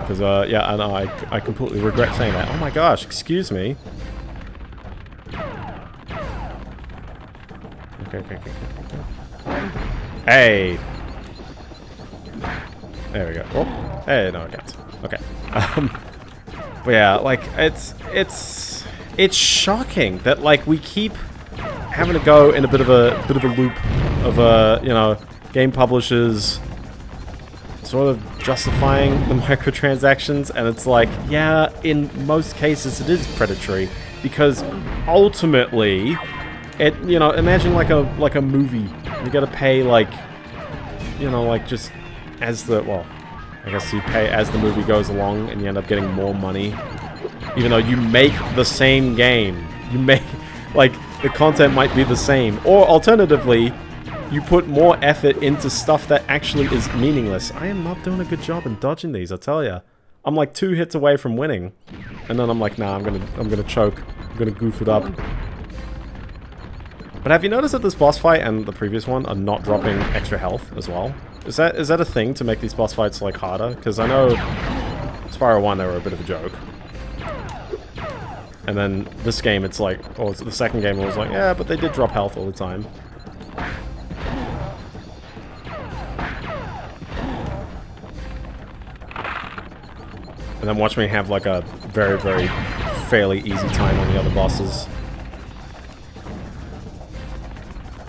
Because, uh, yeah, I know, I, I completely regret saying that. Oh my gosh, excuse me. Okay, okay, okay, okay. Hey! There we go. Oh, hey, no, I can't. Okay. Um, but yeah, like, it's, it's, it's shocking that, like, we keep having to go in a bit of a, bit of a loop of, uh, you know, game publishers sort of justifying the microtransactions, and it's like, yeah, in most cases it is predatory, because ultimately, it, you know, imagine like a, like a movie. You gotta pay, like, you know, like, just as the, well, I guess you pay as the movie goes along and you end up getting more money. Even though you make the same game. You make, like, the content might be the same. Or alternatively, you put more effort into stuff that actually is meaningless. I am not doing a good job in dodging these, I tell ya. I'm like two hits away from winning. And then I'm like, nah, I'm gonna, I'm gonna choke. I'm gonna goof it up. But have you noticed that this boss fight and the previous one are not dropping extra health as well? Is that is that a thing to make these boss fights like harder? Because I know Spyro 1 they were a bit of a joke. And then this game, it's like, or the second game, was like, yeah, but they did drop health all the time. And then watch me have like a very, very fairly easy time on the other bosses.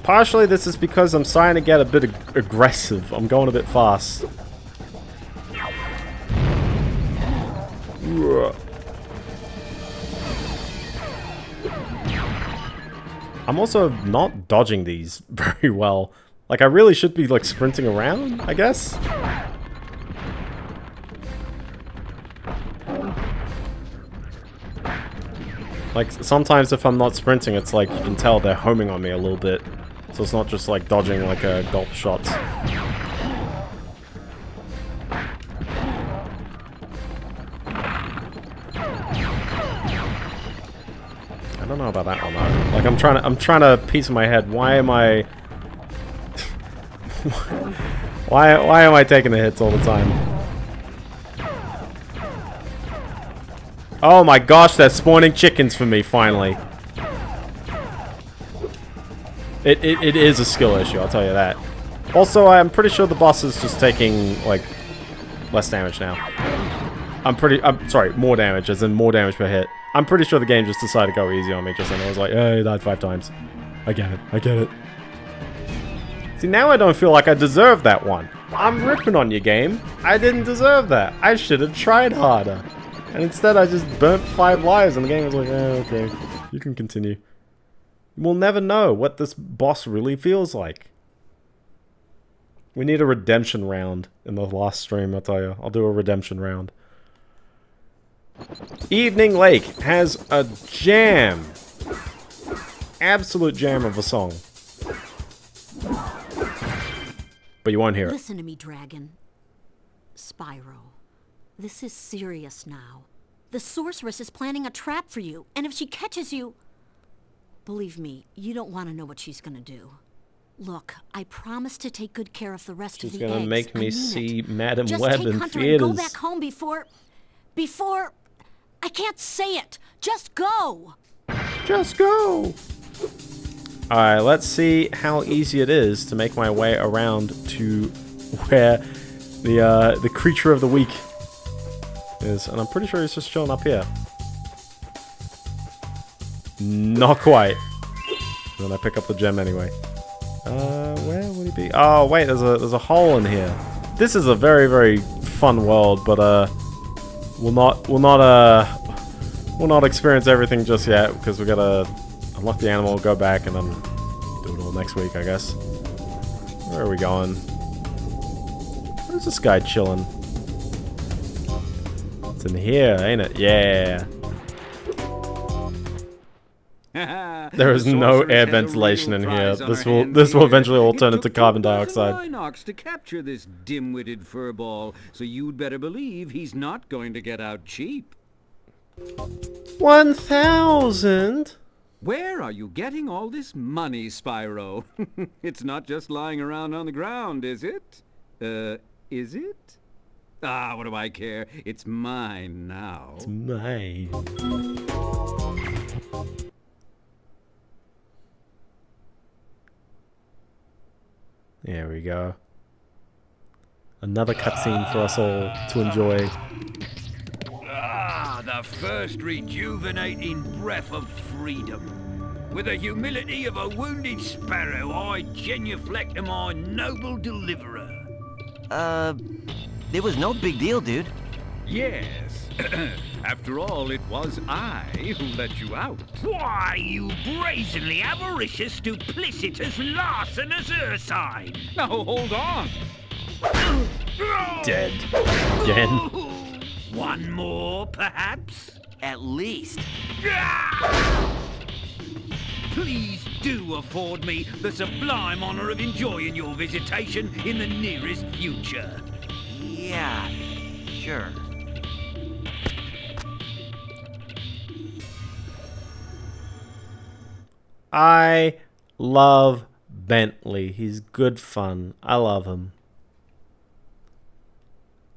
Partially this is because I'm starting to get a bit ag aggressive. I'm going a bit fast. I'm also not dodging these very well. Like, I really should be, like, sprinting around, I guess? Like, sometimes if I'm not sprinting, it's like, you can tell they're homing on me a little bit. So it's not just, like, dodging like a gulp shot. I don't know about that one though. Like I'm trying to I'm trying to piece in my head. Why am I Why why am I taking the hits all the time? Oh my gosh, they're spawning chickens for me finally. It, it, it is a skill issue, I'll tell you that. Also, I'm pretty sure the boss is just taking, like, less damage now. I'm pretty, I'm sorry, more damage, as in more damage per hit. I'm pretty sure the game just decided to go easy on me just then. I was like, hey, he died five times. I get it. I get it. See, now I don't feel like I deserve that one. I'm ripping on you, game. I didn't deserve that. I should have tried harder. And instead, I just burnt five lives, and the game was like, eh, okay, you can continue. We'll never know what this boss really feels like. We need a redemption round in the last stream, I'll tell you. I'll do a redemption round. Evening Lake has a jam. Absolute jam of a song. But you won't hear it. Listen to me, Dragon. Spyro, this is serious now. The sorceress is planning a trap for you, and if she catches you... Believe me, you don't want to know what she's gonna do. Look, I promise to take good care of the rest She's of the gonna eggs. make I me mean see it. Madam Just Web take in Hunter and go back home before... Before... I can't say it. Just go. Just go. Alright, let's see how easy it is to make my way around to where the uh, the creature of the week is. And I'm pretty sure he's just chilling up here. Not quite. And then I pick up the gem anyway. Uh, where would he be? Oh, wait, there's a, there's a hole in here. This is a very, very fun world, but, uh, we'll not, we'll not, uh, we'll not experience everything just yet, because we gotta unlock the animal, go back, and then do it all next week, I guess. Where are we going? Where's this guy chilling? It's in here, ain't it? Yeah. There is The no air ventilation in here. This will this will eventually all It turn took into two carbon dozen dioxide. Rhynocs to capture this dim-witted furball, so you'd better believe he's not going to get out cheap. One thousand. Where are you getting all this money, Spyro? it's not just lying around on the ground, is it? Uh, is it? Ah, what do I care? It's mine now. It's mine. There we go. Another cutscene for us all to enjoy. Ah, the first rejuvenating breath of freedom. With the humility of a wounded sparrow, I genuflect to my noble deliverer. Uh, it was no big deal, dude. Yes. After all, it was I who let you out. Why, you brazenly avaricious, duplicitous, larcenous Ursine! Now, hold on. Dead. Again. One more, perhaps? At least. Please do afford me the sublime honor of enjoying your visitation in the nearest future. Yeah, sure. I love Bentley. He's good fun. I love him.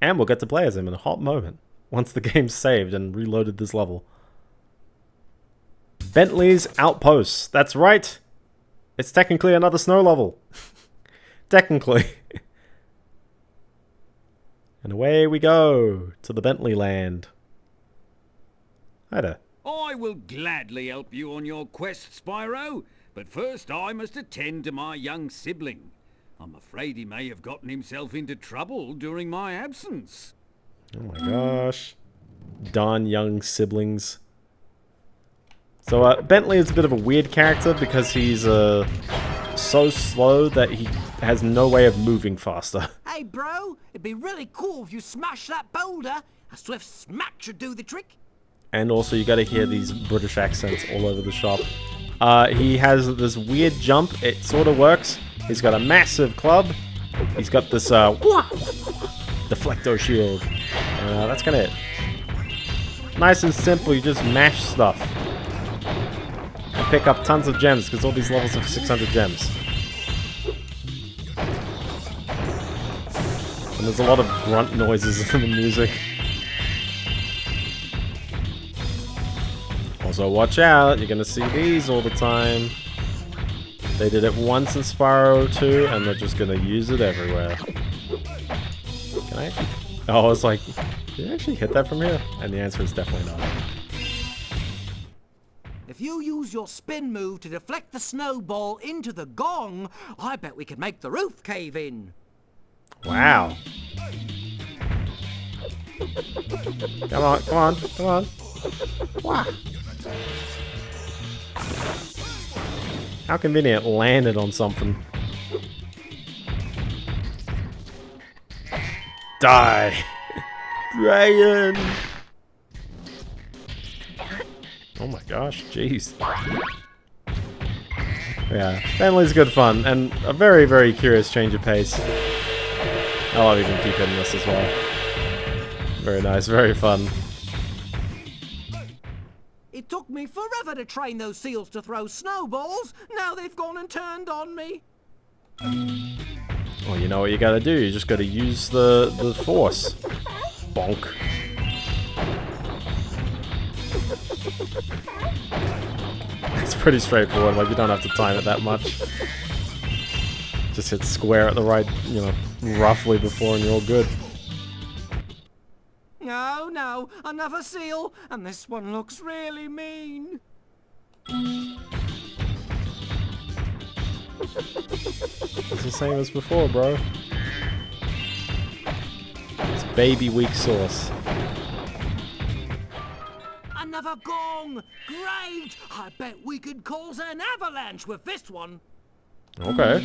And we'll get to play as him in a hot moment once the game's saved and reloaded this level. Bentley's Outpost. That's right. It's technically another snow level. technically. and away we go to the Bentley land. Hi there. I will gladly help you on your quest, Spyro, but first I must attend to my young sibling. I'm afraid he may have gotten himself into trouble during my absence. Oh my gosh. Don young siblings. So uh, Bentley is a bit of a weird character because he's uh, so slow that he has no way of moving faster. Hey, bro, it'd be really cool if you smashed that boulder. A swift smack should do the trick. And also you gotta hear these British accents all over the shop. Uh, he has this weird jump. It sort of works. He's got a massive club. He's got this uh, deflecto shield. Uh, that's kind of it. Nice and simple. You just mash stuff. And pick up tons of gems because all these levels have 600 gems. And there's a lot of grunt noises in the music. Also, watch out. You're going to see these all the time. They did it once in Spyro 2, and they're just going to use it everywhere. Can I. Oh, I was like, did I actually hit that from here? And the answer is definitely not. If you use your spin move to deflect the snowball into the gong, I bet we could make the roof cave in. Wow. Come on, come on, come on. Wow. How convenient it landed on something. Die! Dragon! Oh my gosh, jeez. Yeah, family's good fun, and a very, very curious change of pace. I love even keep hitting this as well. Very nice, very fun. Took me forever to train those seals to throw snowballs. Now they've gone and turned on me. Well, you know what you gotta do. You just gotta use the, the force. Bonk. It's pretty straightforward, like you don't have to time it that much. Just hit square at the right, you know, roughly before and you're all good. No, no, another seal, and this one looks really mean. It's the same as before, bro. It's baby weak sauce. Another gong! Great! I bet we could cause an avalanche with this one. Okay.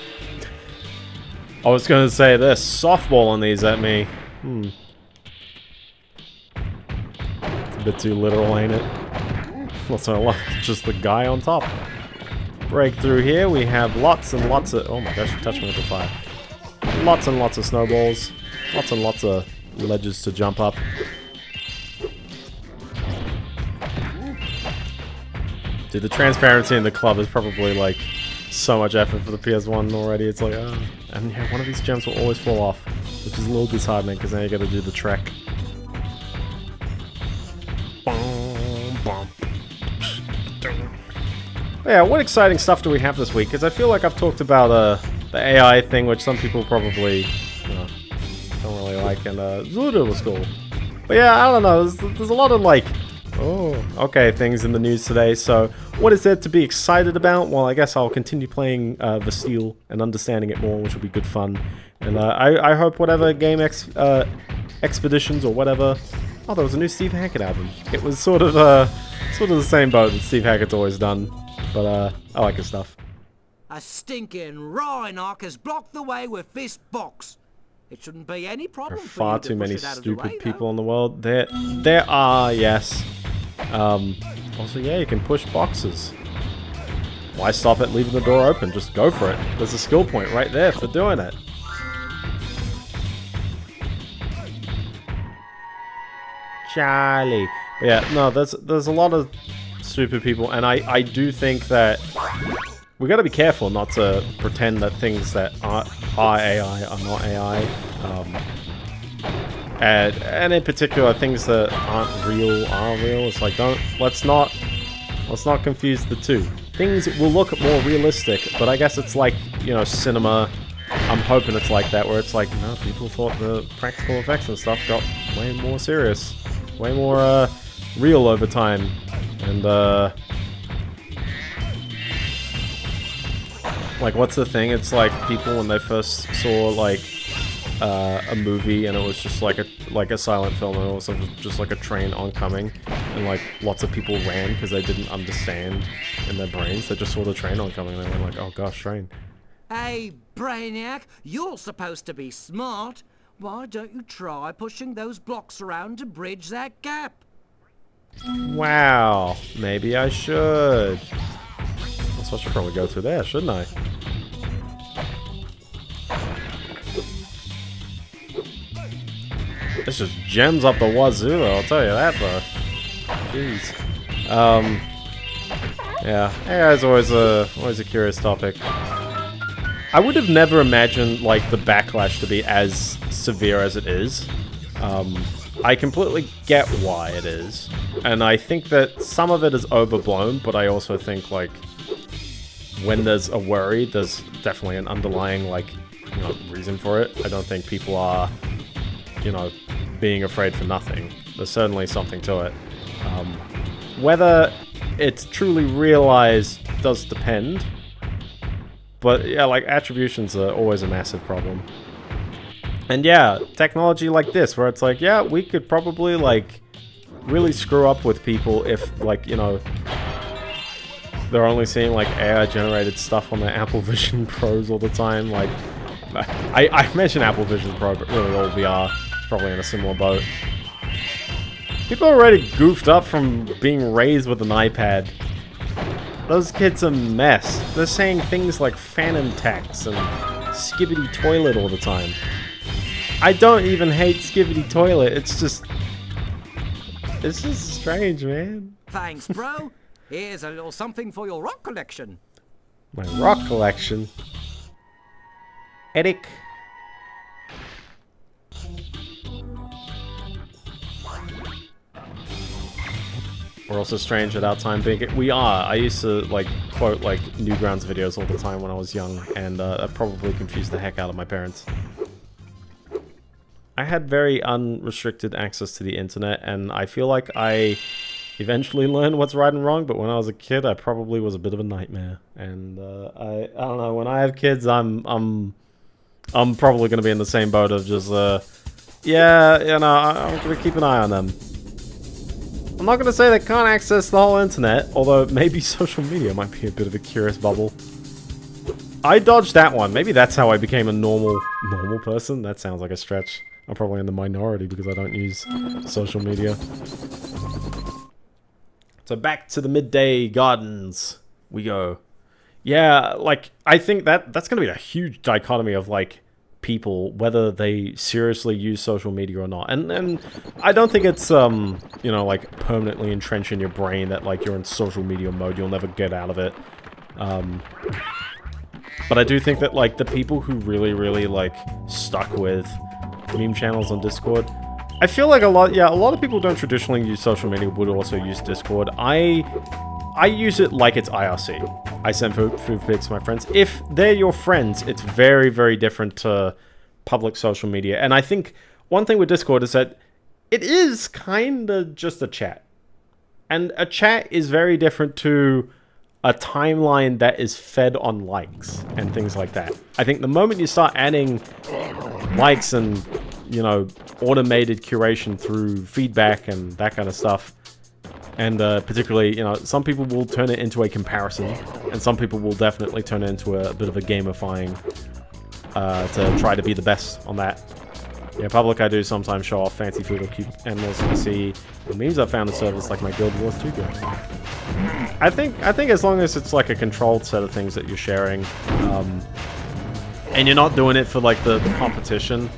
I was gonna say this, softballing these at me. Hmm. It's a bit too literal, ain't it? What's I love just the guy on top. Breakthrough here, we have lots and lots of... Oh my gosh, you touched me with the fire. Lots and lots of snowballs. Lots and lots of ledges to jump up. Dude, the transparency in the club is probably like so much effort for the PS1 already. It's like, oh. And yeah, one of these gems will always fall off, which is a little disheartening because now you gotta do the trek. Yeah, what exciting stuff do we have this week? Because I feel like I've talked about uh, the AI thing, which some people probably you know, don't really like, and uh, ZLUDA was cool. But yeah, I don't know, there's, there's a lot of like, oh, okay, things in the news today. So what is there to be excited about? Well, I guess I'll continue playing uh, Vasile and understanding it more, which will be good fun. And uh, I, I hope whatever game ex uh, expeditions or whatever. Oh, there was a new Steve Hackett album. It was sort of uh, sort of the same boat that Steve Hackett's always done, but uh, I like his stuff. A stinking Rhynoc has blocked the way with this box. It shouldn't be any There problem are far to too push many it out of the stupid way, people in the world. There, there are yes. Um, also, yeah, you can push boxes. Why stop at leaving the door open? Just go for it. There's a skill point right there for doing it. Charlie. But yeah, no, there's there's a lot of stupid people, and I I do think that we got to be careful not to pretend that things that are, AI are not AI. Um, And, and in particular, things that aren't real are real. It's like, don't, let's not, let's not confuse the two. Things will look more realistic, but I guess it's like, you know, cinema. I'm hoping it's like that, where it's like, no, people thought the practical effects and stuff got way more serious. Way more, uh, real over time. And, uh... Like, what's the thing? It's like people when they first saw, like, uh, a movie and it was just like a like a silent film and it was just like a train oncoming and like lots of people ran because they didn't understand in their brains they just saw the train oncoming and they were like oh gosh train Hey, Brainiac, you're supposed to be smart. Why don't you try pushing those blocks around to bridge that gap? wow maybe I should so I should probably go through there shouldn't I This just gems up the wazoo, though, I'll tell you that, though. Jeez. Um, yeah, AI is always a, always a curious topic. I would have never imagined, like, the backlash to be as severe as it is. Um, I completely get why it is. And I think that some of it is overblown, but I also think, like, when there's a worry, there's definitely an underlying, like, you know, reason for it. I don't think people are, you know, being afraid for nothing. There's certainly something to it. Um, whether it's truly realized does depend. But yeah, like attributions are always a massive problem. And yeah, technology like this, where it's like, yeah, we could probably like really screw up with people if like, you know, they're only seeing like AI generated stuff on their Apple Vision Pros all the time. Like, I, I mention Apple Vision Pro, but really all VR probably in a similar boat. People are already goofed up from being raised with an iPad. Those kids are mess. They're saying things like fanum tax and skibidi toilet all the time. I don't even hate skibidi toilet, it's just... It's just strange, man. Thanks, bro. Here's a little something for your rock collection. My rock collection? Eric We're also strange without time being... We are. I used to, like, quote, like, Newgrounds videos all the time when I was young, and uh, that probably confused the heck out of my parents. I had very unrestricted access to the internet, and I feel like I eventually learn what's right and wrong, but when I was a kid, I probably was a bit of a nightmare. And, uh, I, I don't know, when I have kids, I'm, I'm, I'm probably going to be in the same boat of just, uh, yeah, you know, I'm going to keep an eye on them. I'm not going to say they can't access the whole internet, although maybe social media might be a bit of a curious bubble. I dodged that one. Maybe that's how I became a normal normal person. That sounds like a stretch. I'm probably in the minority because I don't use social media. So back to the midday gardens we go. Yeah, like, I think that that's going to be a huge dichotomy of, like, people whether they seriously use social media or not and and i don't think it's um you know like permanently entrenched in your brain that like you're in social media mode you'll never get out of it um but i do think that like the people who really really like stuck with meme channels on discord i feel like a lot yeah a lot of people don't traditionally use social media would also use discord i I use it like it's IRC. I send food, food pics to my friends. If they're your friends, it's very, very different to public social media. And I think one thing with Discord is that it is kind of just a chat. And a chat is very different to a timeline that is fed on likes and things like that. I think the moment you start adding likes and, you know, automated curation through feedback and that kind of stuff, and uh, particularly, you know, some people will turn it into a comparison, and some people will definitely turn it into a, a bit of a gamifying uh, to try to be the best on that. Yeah, public I do sometimes show off fancy food or cute animals to see the memes I've found in service like my Guild Wars 2 game. I think I think as long as it's like a controlled set of things that you're sharing, um, and you're not doing it for like the, the competition.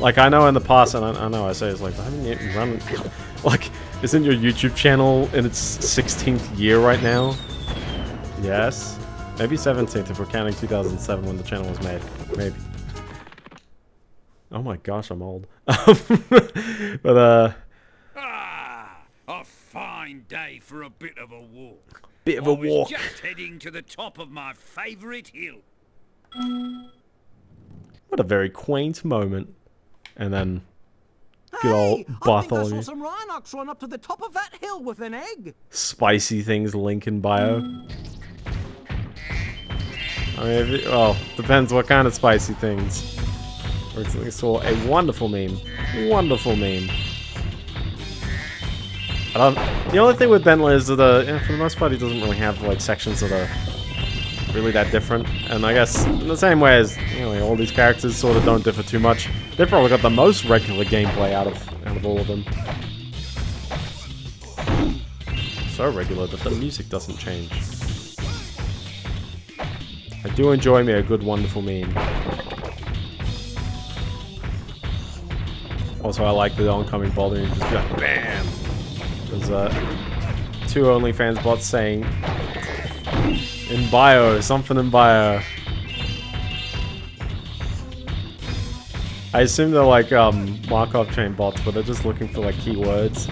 Like I know in the past, and I, I know I say it's like, I haven't you run like isn't your YouTube channel in its 16th year right now? Yes. Maybe 17th if we're counting 2007 when the channel was made. Maybe. Oh my gosh, I'm old. but uh, Ah, a fine day for a bit of a walk. Bit of I a was walk. just heading to the top of my favourite hill. what a very quaint moment. And then good Hey, old I think I saw some Rhynocs run up to the top of that hill with an egg. Spicy things link in bio. I mean, if it, well, depends what kind of spicy things. Recently saw a wonderful meme. Wonderful meme. I don't. The only thing with Bentley is that, uh, yeah, for the most part, he doesn't really have like sections that are really that different. And I guess in the same way as you know, all these characters sort of don't differ too much, they've probably got the most regular gameplay out of out of all of them. So regular that the music doesn't change. I do enjoy me a good, wonderful meme. Also, I like the oncoming and just like, BAM! There's uh, two OnlyFans bots saying, in bio, something in bio. I assume they're like um, Markov chain bots, but they're just looking for like keywords.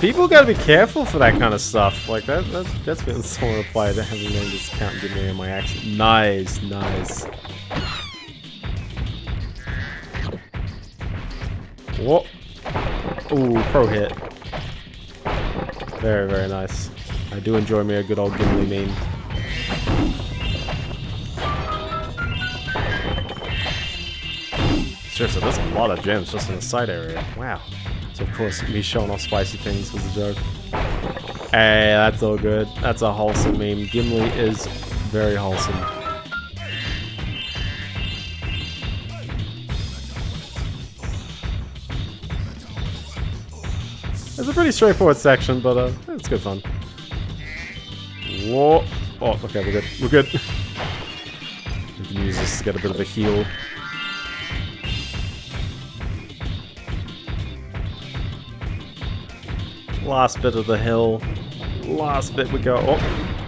People gotta be careful for that kind of stuff. Like that, that that's been someone replied to having named this account and give me my accent. Nice, nice. What? Ooh, pro hit. Very, very nice. I do enjoy me a good old Gimli meme. Seriously, there's a lot of gems just in the side area. Wow. So of course, me showing off spicy things was a joke. Hey, that's all good. That's a wholesome meme. Gimli is very wholesome. It's a pretty straightforward section, but uh, it's good fun. Whoa. Oh, okay, we're good. We're good. we can use this to get a bit of a heal. Last bit of the hill. Last bit we go. Oh.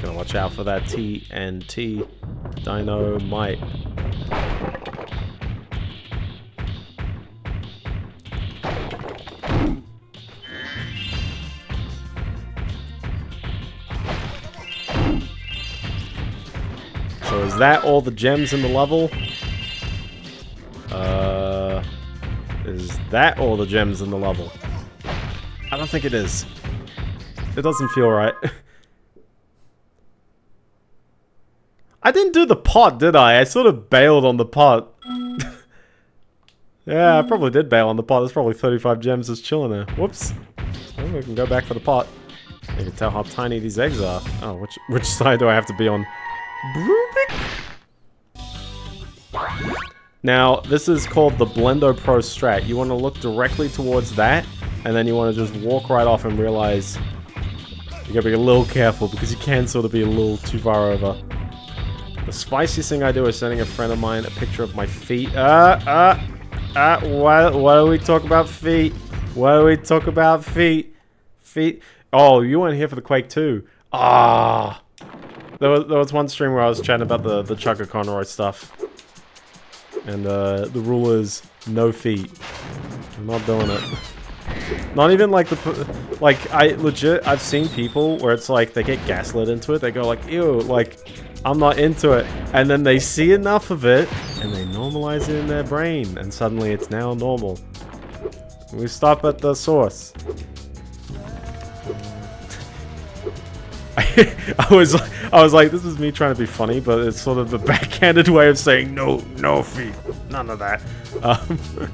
Gotta watch out for that TNT. Dino, Dynamite. That all the gems in the level? Uh, is that all the gems in the level? I don't think it is. It doesn't feel right. I didn't do the pot, did I? I sort of bailed on the pot. yeah, I probably did bail on the pot. There's probably 35 gems just chilling there. Whoops. Well, we can go back for the pot. You can tell how tiny these eggs are. Oh, which which side do I have to be on? Now, this is called the Blendo Pro Strat. You want to look directly towards that, and then you want to just walk right off and realize you gotta be a little careful because you can sort of be a little too far over. The spiciest thing I do is sending a friend of mine a picture of my feet. Uh, uh, uh, why, why do we talk about feet? Why do we talk about feet? Feet. Oh, you weren't here for the Quake 2. Ah. There was, there was one stream where I was chatting about the, the Chuggaconroy stuff. And uh, the rule is no feet. I'm not doing it. Not even like the, like I legit, I've seen people where it's like they get gaslit into it. They go like, ew, like I'm not into it. And then they see enough of it and they normalize it in their brain. And suddenly it's now normal. We stop at the source. I was I was like, this is me trying to be funny, but it's sort of the backhanded way of saying no, no feet, none of that. Um,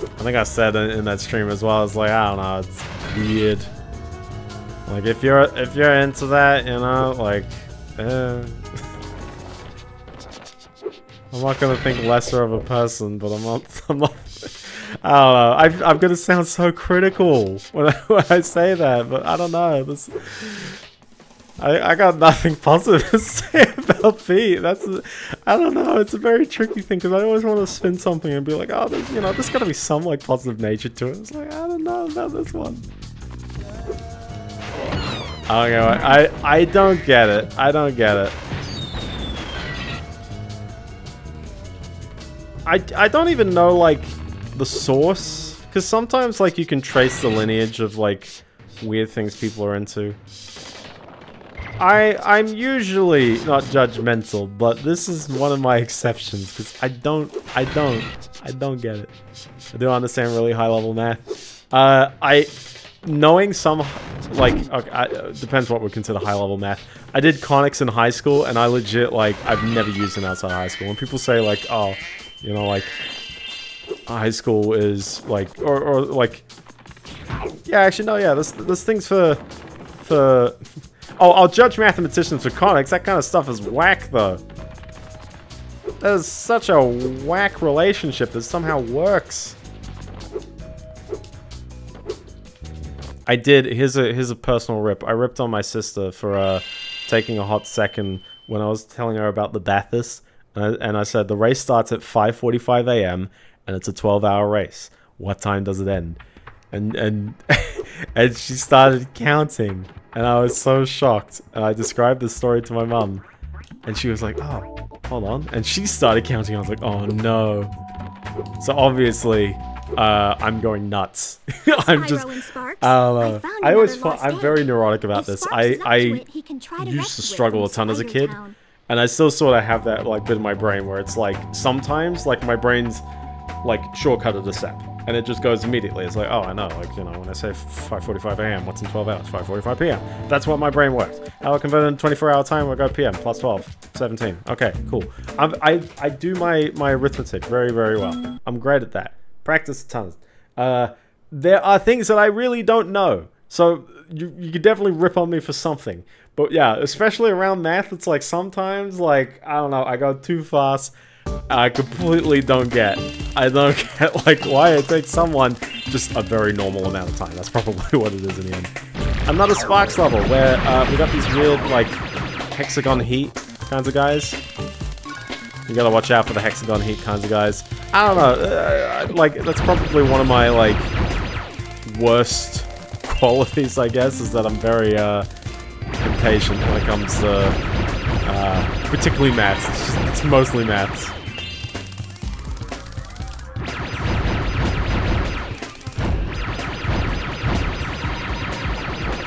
I think I said in, in that stream as well. I was like, I don't know, it's weird. Like if you're if you're into that, you know, like, eh. I'm not gonna think lesser of a person, but I'm not. I'm not. I don't know. I, I'm gonna sound so critical when I, when I say that, but I don't know. This, I I got nothing positive to say about feet. That's I don't know. It's a very tricky thing because I always want to spin something and be like, oh, there's, you know, there's gotta be some like positive nature to it. It's like I don't know about this one. Okay, I I don't get it. I don't get it. I, I don't even know, like, the source. Because sometimes, like, you can trace the lineage of, like, weird things people are into. I, I'm usually not judgmental, but this is one of my exceptions, because I don't, I don't, I don't get it. I don't understand really high-level math. Uh, I, knowing some, like, okay, I, uh, depends what we consider high-level math. I did conics in high school, and I legit, like, I've never used them outside high school. When people say, like, oh, you know, like, high school is, like, or, or like, yeah, actually, no, yeah, this, there's things for, for, oh, I'll judge mathematicians for conics. That kind of stuff is whack, though. That is such a whack relationship that somehow works. I did. Here's a here's a personal rip. I ripped on my sister for uh, taking a hot second when I was telling her about the Bathurst, and I, and I said the race starts at 5:45 a.m. and it's a 12-hour race. What time does it end? And and and she started counting, and I was so shocked. And I described the story to my mum, and she was like, "Oh, hold on," and she started counting. I was like, "Oh no!" So obviously, uh, I'm going nuts. I'm just, I don't. I, always, fi- I'm very neurotic about this. I, I used to struggle a ton as a kid, and I still sort of have that like bit in my brain where it's like sometimes like my brain's like shortcutted a step, and it just goes immediately. It's like, oh, I know, like you know, when I say 5:45 a.m., what's in 12 hours? 5:45 p.m. That's what my brain works. How I convert it into 24-hour time? We go p.m. plus 12, 17. Okay, cool. I'm, I I do my my arithmetic very very well. I'm great at that. Practice tons. Uh, there are things that I really don't know. So you, you could definitely rip on me for something. But yeah, especially around math, it's like sometimes, like, I don't know, I go too fast. I completely don't get. I don't get, like, why it takes someone just a very normal amount of time. That's probably what it is in the end. Another Sparx level where uh, we got these weird, like, hexagon heat kinds of guys. You gotta watch out for the hexagon heat kinds of guys. I don't know, uh, like, that's probably one of my, like, worst qualities, I guess, is that I'm very, uh, impatient when it comes to, uh, particularly maths. It's, just, it's mostly maths.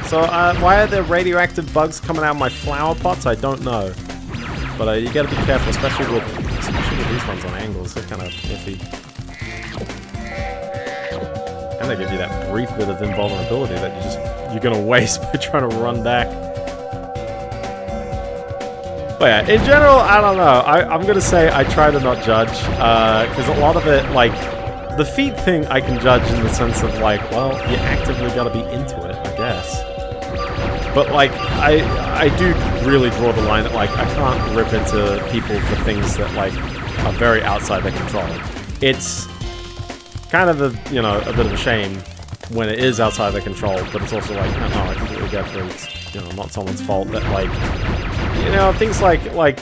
So, uh, why are there radioactive bugs coming out of my flower pots? I don't know. But uh, you gotta be careful, especially with, especially with these ones on angles. They're kind of iffy. And they give you that brief bit of invulnerability that you just you're gonna waste by trying to run back. But yeah, in general, I don't know. I, am gonna say I try to not judge, because uh, a lot of it, like, the feet thing I can judge in the sense of like, well, you actively gotta be into it, I guess. But like, I I do really draw the line that like I can't rip into people for things that like are very outside their control. It's kind of a you know a bit of a shame when it is outside their control, but it's also like no I completely get that it's you know not someone's fault that like you know things like like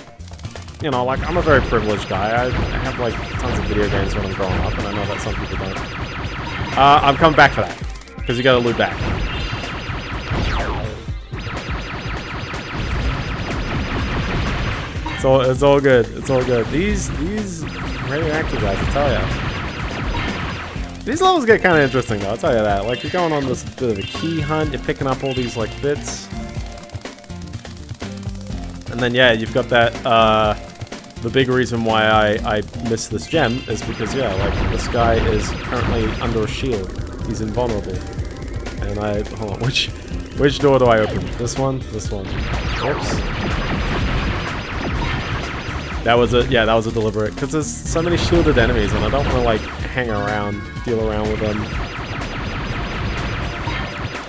you know like I'm a very privileged guy. I, have like tons of video games when I'm growing up, and I know that some people don't. Uh, I'm coming back for that because you got to loot back. All, it's all good. It's all good. These, these radioactive guys, I tell ya. These levels get kind of interesting though, I'll tell you that. Like, you're going on this bit of a key hunt, you're picking up all these, like, bits. And then, yeah, you've got that, uh, the big reason why I, I miss this gem is because, yeah, like, this guy is currently under a shield. He's invulnerable. And I, hold on, which, which door do I open? This one? This one. Oops. That was a, yeah, that was a deliberate, because there's so many shielded enemies and I don't want to, like, hang around, deal around with them.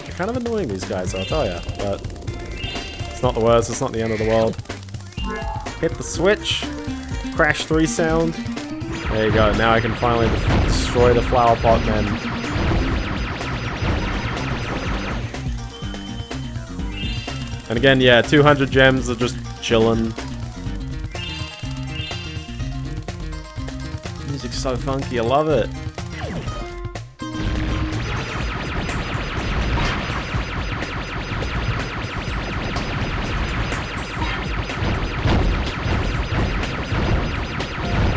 They're kind of annoying, these guys, I'll tell ya, but it's not the worst, it's not the end of the world. Hit the switch, crash 3 sound. There you go, now I can finally destroy the flower pot men. And again, yeah, 200 gems are just chilling. So funky, I love it.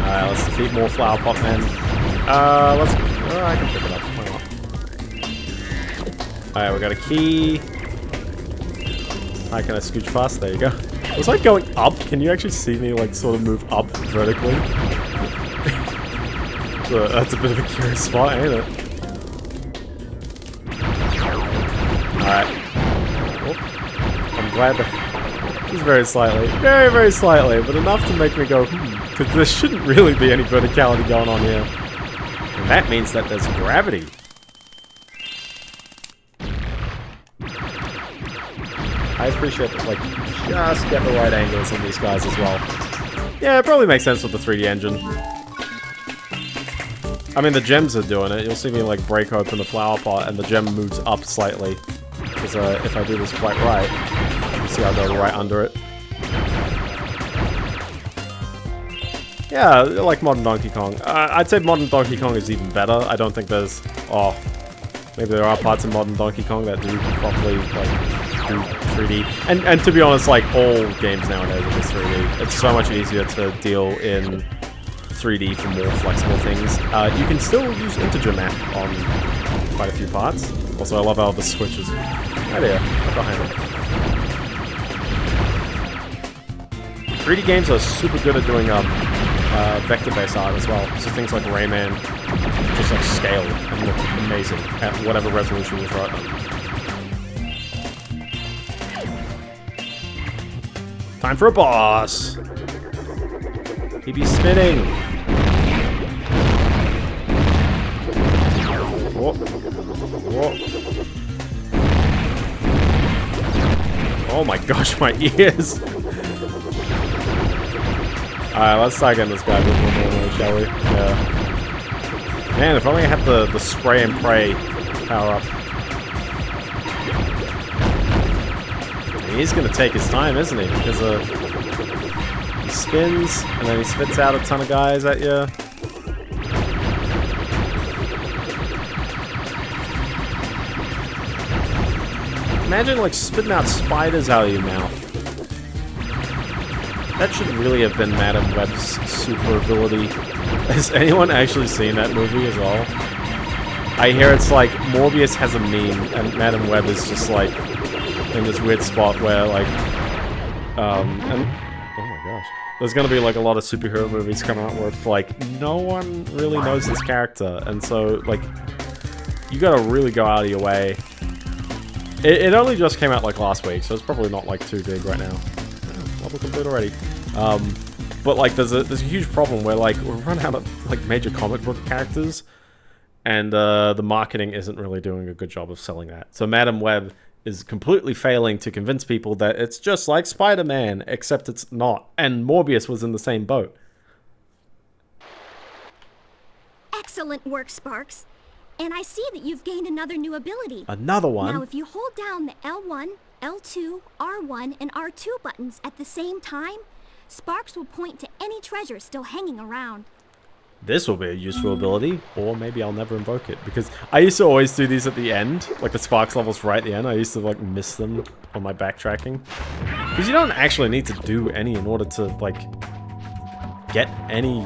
Alright, let's defeat more flower pot men. Uh, let's... Oh, I can pick it up. Alright, we got a key. How can I scooch fast? There you go. Was I going up? Can you actually see me, like, sort of move up vertically? So that's a bit of a curious spot, ain't it? Alright. Oh, I'm glad that... Just very slightly. Very, very slightly, but enough to make me go, hmm. Because there shouldn't really be any verticality going on here. And that means that there's gravity. I appreciate that, like, just get the right angles on these guys as well. Yeah, it probably makes sense with the 3D engine. I mean, the gems are doing it. You'll see me, like, break open the flower pot and the gem moves up slightly. Because uh, if I do this quite right, you see I'll go right under it. Yeah, like modern Donkey Kong. Uh, I'd say modern Donkey Kong is even better. I don't think there's... Oh, maybe there are parts in modern Donkey Kong that do properly, like, do 3D. And, and to be honest, like, all games nowadays are just 3D. It's so much easier to deal in 3D for more flexible things. Uh, you can still use integer map on quite a few parts. Also, I love how the switch is right there, right behind it. 3D games are super good at doing um, uh, vector-based art as well. So things like Rayman just like scale and look amazing at whatever resolution you throw at. Time for a boss! He be spinning! Whoa. Whoa. Oh my gosh, my ears! Alright, let's start getting this guy a bit more shall we? Yeah. Man, if only I had the, the spray and pray power up. He's gonna take his time, isn't he? Because uh, he spins, and then he spits out a ton of guys at you. Imagine like spitting out spiders out of your mouth. That should really have been Madame Web's super ability. Has anyone actually seen that movie as well? I hear it's like Morbius has a meme and Madame Web is just like in this weird spot where like um and. There's gonna be like a lot of superhero movies coming out where like no one really knows this character and so like you gotta really go out of your way. It, it only just came out like last week, so it's probably not like too big right now level complete already. Um, but like, there's a there's a huge problem where like we're run out of like major comic book characters, and uh, the marketing isn't really doing a good job of selling that. So Madame Web is completely failing to convince people that it's just like Spider-Man, except it's not. And Morbius was in the same boat. Excellent work, Sparx. And I see that you've gained another new ability. Another one? Now, if you hold down the L1, L2, R1, and R2 buttons at the same time, Sparx will point to any treasure still hanging around. This will be a useful ability, or maybe I'll never invoke it, because I used to always do these at the end, like the Sparx levels right at the end, I used to like miss them on my backtracking. Because you don't actually need to do any in order to like get any,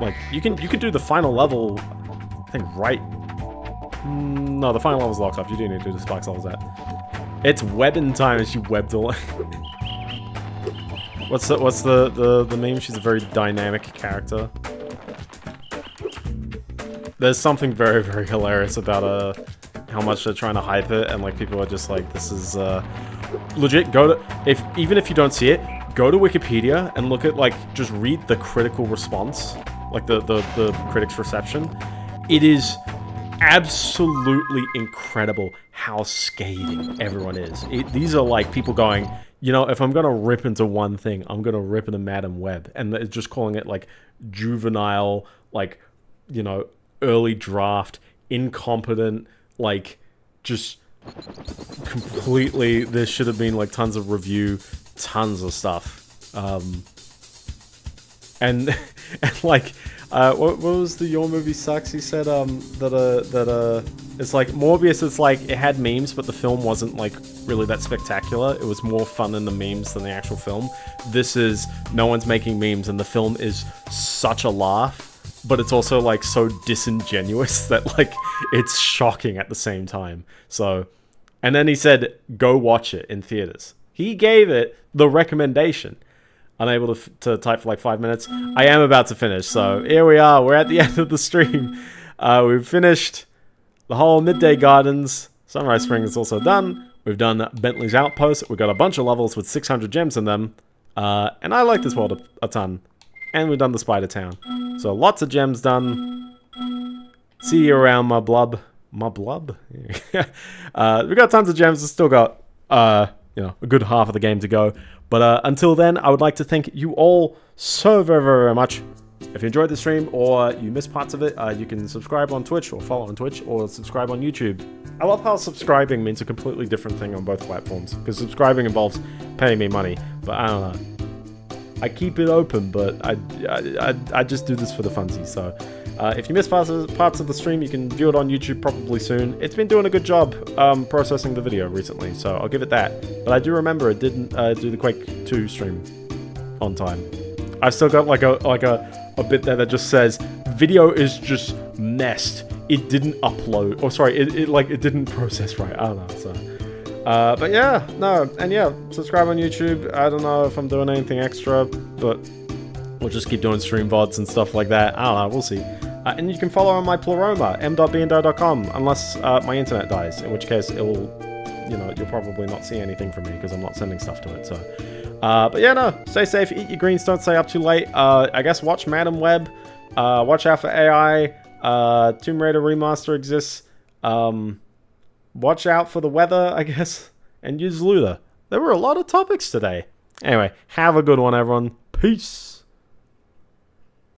like, you can, you can do the final level, I think right, mm, no, the final level's locked off, you do need to do the Sparx levels at. It's webbing time and she webbed all What's the what's the, the the meme? She's a very dynamic character. There's something very very hilarious about uh how much they're trying to hype it and like people are just like this is uh legit go to if even if you don't see it go to Wikipedia and look at like just read the critical response like the the, the critics reception it is absolutely incredible how scathing everyone is. It, these are like people going, you know, if I'm gonna rip into one thing, I'm gonna rip into Madame Web, and just calling it like juvenile, like you know, early draft, incompetent, like just completely. There should have been like tons of review, tons of stuff. Um, and and like uh, what, what was the your movie sucks? He said um that uh that uh it's like Morbius. It's like it had memes, but the film wasn't like really that spectacular. It was more fun in the memes than the actual film. This is no one's making memes, and the film is such a laugh, but it's also like so disingenuous that like it's shocking at the same time. So, and then he said, "Go watch it in theaters." He gave it the recommendation unable to, to type for like five minutes. I am about to finish, so here we are. We're at the end of the stream. Uh, we've finished the whole Midday Gardens. Sunrise Spring is also done. We've done Bentley's Outpost. We've got a bunch of levels with 600 gems in them. Uh, and I like this world a, a, ton. And we've done the Spider Town. So lots of gems done. See you around, my blub. My blub? uh, we've got tons of gems. We've still got, uh, you know, a good half of the game to go. But uh, until then, I would like to thank you all so very, very, very much. If you enjoyed the stream or you missed parts of it, uh, you can subscribe on Twitch or follow on Twitch or subscribe on YouTube. I love how subscribing means a completely different thing on both platforms because subscribing involves paying me money, but I don't know. I keep it open, but I, I, I, just do this for the funsies, so uh, if you miss parts of, parts of the stream, you can view it on YouTube probably soon. It's been doing a good job um, processing the video recently, so I'll give it that. But I do remember it didn't uh, do the Quake 2 stream on time. I've still got like a like a, a bit there that just says video is just messed. It didn't upload, or sorry, it, it like it didn't process right. I don't know. So, uh, but yeah, no, and yeah, subscribe on YouTube. I don't know if I'm doing anything extra, but we'll just keep doing stream vods and stuff like that. I don't know. We'll see. Uh, and you can follow on my Pleroma, m.biendeo.com, unless uh, my internet dies, in which case it will, you know, you'll probably not see anything from me because I'm not sending stuff to it. So, uh, but yeah, no, stay safe, eat your greens, don't stay up too late. Uh, I guess watch Madame Web, uh, watch out for AI. Tomb Raider Remaster exists. Um, watch out for the weather, I guess, and use ZLUDA. There were a lot of topics today. Anyway, have a good one, everyone. Peace.